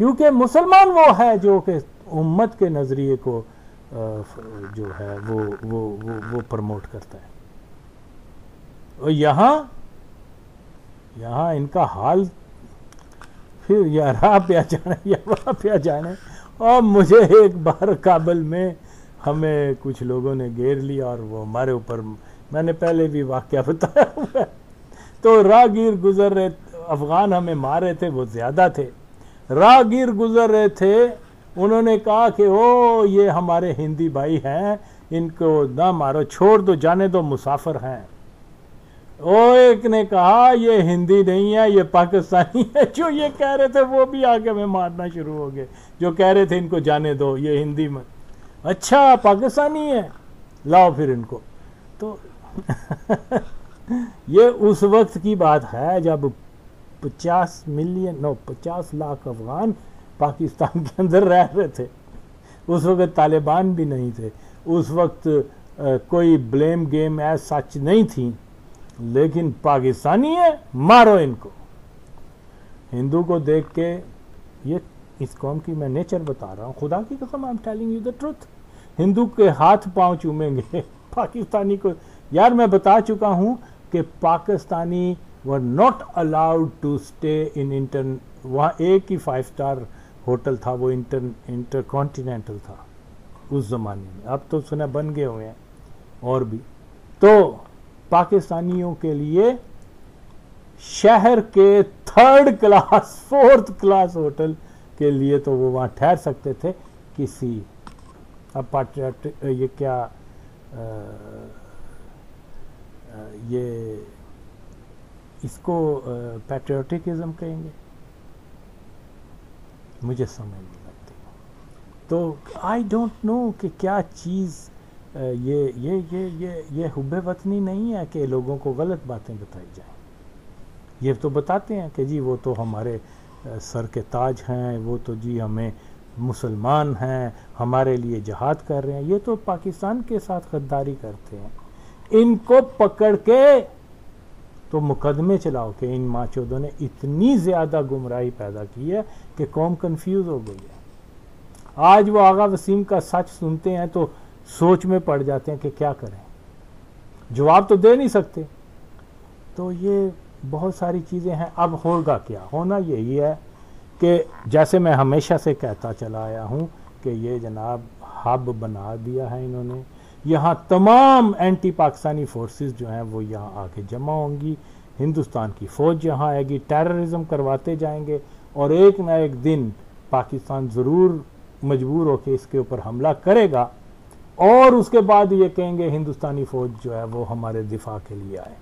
क्योंकि मुसलमान वो है जो कि उम्मत के नज़रिए को जो है वो वो वो वो प्रमोट करता है। और यहाँ यहाँ इनका हाल फिर या राह पे जाने या वहाँ पे जाने और मुझे एक बार काबल में हमें कुछ लोगों ने घेर लिया और वो हमारे ऊपर, मैंने पहले भी वाक्य बताया हुआ तो राहगीर गुजर रहे, अफगान हमें मार रहे थे, वो ज़्यादा थे। राहगीर गुजर रहे थे। उन्होंने कहा कि, ओ, ये हमारे हिंदी भाई हैं। इनको ना मारो, छोड़ दो, जाने दो, मुसाफिर हैं। ओ, एक ने कहा, ये हिंदी नहीं है, ये पाकिस्तानी है। जो ये कह रहे थे, वो भी आके में मारना शुरू हो गए। जो कह रहे थे, इनको जाने दो, ये हिंदी में। अच्छा पाकिस्तानी है। लाओ फिर इनको। तो ये उस वक्त की बात है, जब 50 मिलियन नो 50 लाख अफगान पाकिस्तान के अंदर रह रहे थे। उस वक्त तालिबान भी नहीं थे। उस वक्त कोई ब्लेम गेम ऐ सच नहीं थी। लेकिन पाकिस्तानी है मारो इनको। हिंदू को देख के ये, इस कौम की मैं नेचर बता रहा हूँ। खुदा की कसम I am telling you the truth Hindu के हाथ पाँव चूमेंगे। पाकिस्तानी को, यार मैं बता चुका हूँ कि Pakistani were not allowed to stay in inter वहाँ एक ही फाइव स्टार होटल था वो इंटर इंटर कॉन्टिनेंटल था उस ज़माने में। अब तो सुना बन गए हुए हैं और भी। तो पाकिस्तानियों के लिए शहर के third class fourth class hotel के लिए तो वो वहाँ ठहर सकते थे किसी अब ये क्या आ, ये इसको पैट्रियोटिकिज्म कहेंगे। मुझे समझ नहीं लगती तो आई डोंट नो कि क्या चीज़ ये ये ये ये ये हुब वतनी नहीं है कि लोगों को गलत बातें बताई जाएँ। ये तो बताते हैं कि जी वो तो हमारे सर के ताज हैं, वो तो जी हमें मुसलमान हैं, हमारे लिए जहाद कर रहे हैं। ये तो पाकिस्तान के साथ गद्दारी करते हैं। इनको पकड़ के तो मुकदमे चलाओ कि इन माचोदों ने इतनी ज़्यादा गुमराही पैदा की है कि कौम कंफ्यूज हो गई है। आज वो आगा वसीम का सच सुनते हैं तो सोच में पड़ जाते हैं कि क्या करें। जवाब तो दे नहीं सकते। तो ये बहुत सारी चीज़ें हैं। अब होगा क्या? होना यही है कि जैसे मैं हमेशा से कहता चला आया हूँ कि ये जनाब हब बना दिया है इन्होंने। यहाँ तमाम एंटी पाकिस्तानी फोर्सेस जो हैं, वो यहाँ आके जमा होंगी। हिंदुस्तान की फ़ौज यहाँ आएगी टेररिज्म करवाते जाएँगे और एक ना एक दिन पाकिस्तान ज़रूर मजबूर होकर इसके ऊपर हमला करेगा और उसके बाद ये कहेंगे हिंदुस्तानी फ़ौज जो है, वो हमारे दिफा के लिए आए।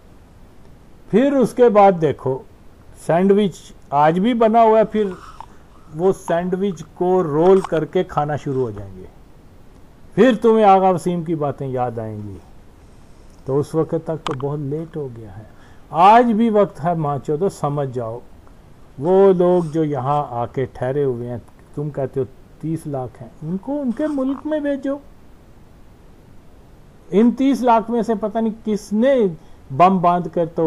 फिर उसके बाद देखो सैंडविच आज भी बना हुआ है, फिर वो सैंडविच को रोल करके खाना शुरू हो जाएँगे। फिर तुम्हें आगा वसीम की बातें याद आएँगी। तो उस वक्त तक तो बहुत लेट हो गया है। आज भी वक्त है माचो तो समझ जाओ। वो लोग जो यहाँ आके ठहरे हुए हैं, तुम कहते हो तीस लाख हैं, उनको उनके मुल्क में भेजो। इन तीस लाख में से पता नहीं किसने बम बाँध कर तो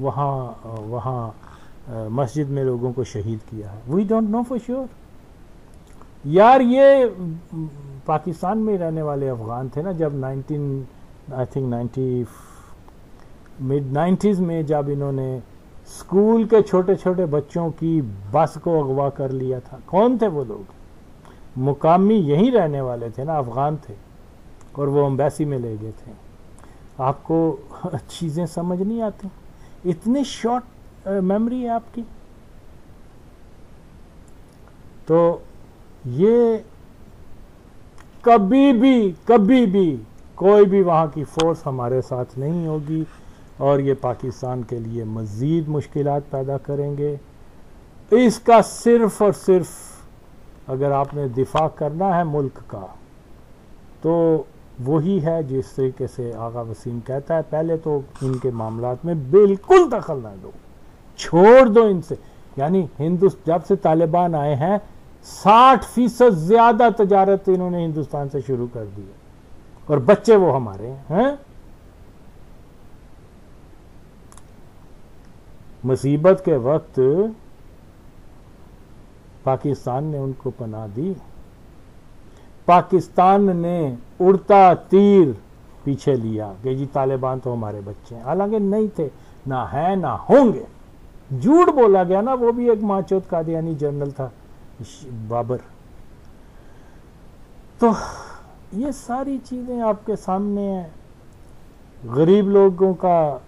वहाँ वहाँ मस्जिद में लोगों को शहीद किया है। We don't know for sure यार ये पाकिस्तान में रहने वाले अफगान थे ना जब 19 आई थिंक 90 मिड 90s में जब इन्होंने स्कूल के छोटे छोटे बच्चों की बस को अगवा कर लिया था। कौन थे वो लोग? मुकामी यहीं रहने वाले थे ना, अफगान थे, और वो अम्बेसी में ले गए थे। आपको चीज़ें समझ नहीं आती? इतनी शॉर्ट मेमोरी है आपकी। तो ये कभी भी कभी भी कोई भी वहाँ की फोर्स हमारे साथ नहीं होगी और ये पाकिस्तान के लिए मज़ीद मुश्किल पैदा करेंगे। इसका सिर्फ़ और सिर्फ़ अगर आपने दिफा करना है मुल्क का तो वही है जिस तरीके से आगा वसीम कहता है, पहले तो इनके मामला में बिल्कुल दखल ना दो, छोड़ दो इनसे। यानी हिंदुस्तान जब से तालिबान आए हैं साठ फ़ीसद ज़्यादा तजारत इन्होंने हिंदुस्तान से शुरू कर दी है। और बच्चे वो हमारे हैं। मुसीबत के वक्त पाकिस्तान ने उनको पना दी। पाकिस्तान ने उड़ता तीर पीछे लिया कि जी तालिबान तो हमारे बच्चे हैं। हालाँकि नहीं थे, ना है, ना होंगे। झूठ बोला गया ना, वो भी एक माचोत कादियानी जनरल था। बाबर। तो ये सारी चीज़ें आपके सामने हैं। गरीब लोगों का,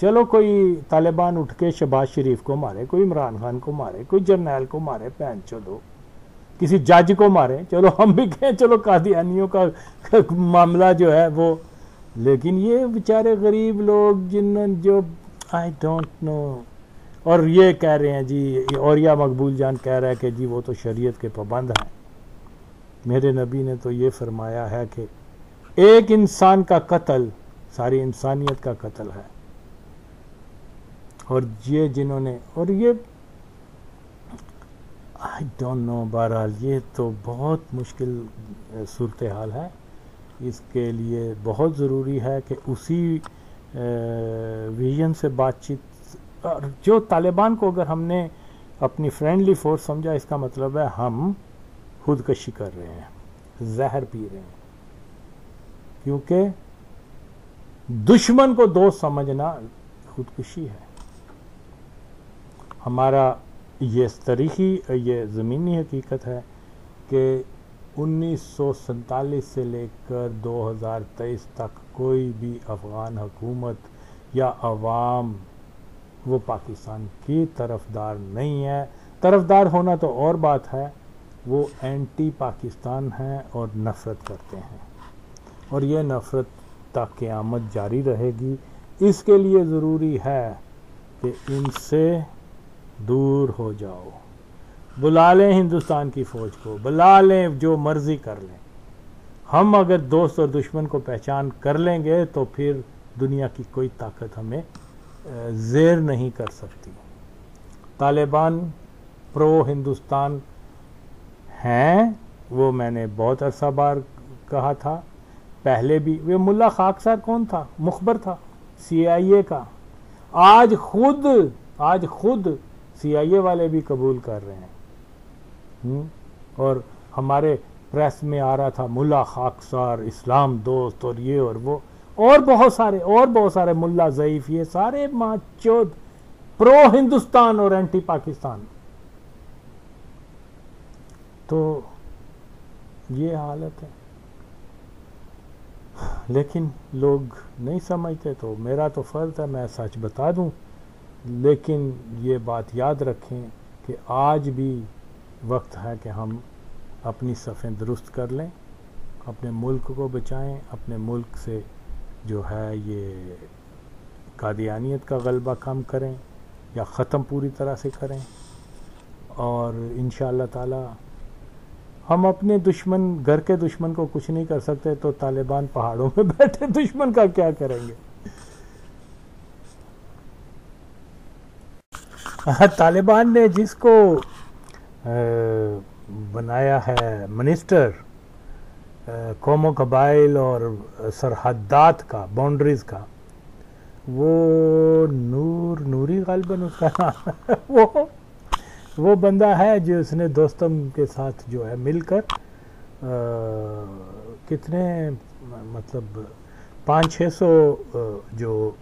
चलो कोई तालिबान उठ के शबाज शरीफ को मारे, कोई इमरान खान को मारे, कोई जर्नैल को मारे पहन चलो। किसी जज को मारे, चलो हम भी कहें, चलो कादियानियों का मामला जो है वो। लेकिन ये बेचारे गरीब लोग जिन जो आई डोंट नो और ये कह रहे हैं, जी और या मकबूल जान कह रहा है कि जी, वो तो शरीयत के पाबंद हैं। मेरे नबी ने तो ये फरमाया है कि एक इंसान का कत्ल सारी इंसानियत का कत्ल है। और ये जिन्होंने, और ये आई डोंट नो बहरहाल, ये तो बहुत मुश्किल सूरत हाल है। इसके लिए बहुत ज़रूरी है कि उसी विजन से बातचीत जो तालिबान को अगर हमने अपनी फ्रेंडली फोर्स समझा, इसका मतलब है हम खुदकशी कर रहे हैं, जहर पी रहे हैं। क्योंकि दुश्मन को दोस्त समझना खुदकशी है। हमारा ये तरीकी ये ज़मीनी हकीकत है कि उन्नीस से लेकर 2023 तक कोई भी अफ़गान हुकूमत या अवाम वो पाकिस्तान की तरफदार नहीं है। तरफदार होना तो और बात है। वो एंटी पाकिस्तान हैं और नफ़रत करते हैं। और ये नफ़रत तक क़्यामत जारी रहेगी। इसके लिए ज़रूरी है कि इनसे दूर हो जाओ। बुला लें हिंदुस्तान की फ़ौज को। बुला लें जो मर्ज़ी कर लें। हम अगर दोस्त और दुश्मन को पहचान कर लेंगे तो फिर दुनिया की कोई ताकत हमें जेर नहीं कर सकती। तालिबान प्रो हिंदुस्तान हैं, वो मैंने बहुत अरसा बार कहा था। पहले भी, वे मुल्ला खाकसार कौन था? मुखबर था सीआईए का। आज खुद आज खुद सीआईए वाले भी कबूल कर रहे हैं। हुँ? हम्म? और हमारे प्रेस में आ रहा था, मुल्ला खाकसार इस्लाम दोस्त और ये और वो। और बहुत सारे, और बहुत सारे मुल्ला ज़यीफ ये सारे माचोद प्रो हिंदुस्तान और एंटी पाकिस्तान। तो ये हालत है। लेकिन लोग नहीं समझते तो मेरा तो फ़र्ज़ है, मैं सच बता दूँ। लेकिन ये बात याद रखें कि आज भी वक्त है कि हम अपनी सफ़ें दुरुस्त कर लें, अपने मुल्क को बचाएँ, अपने मुल्क से जो है ये कादियानियत का गलबा कम करें या ख़त्म पूरी तरह से करें। और इन ताला हम अपने दुश्मन, घर के दुश्मन को कुछ नहीं कर सकते तो तालिबान पहाड़ों में बैठे दुश्मन का क्या करेंगे? तालिबान ने जिसको बनाया है मिनिस्टर कौमो कबाइल और सरहदात का बाउंड्रीज का, वो नूर, नूरी गालबन उसका नाम वो वो बंदा है जो उसने दोस्तम के साथ जो है मिलकर कितने मतलब पाँच छः सौ जो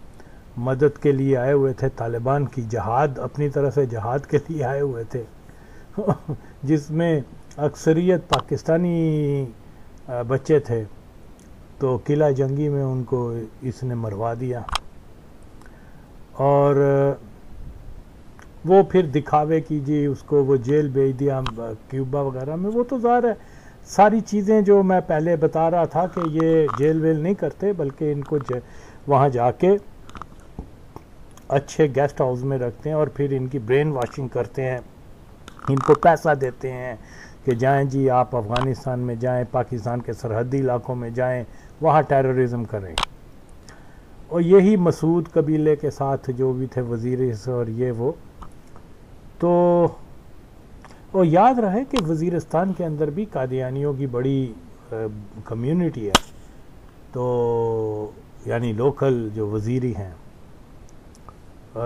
मदद के लिए आए हुए थे, तालिबान की जहाद, अपनी तरह से जहाद के लिए आए हुए थे। जिसमें अक्सरियत पाकिस्तानी बच्चे थे तो किला जंगी में उनको इसने मरवा दिया। और, वो फिर दिखावे कीजिए उसको वो जेल भेज दिया क्यूबा वगैरह में। वो तो ज़ाहिर है, सारी चीज़ें जो मैं पहले बता रहा था कि ये जेल वेल नहीं करते, बल्कि इनको वहाँ जाके अच्छे गेस्ट हाउस में रखते हैं और फिर इनकी ब्रेन वॉशिंग करते हैं, इनको पैसा देते हैं कि जाएँ जी, आप अफ़गानिस्तान में जाएँ, पाकिस्तान के सरहदी इलाकों में जाएँ, वहाँ टेररिज्म करें। और यही मसूद कबीले के साथ जो भी थे वज़ीर और ये वो। तो और याद रहे कि वज़ीरस्तान के अंदर भी कादियानियों की बड़ी कम्युनिटी है। तो यानी लोकल जो वज़ीरी हैं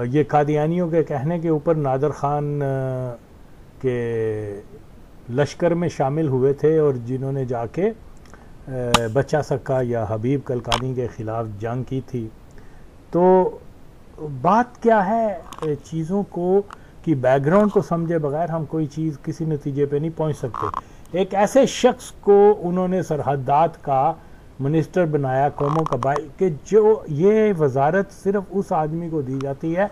ये कादियानियों के कहने के ऊपर नादर ख़ान के लश्कर में शामिल हुए थे और जिन्होंने जाके बचा सक्का या हबीब कलकानी के ख़िलाफ़ जंग की थी। तो बात क्या है चीज़ों को कि बैकग्राउंड को समझे बगैर हम कोई चीज़ किसी नतीजे पे नहीं पहुँच सकते। एक ऐसे शख्स को उन्होंने सरहदात का मिनिस्टर बनाया, कौमों कबाइल कि जो ये वजारत सिर्फ़ उस आदमी को दी जाती है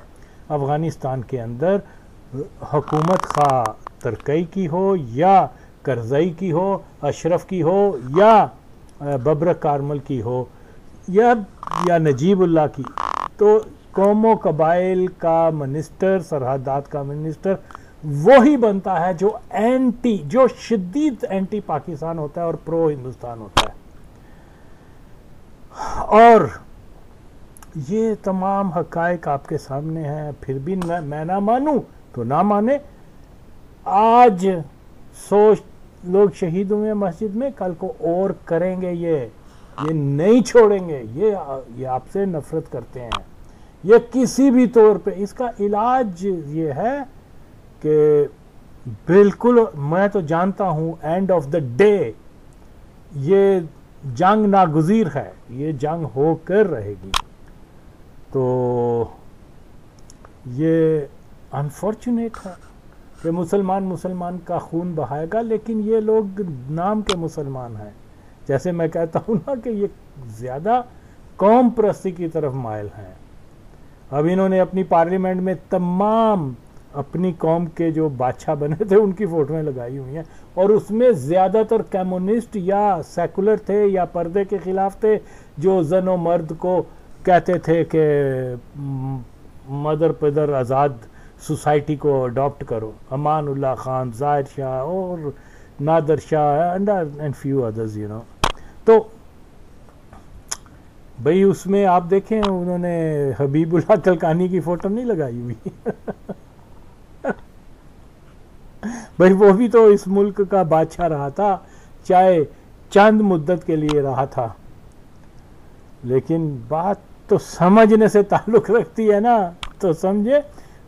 अफ़गानिस्तान के अंदर, हुकूमत खा तरकई की हो या करजई की हो, अशरफ की हो या बबरक कारमल की हो, या या नजीबुल्ला की। तो कौमो कबाइल का मिनिस्टर सरहदात का मिनिस्टर, वही बनता है जो एंटी, जो शदीद एंटी पाकिस्तान होता है और प्रो हिंदुस्तान होता है। और ये तमाम हकायक आपके सामने हैं, फिर भी मैं ना मानूं तो ना माने आज सोच, लोग शहीद हुए मस्जिद में, कल को और करेंगे ये। ये नहीं छोड़ेंगे, ये ये आपसे नफरत करते हैं। ये किसी भी तौर पे, इसका इलाज ये है कि बिल्कुल, मैं तो जानता हूँ एंड ऑफ़ द डे ये जंग नागुजीर है, ये जंग होकर रहेगी। तो ये अनफॉर्चुनेट है। कि मुसलमान मुसलमान का खून बहाएगा, लेकिन ये लोग नाम के मुसलमान हैं। जैसे मैं कहता हूँ ना कि ये ज़्यादा कौम प्रस्ती की तरफ़ मायल हैं। अब इन्होंने अपनी पार्लियामेंट में तमाम अपनी कौम के जो बादशाह बने थे, उनकी फोटोएँ लगाई हुई हैं, और उसमें ज़्यादातर कम्युनिस्ट या सेकुलर थे या पर्दे के खिलाफ थे, जो जन मर्द को कहते थे कि मदर पदर आज़ाद सोसाइटी को अडॉप्ट करो। अमान उल्ला खान, ज़ाहिर शाह और Nadir Shah and and few others you know तो भाई उसमें आप देखें, उन्होंने हबीबुल्ला कलकानी की फ़ोटो नहीं लगाई हुई। भाई वो भी तो इस मुल्क का बादशाह रहा था, चाहे चंद मुद्दत के लिए रहा था। लेकिन बात तो समझने से ताल्लुक रखती है ना तो समझे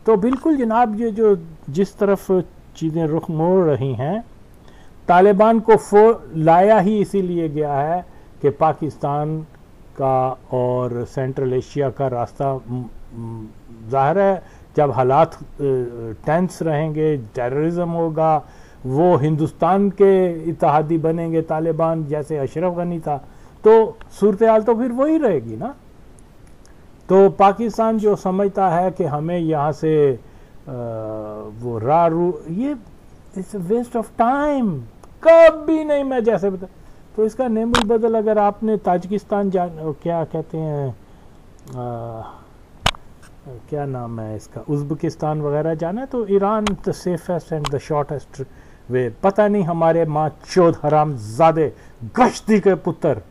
तो बिल्कुल जनाब, ये जो जिस तरफ़ चीज़ें रुख मोड़ रही हैं, तालिबान को फो, लाया ही इसीलिए गया है कि पाकिस्तान का और सेंट्रल एशिया का रास्ता ज़ाहिर है, जब हालात टेंस रहेंगे, टेररिज्म होगा, वो हिंदुस्तान के इतिहादी बनेंगे तालिबान जैसे अशरफ गनी था तो सूरत हाल तो फिर वही रहेगी ना? तो पाकिस्तान जो समझता है कि हमें यहाँ से आ, वो रू ये इट्स वेस्ट ऑफ़ टाइम कभी नहीं मैं जैसे बता तो इसका नेमुल बदल अगर आपने ताजिकिस्तान जान क्या कहते हैं क्या नाम है इसका उज्बकिस्तान वगैरह जाना है तो Iran the safest and the shortest way पता नहीं हमारे माँ चौध हराम ज़्यादा गश्ती के पुत्र।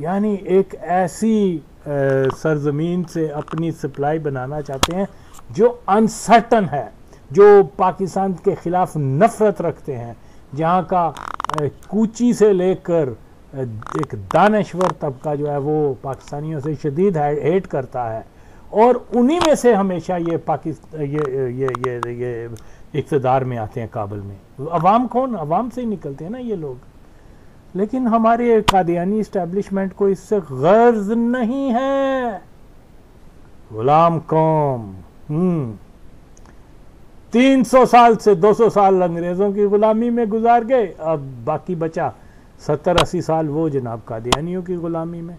यानी एक ऐसी सरजमीन से अपनी सप्लाई बनाना चाहते हैं, जो अनसर्टन है, जो पाकिस्तान के ख़िलाफ़ नफ़रत रखते हैं, जहाँ का कूची से लेकर एक दानश्वर तबका जो है वो पाकिस्तानियों से शदीद हेट करता है। और उन्हीं में से हमेशा ये पाकिस्तान ये ये ये ये इकतदार में आते हैं काबल में। अवाम कौन? अवाम से ही निकलते हैं ना ये लोग। लेकिन हमारे कादियानी इस्टेब्लिशमेंट को इससे गर्ज नहीं है। गुलाम कौम हम्म। तीन सौ साल से दो सौ साल अंग्रेज़ों की गुलामी में गुजार गए, अब बाकी बचा सत्तर अस्सी साल वो जनाब कादियानियों की गुलामी में।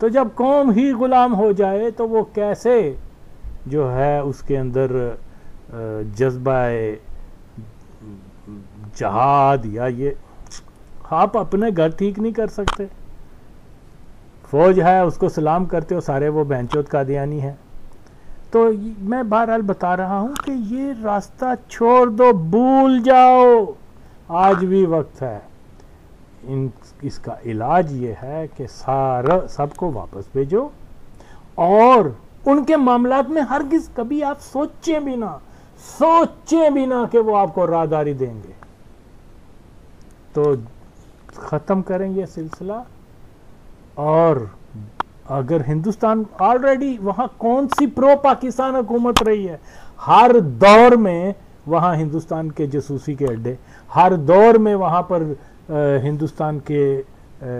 तो जब कौम ही गुलाम हो जाए तो वो कैसे जो है उसके अंदर जज्बा जहाद या ये आप अपने घर ठीक नहीं कर सकते। फौज है, उसको सलाम करते हो, सारे वो बेंचोत कादियानी है। तो मैं बहरहाल बता रहा हूँ कि ये रास्ता छोड़ दो, भूल जाओ। आज भी वक्त है। इन, इसका इलाज ये है कि सारा, सबको वापस भेजो। और उनके मामला में हर किस कभी आप सोचें भी ना, सोचें भी ना कि वो आपको राहदारी देंगे। तो ख़त्म करेंगे सिलसिला। और अगर हिंदुस्तान ऑलरेडी वहाँ कौन सी प्रो पाकिस्तान हुकूमत रही है? हर दौर में वहाँ हिंदुस्तान के जसूसी के अड्डे, हर दौर में वहाँ पर हिंदुस्तान के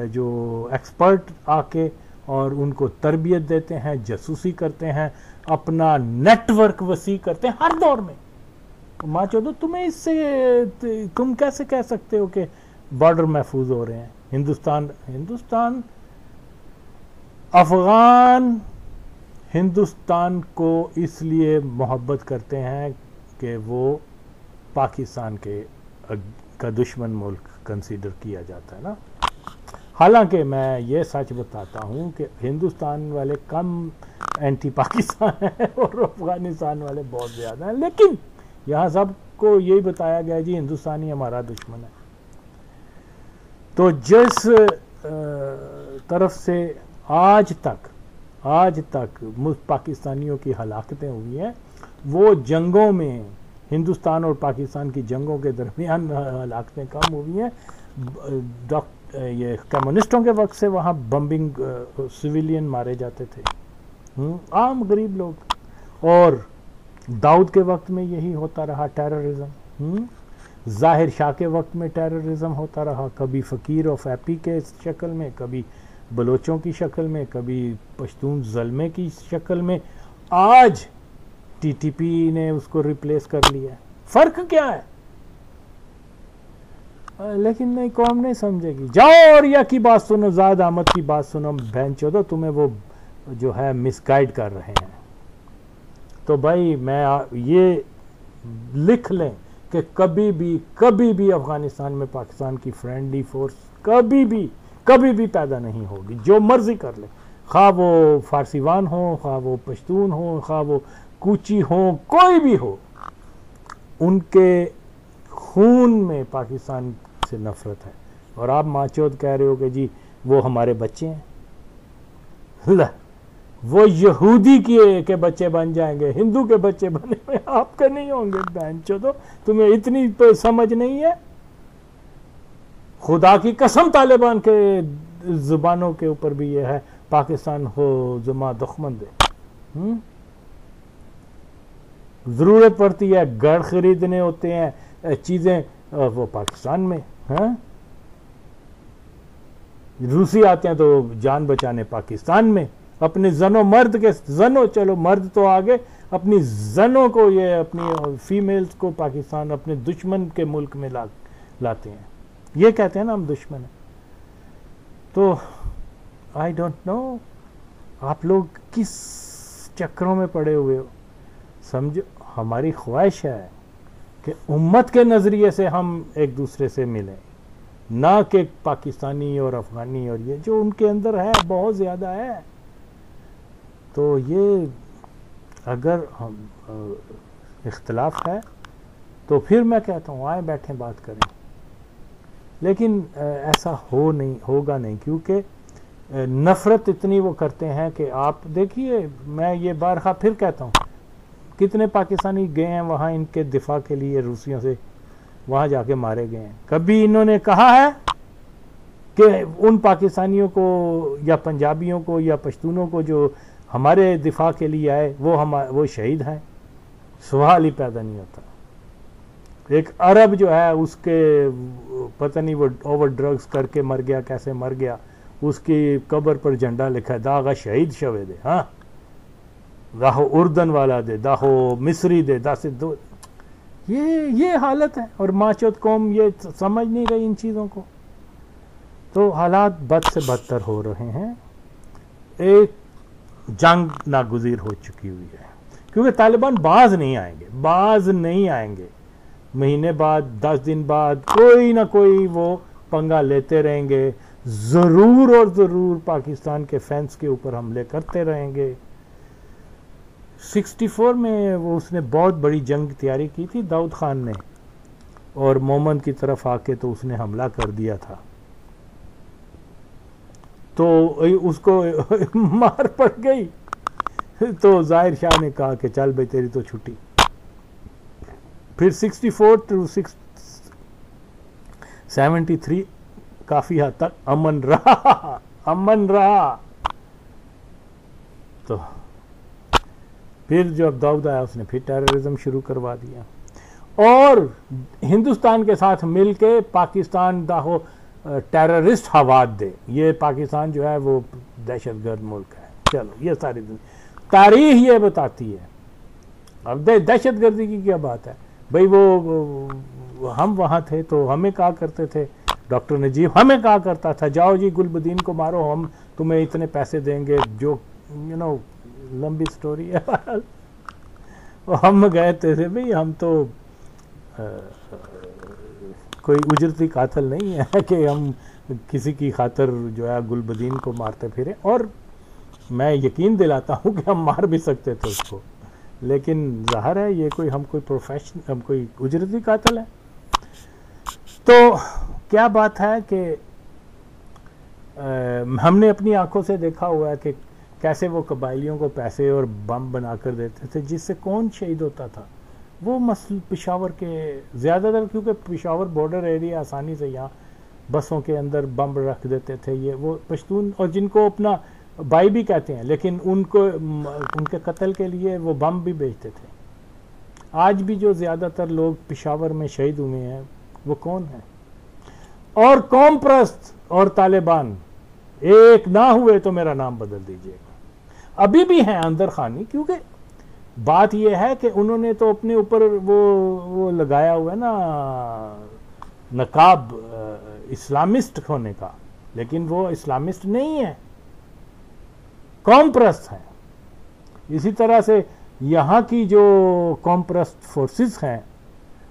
जो एक्सपर्ट आके और उनको तरबियत देते हैं, जसूसी करते हैं, अपना नेटवर्क वसी करते हैं, हर दौर में। माँ चौधो तुम्हें इससे तुम कैसे कह सकते हो कि बॉर्डर महफूज हो रहे हैं। हिंदुस्तान हिंदुस्तान, अफगान हिंदुस्तान को इसलिए मोहब्बत करते हैं कि वो पाकिस्तान के का दुश्मन मुल्क कंसीडर किया जाता है ना। हालाँकि मैं ये सच बताता हूँ कि हिंदुस्तान वाले कम एंटी पाकिस्तान हैं और अफ़गानिस्तान वाले बहुत ज़्यादा हैं। लेकिन यहाँ सबको यही बताया गया जी हिंदुस्तानी हमारा दुश्मन है। तो जिस तरफ़ से आज तक आज तक पाकिस्तानियों की हलाकतें हुई हैं, वो जंगों में, हिंदुस्तान और पाकिस्तान की जंगों के दरमियान हलाकतें कम हुई हैं। ये कम्युनिस्टों के वक्त से वहाँ बम्बिंग सिविलियन मारे जाते थे। आम गरीब लोग। और दाऊद के वक्त में यही होता रहा टेररिज्म ज़ाहिर शाह के वक्त में टेररिज्म होता रहा, कभी फ़कीर ऑफ़ एपी के शक्ल में, कभी बलोचों की शक्ल में, कभी पश्तून जलमे की शक्ल में, आज टीटीपी ने उसको रिप्लेस कर लिया फ़र्क क्या है? लेकिन नहीं, कौम नहीं समझेगी। जाओ और या की बात सुनो जाद अहमद की बात सुनो, बहन चो तुम्हें वो जो है मिसगाइड कर रहे हैं। तो भाई, मैं ये लिख लें। कि कभी भी कभी भी अफ़गानिस्तान में पाकिस्तान की फ्रेंडली फोर्स कभी भी कभी भी पैदा नहीं होगी। जो मर्ज़ी कर ले। खा वो फारसीवान हो खा वो पश्तून हो खा वो कूची हो, कोई भी हो, उनके खून में पाकिस्तान से नफरत है। और आप माचोद कह रहे हो कि जी, वो हमारे बच्चे हैं। वो यहूदी के के बच्चे बन जाएँगे, हिंदू के बच्चे बने हुए, आपके नहीं होंगे। बहन तो तुम्हें इतनी तो समझ नहीं है? खुदा की कसम तालिबान के जुबानों के ऊपर भी ये है, पाकिस्तान हो जुमा दुश्मन दे। हम्म? ज़रूरत पड़ती है गढ़ खरीदने होते हैं चीज़ें वो पाकिस्तान में, हैं? रूसी आते हैं तो जान बचाने पाकिस्तान में। अपने जनो मर्द के जनो, चलो मर्द तो आगे, अपनी जनों को ये, अपनी फीमेल्स को पाकिस्तान, अपने दुश्मन के मुल्क में ला, लाते हैं। ये कहते हैं ना हम दुश्मन है। तो आई डोंट नो आप लोग किस चक्रों में पड़े हुए हो? समझो, हमारी ख्वाहिश है कि उम्मत के नज़रिए से हम एक दूसरे से मिलें। ना कि पाकिस्तानी और अफगानी और ये, जो उनके अंदर है, बहुत ज़्यादा है। तो ये अगर हम इख्तलाफ है तो फिर मैं कहता हूँ, आए बैठे, बात करें। लेकिन ऐसा हो नहीं, होगा नहीं, क्योंकि नफ़रत इतनी वो करते हैं कि आप देखिए, मैं ये बारहा फिर कहता हूँ, कितने पाकिस्तानी गए हैं, वहाँ इनके दिफा के लिए रूसियों से वहाँ जाके मारे गए हैं। कभी इन्होंने कहा है कि उन पाकिस्तानियों को, या पंजाबियों को, या पश्तूनों को जो हमारे दिफा के लिए आए, वो हम, वो शहीद हैं। सवाल ही पैदा नहीं होता। एक अरब जो है, उसके पता नहीं वो ओवर ड्रग्स करके मर गया, कैसे मर गया, उसकी कब्र पर झंडा लिखा दागा शहीद शवे दे हाँ। दाहो उर्दन वाला दे, दाहो मिस्री दे, दासे दो। ये ये हालत है, और माचोत कौम ये समझ नहीं रही इन चीज़ों को। तो हालात बद से बदतर हो रहे हैं। एक जंग नागुजीर हो चुकी हुई है। क्योंकि तालिबान बाज नहीं आएँगे, बाज नहीं आएँगे। महीने बाद, दस दिन बाद, कोई ना कोई वो पंगा लेते रहेंगे। ज़रूर और ज़रूर पाकिस्तान के फैंस के ऊपर हमले करते रहेंगे। 64 में वो उसने बहुत बड़ी जंग तैयारी की थी दाऊद खान ने। और मोमन की तरफ़ आके तो उसने हमला कर दिया था। तो उसको मार पड़ गई। तो ज़ाहिर शाह ने कहा कि चल भाई, तेरी तो छुट्टी। फिर 64 टू सिक्स सेवेंटी थ्री काफ़ी हद तक अमन रहा अमन रहा। तो फिर जो अब दाऊद आया, उसने फिर टेररिज्म शुरू करवा दिया। और हिंदुस्तान के साथ मिलके पाकिस्तान, दाहो टेररिस्ट हवाद दे। ये पाकिस्तान जो है वो दहशत गर्द मुल्क है। चलो ये सारी तारीख ये बताती है। अब दहशत गर्दी की क्या बात है? भाई वो, वो हम वहाँ थे तो हमें कहा करते थे? डॉक्टर नजीब हमें कहा करता था जाओ जी गुलबदीन को मारो हम तुम्हें इतने पैसे देंगे जो यू नो लंबी स्टोरी है। हम गए थे भाई हम तो आ, कोई उजरती कातल नहीं है कि हम किसी की खातर जो है गुलबदीन को मारते फिरे। और मैं यकीन दिलाता हूँ कि हम मार भी सकते थे उसको। लेकिन ज़ाहिर है ये कोई, हम कोई प्रोफेशन हम कोई उजरती कातल है। तो क्या बात है कि हमने अपनी आँखों से देखा हुआ है कि कैसे वो कबाइलियों को पैसे और बम बना कर देते थे, जिससे कौन शहीद होता था। वो मसल पिशावर के ज़्यादातर क्योंकि पिशावर बॉर्डर एरिया आसानी से यहाँ बसों के अंदर बम रख देते थे, ये वो पश्तून और जिनको अपना भाई भी कहते हैं, लेकिन उनको उनके कत्ल के लिए वो बम भी बेचते थे। आज भी जो ज़्यादातर लोग पिशावर में शहीद हुए हैं, वो कौन है? और कौम प्रस्त और तालिबान, एक ना हुए तो मेरा नाम बदल दीजिएगा। अभी भी हैं अंदर खानी, क्योंकि बात यह है कि उन्होंने तो अपने ऊपर वो वो लगाया हुआ है ना, नकाब इस्लामिस्ट होने का। लेकिन वो इस्लामिस्ट नहीं है। कौम प्रस्त है। इसी तरह से यहाँ की जो कौम प्रस्त फोर्सेस हैं,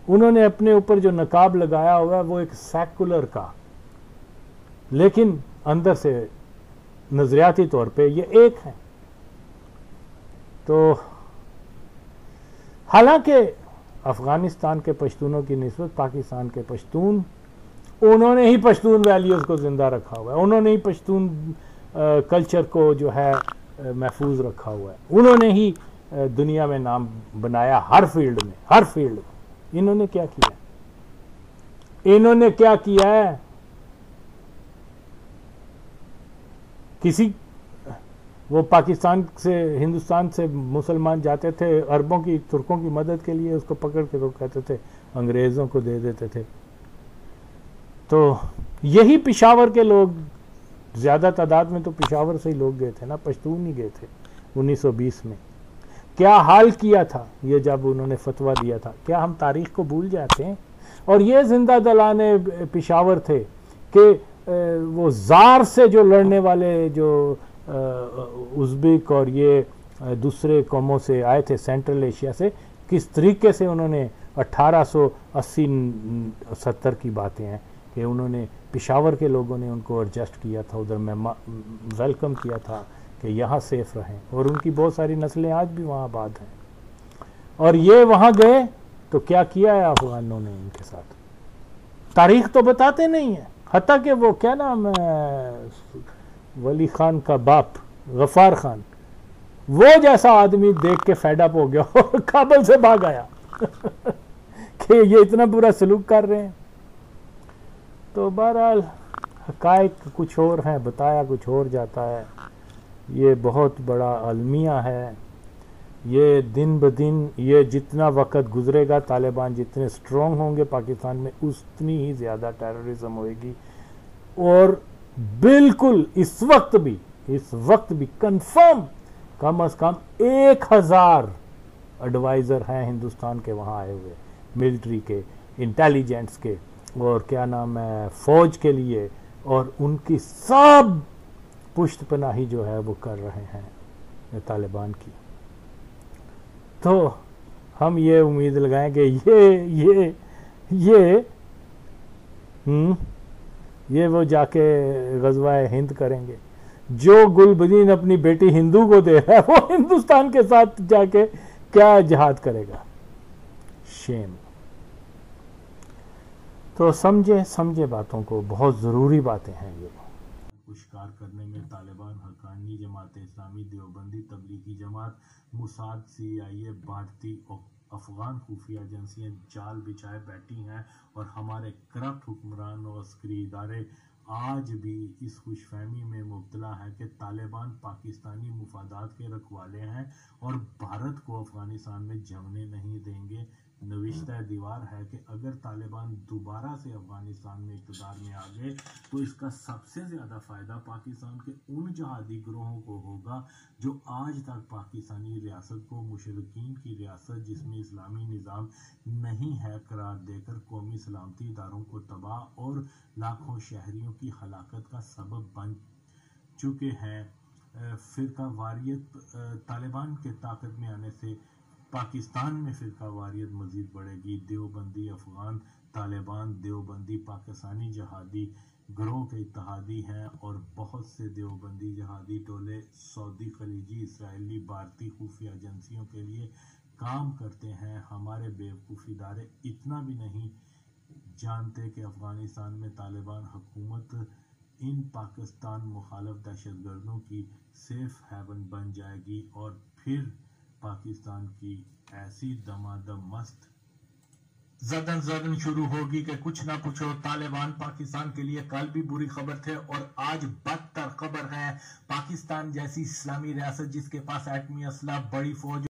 उन्होंने अपने ऊपर जो नकाब लगाया हुआ है, वो एक सेकुलर का। लेकिन अंदर से नजरियाती तौर पे ये एक है। तो हालाँकि अफ़गानिस्तान के पश्तूनों की नस्बत पाकिस्तान के पश्तून, उन्होंने ही पश्तून वैल्यूज़ को ज़िंदा रखा हुआ है। उन्होंने ही पश्तून कल्चर को जो है महफूज रखा हुआ है। उन्होंने ही दुनिया में नाम बनाया हर फ़ील्ड में, हर फ़ील्ड में। इन्होंने क्या किया इन्होंने क्या किया है? किसी वो पाकिस्तान से, हिंदुस्तान से मुसलमान जाते थे, अरबों की, तुर्कों की मदद के लिए उसको पकड़ के तो कहते थे, अंग्रेज़ों को दे देते थे। तो यही पिशावर के लोग, ज़्यादा तादाद में तो पिशावर से ही लोग गए थे ना, पश्तून ही गए थे 1920 में। क्या हाल किया था ये जब उन्होंने फतवा दिया था? क्या हम तारीख को भूल जाते हैं? और ये ज़िंदा दलाने पिशावर थे कि वो जार से जो लड़ने वाले, जो उज़्बेक और ये दूसरे कौमों से आए थे, सेंट्रल एशिया से, किस तरीके से उन्होंने 1880 सत्तर की बातें हैं कि उन्होंने पिशावर के लोगों ने उनको एडजस्ट किया था, उधर में वेलकम किया था कि यहाँ सेफ़ रहें। और उनकी बहुत सारी नस्लें आज भी वहाँ आबाद हैं। और ये वहाँ गए तो क्या किया है अफगानों ने इनके साथ? तारीख तो बताते नहीं है। हती कि वो क्या नाम है? वली खान का बाप, गफार खान, वो जैसा आदमी देख के फेडअप हो गया और काबल से भाग आया, कि ये इतना बुरा सलूक कर रहे हैं। तो बहरहाल, हकायक कुछ और हैं, बताया कुछ और जाता है। ये बहुत बड़ा अलमिया है। ये दिन ब दिन, ये जितना वक्त गुजरेगा, तालिबान जितने स्ट्रॉन्ग होंगे, पाकिस्तान में उतनी ही ज़्यादा टेररिज्म होएगी। और बिल्कुल इस वक्त भी, इस वक्त भी कंफर्म कम अज कम एक हज़ार एडवाइज़र हैं हिंदुस्तान के वहाँ आए हुए मिलिट्री के इंटेलिजेंट्स के, और क्या नाम है, फौज के लिए, और उनकी सब पुष्ट पनाही जो है वो कर रहे हैं तालिबान की। तो हम ये उम्मीद लगाएँ कि ये ये ये हम्म ये वो जाके गजवा हिंद करेंगे। जो गुलबदीन अपनी बेटी हिंदू को दे रहा है, वो हिंदुस्तान के साथ जाके क्या जहाद करेगा? शेम तो समझे समझे बातों को। बहुत ज़रूरी बातें हैं ये। पुरस्कार करने में तालिबान हकानी जमात, इस्लामी Deobandi, Tablighi Jamaat, Mossad, C I A, भारतीय अफगान खुफिया एजेंसियाँ जाल बिछाए बैठी हैं और हमारे करप्ट हुक्मरान और अस्करी इदारे आज भी इस खुशफहमी में मुबतला है कि तालिबान पाकिस्तानी मुफादात के रखवाले हैं और भारत को अफ़गानिस्तान में जमने नहीं देंगे। नविश्ता दीवार है कि अगर तालिबान दोबारा से अफ़गानिस्तान में इकतदार में आ गए तो इसका सबसे ज़्यादा फ़ायदा पाकिस्तान के उन जहादी ग्रोहों को होगा जो आज तक पाकिस्तानी रियासत को मुशरकिन की रियासत जिसमें इस्लामी निज़ाम नहीं है करार देकर कौमी सलामती इदारों को तबाह और लाखों शहरीों की हलाकत का सबब बन चुके हैं। फ़िरका वारियत तालिबान के ताकत में आने से पाकिस्तान में फ़िरका वारियत मज़ीद बढ़ेगी। देवबंदी अफ़गान तालिबान देवबंदी पाकिस्तानी जहादी ग्रोह के इतिहादी हैं और बहुत से देवबंदी जहादी टोले सऊदी खलीजी, इसराइली, भारतीय खुफिया एजेंसियों के लिए काम करते हैं। हमारे बेवकूफ़ इदारे इतना भी नहीं जानते कि अफ़गानिस्तान में तालिबान हुकूमत इन पाकिस्तान मुखालफ दहशतगर्दों की सेफ़ हेवन बन जाएगी और फिर पाकिस्तान की ऐसी दमादम मस्त जदन जदन शुरू होगी कि कुछ ना कुछ हो। तालिबान पाकिस्तान के लिए कल भी बुरी खबर थे और आज बदतर खबर है। पाकिस्तान जैसी इस्लामी रियासत जिसके पास एटमी असला, बड़ी फौज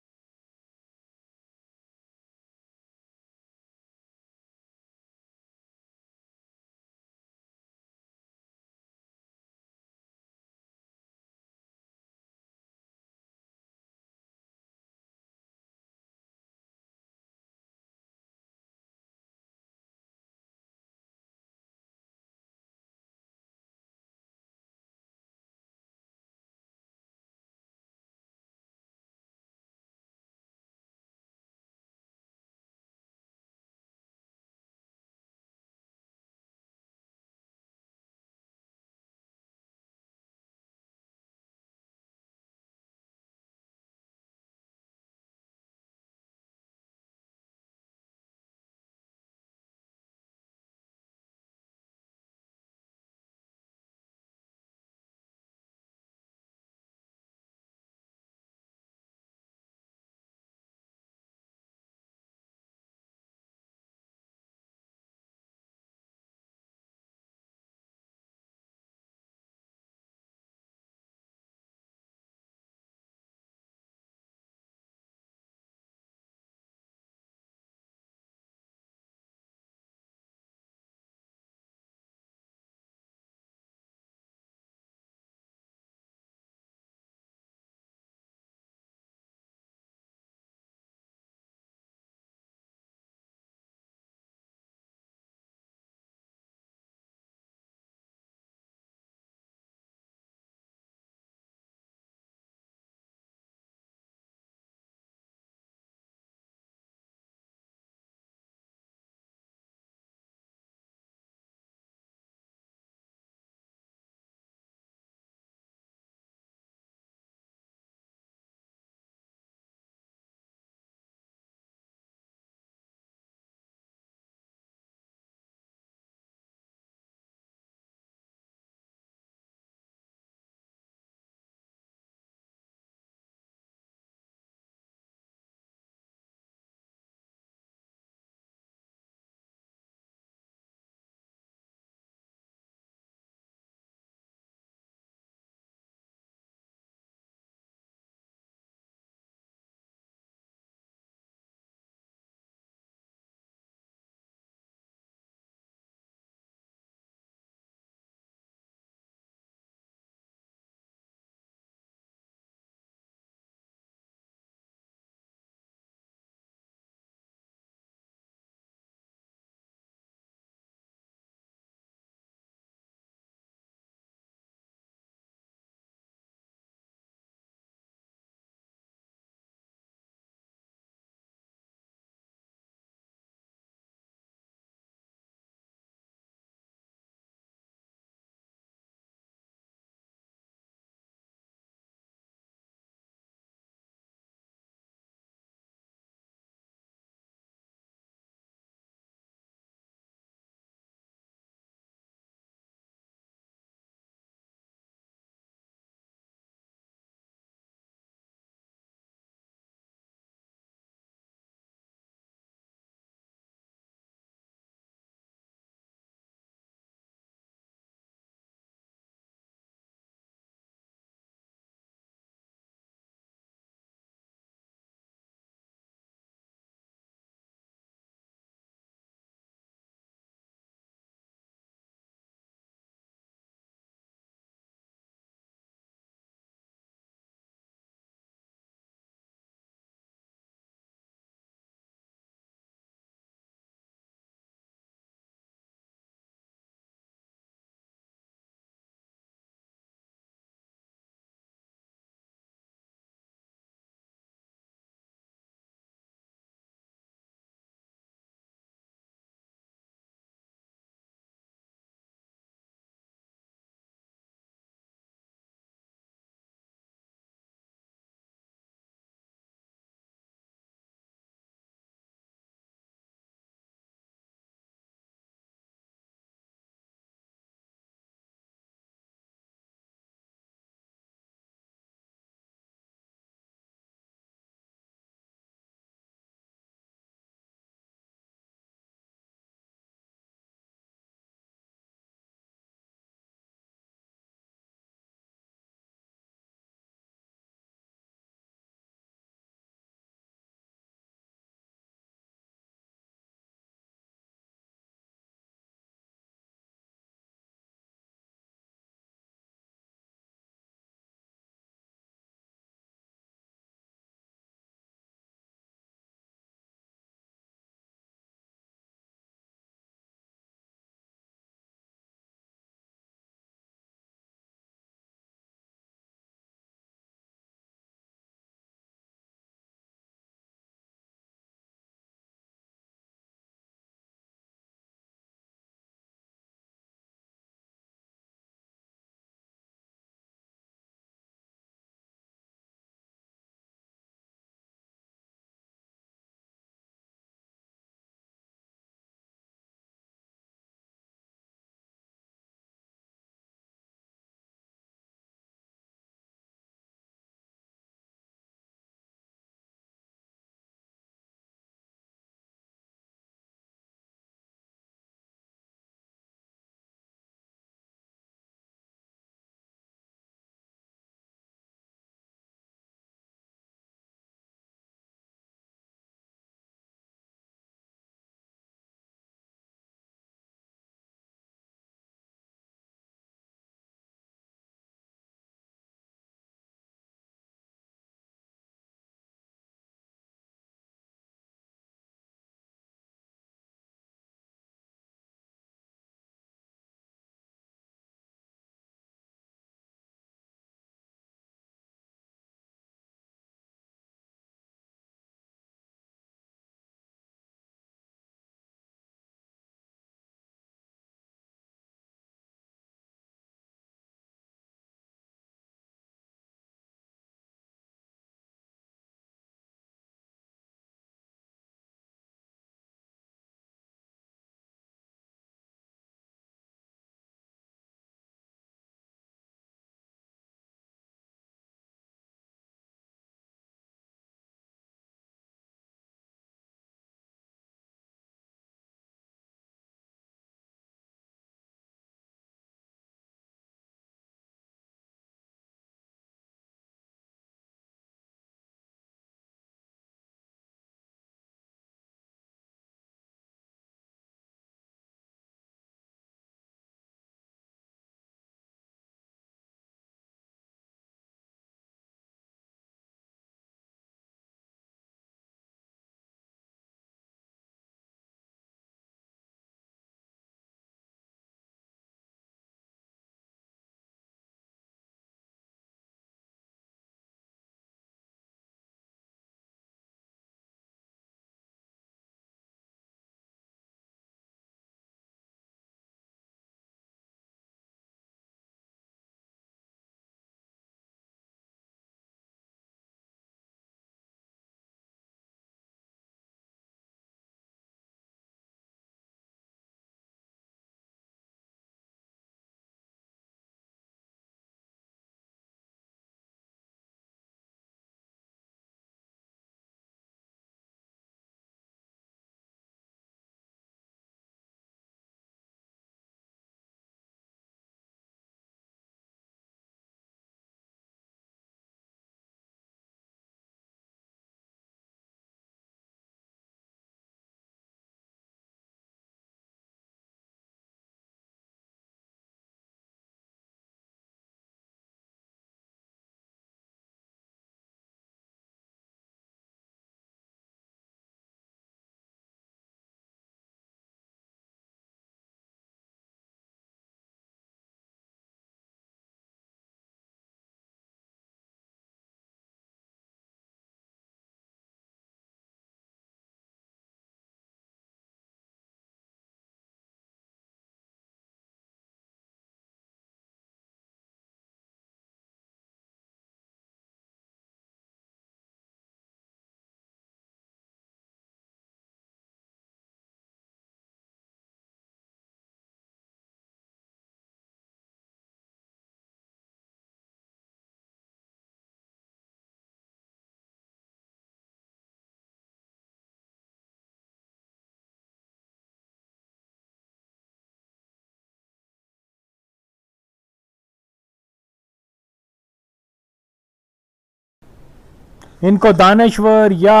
इनको दानश्वर या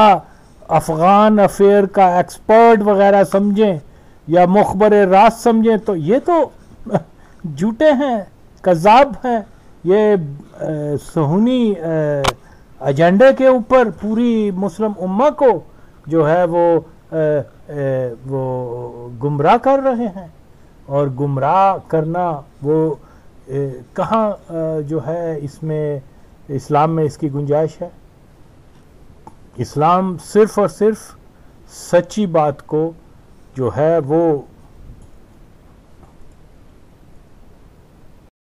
अफ़गान अफेयर का एक्सपर्ट वगैरह समझें या मुखबर रात समझें तो ये तो झूठे हैं कज़ाब हैं। ये सहूनी एजेंडे के ऊपर पूरी मुस्लिम उम्मा को जो है वो आ, आ, वो गुमराह कर रहे हैं। और गुमराह करना वो कहाँ जो है इसमें इस्लाम में इसकी गुंजाइश है? इस्लाम सिर्फ़ और सिर्फ़ सच्ची बात को जो है वो